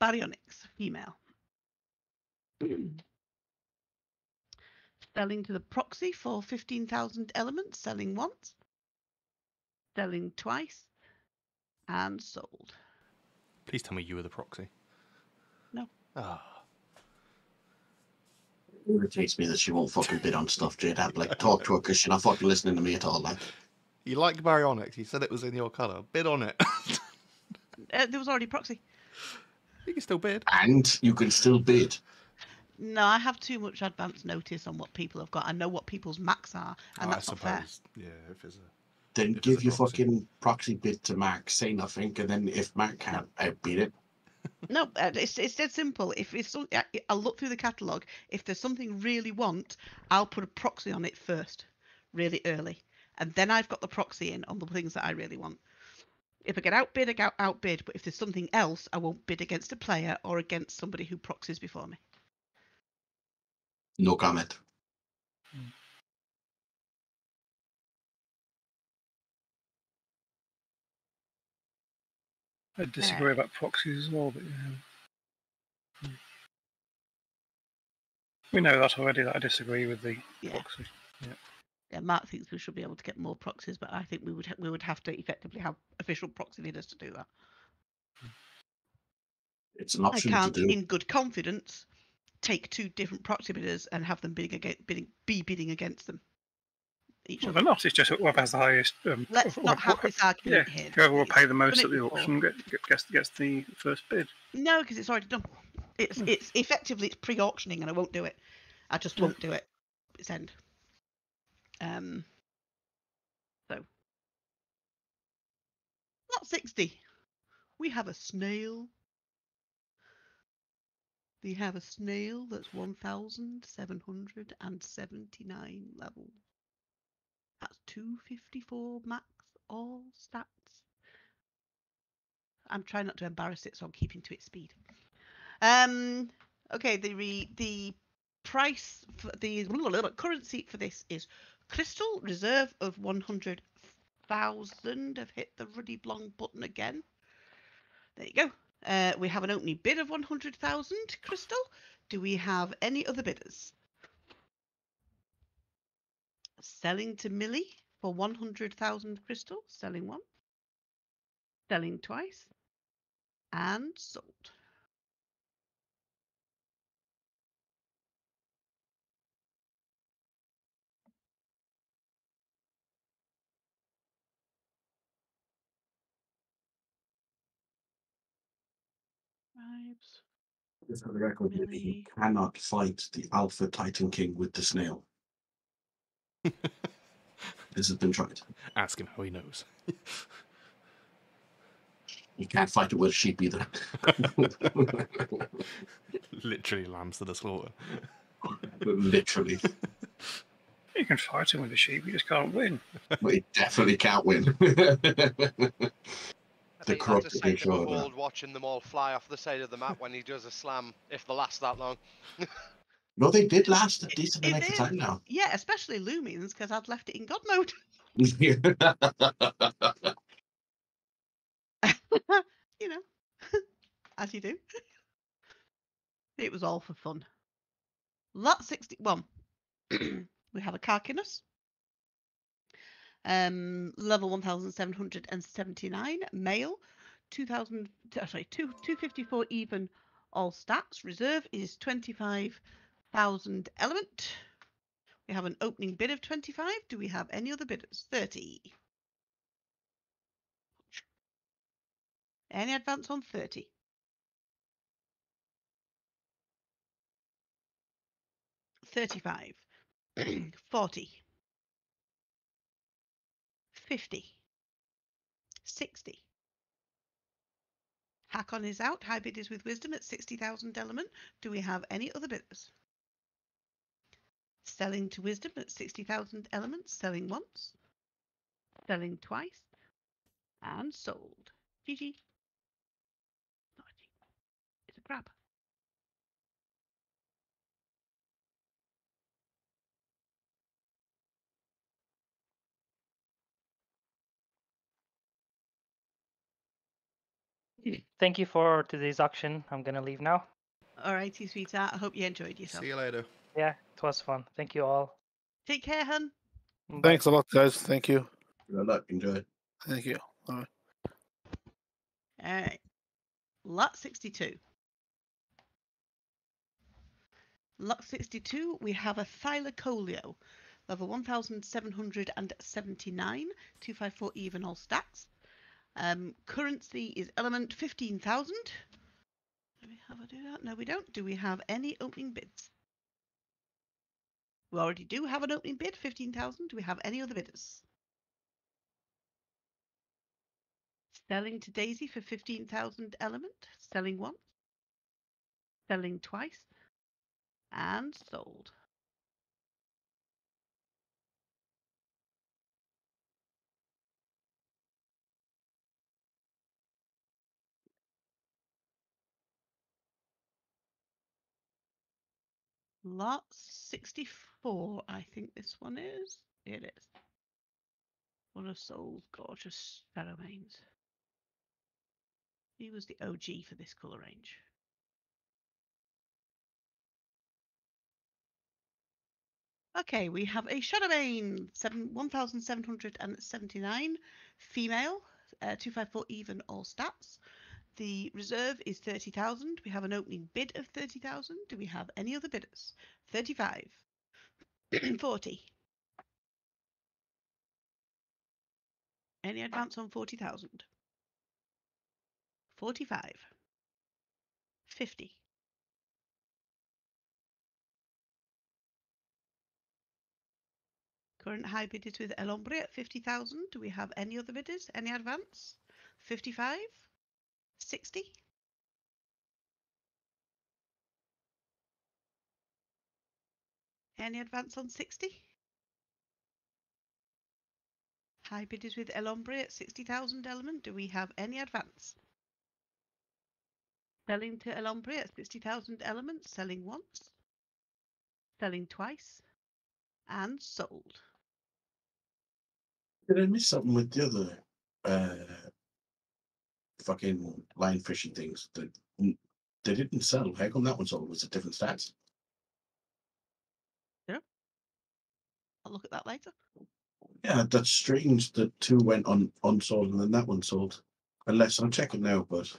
[SPEAKER 1] Baryonyx female? selling to the proxy for 15,000 elements, selling once, selling twice, and sold.
[SPEAKER 3] Please tell me you were the proxy.
[SPEAKER 1] No.
[SPEAKER 3] Ah.
[SPEAKER 5] It irritates me that she won't fucking bid on stuff, Jade. I'd like talk to her because she's not fucking listening to me at all. Like,
[SPEAKER 3] You like Baryonyx. You said it was in your colour. Bid on it.
[SPEAKER 1] Uh, there was already proxy.
[SPEAKER 3] you can still bid.
[SPEAKER 5] and you can still bid.
[SPEAKER 1] No, I have too much advance notice on what people have got. I know what people's max are, and
[SPEAKER 3] I
[SPEAKER 1] that's not fair.
[SPEAKER 3] Yeah, if it's a.
[SPEAKER 5] Then
[SPEAKER 3] If it's
[SPEAKER 5] give
[SPEAKER 3] a
[SPEAKER 5] your
[SPEAKER 3] proxy.
[SPEAKER 5] fucking proxy bid to Mark, say nothing, and then if Mark can't outbid it,
[SPEAKER 1] No, uh, it's it's dead simple. If it's some, I- I'll look through the catalogue. If there's something really want, I'll put a proxy on it first, really early, and then I've got the proxy in on the things that I really want. If I get outbid, I get outbid. But if there's something else, I won't bid against a player or against somebody who proxies before me.
[SPEAKER 5] no comment.
[SPEAKER 2] I disagree about proxies as well, but yeah. Hmm. We know that already. That I disagree with the
[SPEAKER 1] Yeah.
[SPEAKER 2] proxy.
[SPEAKER 1] Yeah, Mark thinks we should be able to get more proxies, but I think we would ha- we would have to effectively have official proxy leaders to do that.
[SPEAKER 5] It's an
[SPEAKER 1] I
[SPEAKER 5] option to
[SPEAKER 1] can't,
[SPEAKER 5] do.
[SPEAKER 1] in good confidence, take two different proxy bidders and have them bidding against, bidding, be bidding against them. Each
[SPEAKER 2] Well,
[SPEAKER 1] other.
[SPEAKER 2] they're not. It's just whoever has the highest. Um,
[SPEAKER 1] Let's not have this
[SPEAKER 2] yeah,
[SPEAKER 1] argument here.
[SPEAKER 2] whoever will pay the most at the
[SPEAKER 1] before.
[SPEAKER 2] auction get, get, gets, gets the first bid.
[SPEAKER 1] No, because it's already done. It's
[SPEAKER 2] Hmm.
[SPEAKER 1] it's effectively it's pre-auctioning, and I won't do it. I just won't do it. It's end. Um. So. Not sixty. We have a snail. We have a snail that's one thousand seven hundred and seventy-nine level. That's two fifty-four max all stats. I'm trying not to embarrass it, so I'm keeping to its speed. Um. Okay. The re, the price for the currency for this is Crystal Reserve of 100,000. I've hit the ruddy blonde button again. There you go. Uh, we have an opening bid of 100,000. Crystal, do we have any other bidders? Selling to Millie for 100,000 crystal, selling one, selling twice, and sold. Tribes.
[SPEAKER 5] Just for the record, Millie, you cannot fight the Alpha Titan King with the snail. This has been tried.
[SPEAKER 3] Ask him how he knows.
[SPEAKER 5] You can't fight it with a sheep either.
[SPEAKER 3] Literally lambs to the slaughter.
[SPEAKER 5] Literally.
[SPEAKER 2] You can fight him with a sheep, you just can't win.
[SPEAKER 5] But you definitely can't win.
[SPEAKER 4] I
[SPEAKER 5] The
[SPEAKER 4] think
[SPEAKER 5] corrupt
[SPEAKER 4] that's a
[SPEAKER 5] they
[SPEAKER 4] sight of
[SPEAKER 5] showed,
[SPEAKER 4] behold watching them all fly off the side of the map when he does a slam, if they last that long.
[SPEAKER 5] no, they did last a decent amount of time now.
[SPEAKER 1] Yeah, especially Lumines because I'd left it in God mode. you know, as you do. it was all for fun. Lot 61. we have a Carcinus. Um, level 1779, male, 2000, uh, sorry, two, 254 even all stats. Reserve is 25,000 element. We have an opening bid of 25. Do we have any other bidders? 30. Any advance on 30? Thirty-five, forty, fifty, sixty. Hakon is out. High bid is with wisdom at 60,000 element. Do we have any other bidders? Selling to wisdom at 60,000 elements. Selling once. Selling twice. And sold. GG. Not a G. It's a crab.
[SPEAKER 11] Thank you for today's auction. I'm gonna leave now.
[SPEAKER 1] Alrighty, sweetheart. I hope you enjoyed yourself.
[SPEAKER 3] See you later.
[SPEAKER 11] Yeah, it was fun. Thank you all.
[SPEAKER 1] Take care, hun.
[SPEAKER 12] Thanks a lot, guys. Thank you.
[SPEAKER 5] Good luck. Enjoy.
[SPEAKER 12] Thank you. All right.
[SPEAKER 1] Alright. Lot 62. Lot 62, we have a Thylacoleo, level 1779, 254 even all stats. Um, currency is element 15,000. Do we have a do that? No, we don't. Do we have any opening bids? We already do have an opening bid, 15,000. Do we have any other bidders? Selling to Daisy for 15,000 element. Selling once. Selling twice. And sold. Lot 64, I think this one is. It is. One of Soul's gorgeous Pharaohs. He was the OG for this colour range. Okay, we have a Shadowmane, seven, 1779, female, uh, 254 even all stats. The reserve is 30,000. We have an opening bid of 30,000. Do we have any other bidders? 35, 40. Any advance on 40,000? 45, 50. Current high bid is with El Hombre at 50,000. Do we have any other bidders? Any advance? 55? 60? Any advance on 60? High bid is with El Hombre at 60,000 element. Do we have any advance? Selling to El Hombre at 60,000 element. Selling once. Selling twice. And sold.
[SPEAKER 5] Did I miss something with the other uh, fucking line fishing things? That they didn't sell. How on that one sold? Was it different stats? Yeah.
[SPEAKER 1] I'll look at that later.
[SPEAKER 5] Yeah, that's strange that two went on unsold and then that one sold. Unless I'm checking now, but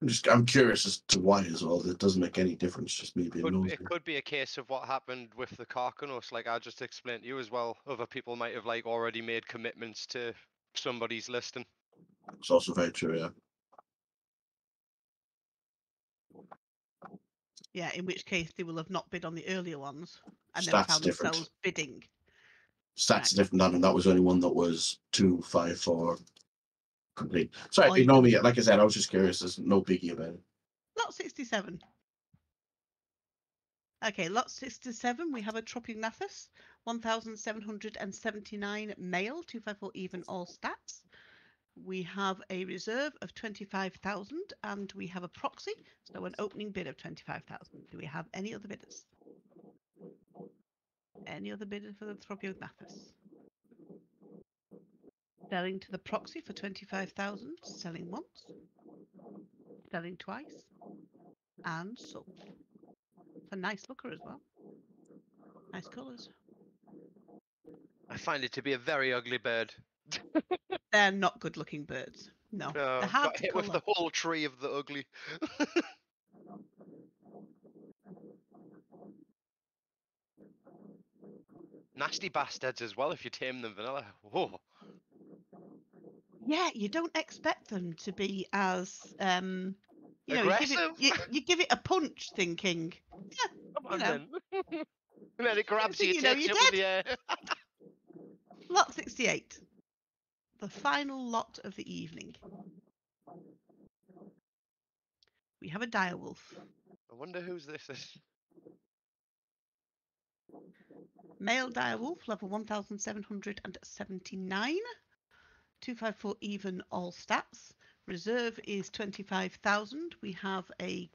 [SPEAKER 5] I'm just I'm curious as to why as well. It doesn't make any difference. Just me being
[SPEAKER 4] Could, it could be a case of what happened with the Carcinus, like I just explained to you as well. Other people might have like already made commitments to somebody's listing.
[SPEAKER 5] It's also very true. Yeah.
[SPEAKER 1] Yeah, in which case they will have not bid on the earlier ones and then
[SPEAKER 5] Stats
[SPEAKER 1] found
[SPEAKER 5] different.
[SPEAKER 1] themselves bidding.
[SPEAKER 5] Stats are different than and that was only one that was two, five, four complete. Sorry,
[SPEAKER 1] Oh,
[SPEAKER 5] ignore me. Like I said, I was just curious. There's no biggie about it.
[SPEAKER 1] Lot 67. Okay, lot 67, we have a Tropeognathus, 1,779 male, 254 even all stats. We have a reserve of 25,000 and we have a proxy, so an opening bid of 25,000. Do we have any other bidders? Any other bidder for the Tropeognathus? Selling to the proxy for 25,000, selling once, selling twice, and sold. It's a nice looker as well. Nice colours.
[SPEAKER 4] I find it to be a very ugly bird.
[SPEAKER 1] They're not good looking birds. No.
[SPEAKER 4] Uh,
[SPEAKER 1] They're hard
[SPEAKER 4] got hit with
[SPEAKER 1] colour.
[SPEAKER 4] the whole tree of the ugly. Nasty bastards as well if you tame them vanilla. Whoa.
[SPEAKER 1] Yeah, you don't expect them to be as um you know, you give, it,
[SPEAKER 4] Aggressive?
[SPEAKER 1] you, you give it a punch thinking, yeah,
[SPEAKER 4] Come
[SPEAKER 1] you
[SPEAKER 4] on
[SPEAKER 1] know,
[SPEAKER 4] then. and then it grabs you,
[SPEAKER 1] you know,
[SPEAKER 4] you up in the air.
[SPEAKER 1] lot 68. The final lot of the evening. We have a direwolf.
[SPEAKER 4] I wonder whose this is.
[SPEAKER 1] Male direwolf, level 1779. 254 even all stats. Reserve is 25,000. We have a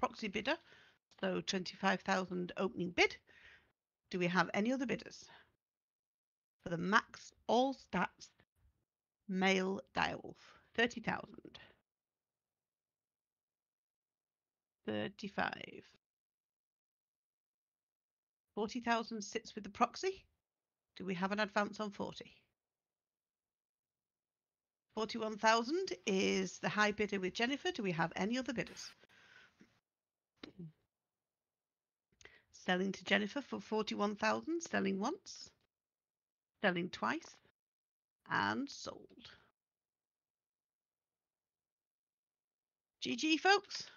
[SPEAKER 1] proxy bidder, so 25,000 opening bid. Do we have any other bidders? For the max all stats male direwolf, 30,000. 35. 40,000 sits with the proxy. Do we have an advance on 40? 41,000 is the high bidder with Jennifer. Do we have any other bidders? Selling to Jennifer for 41,000, selling once, selling twice, and sold. GG, folks.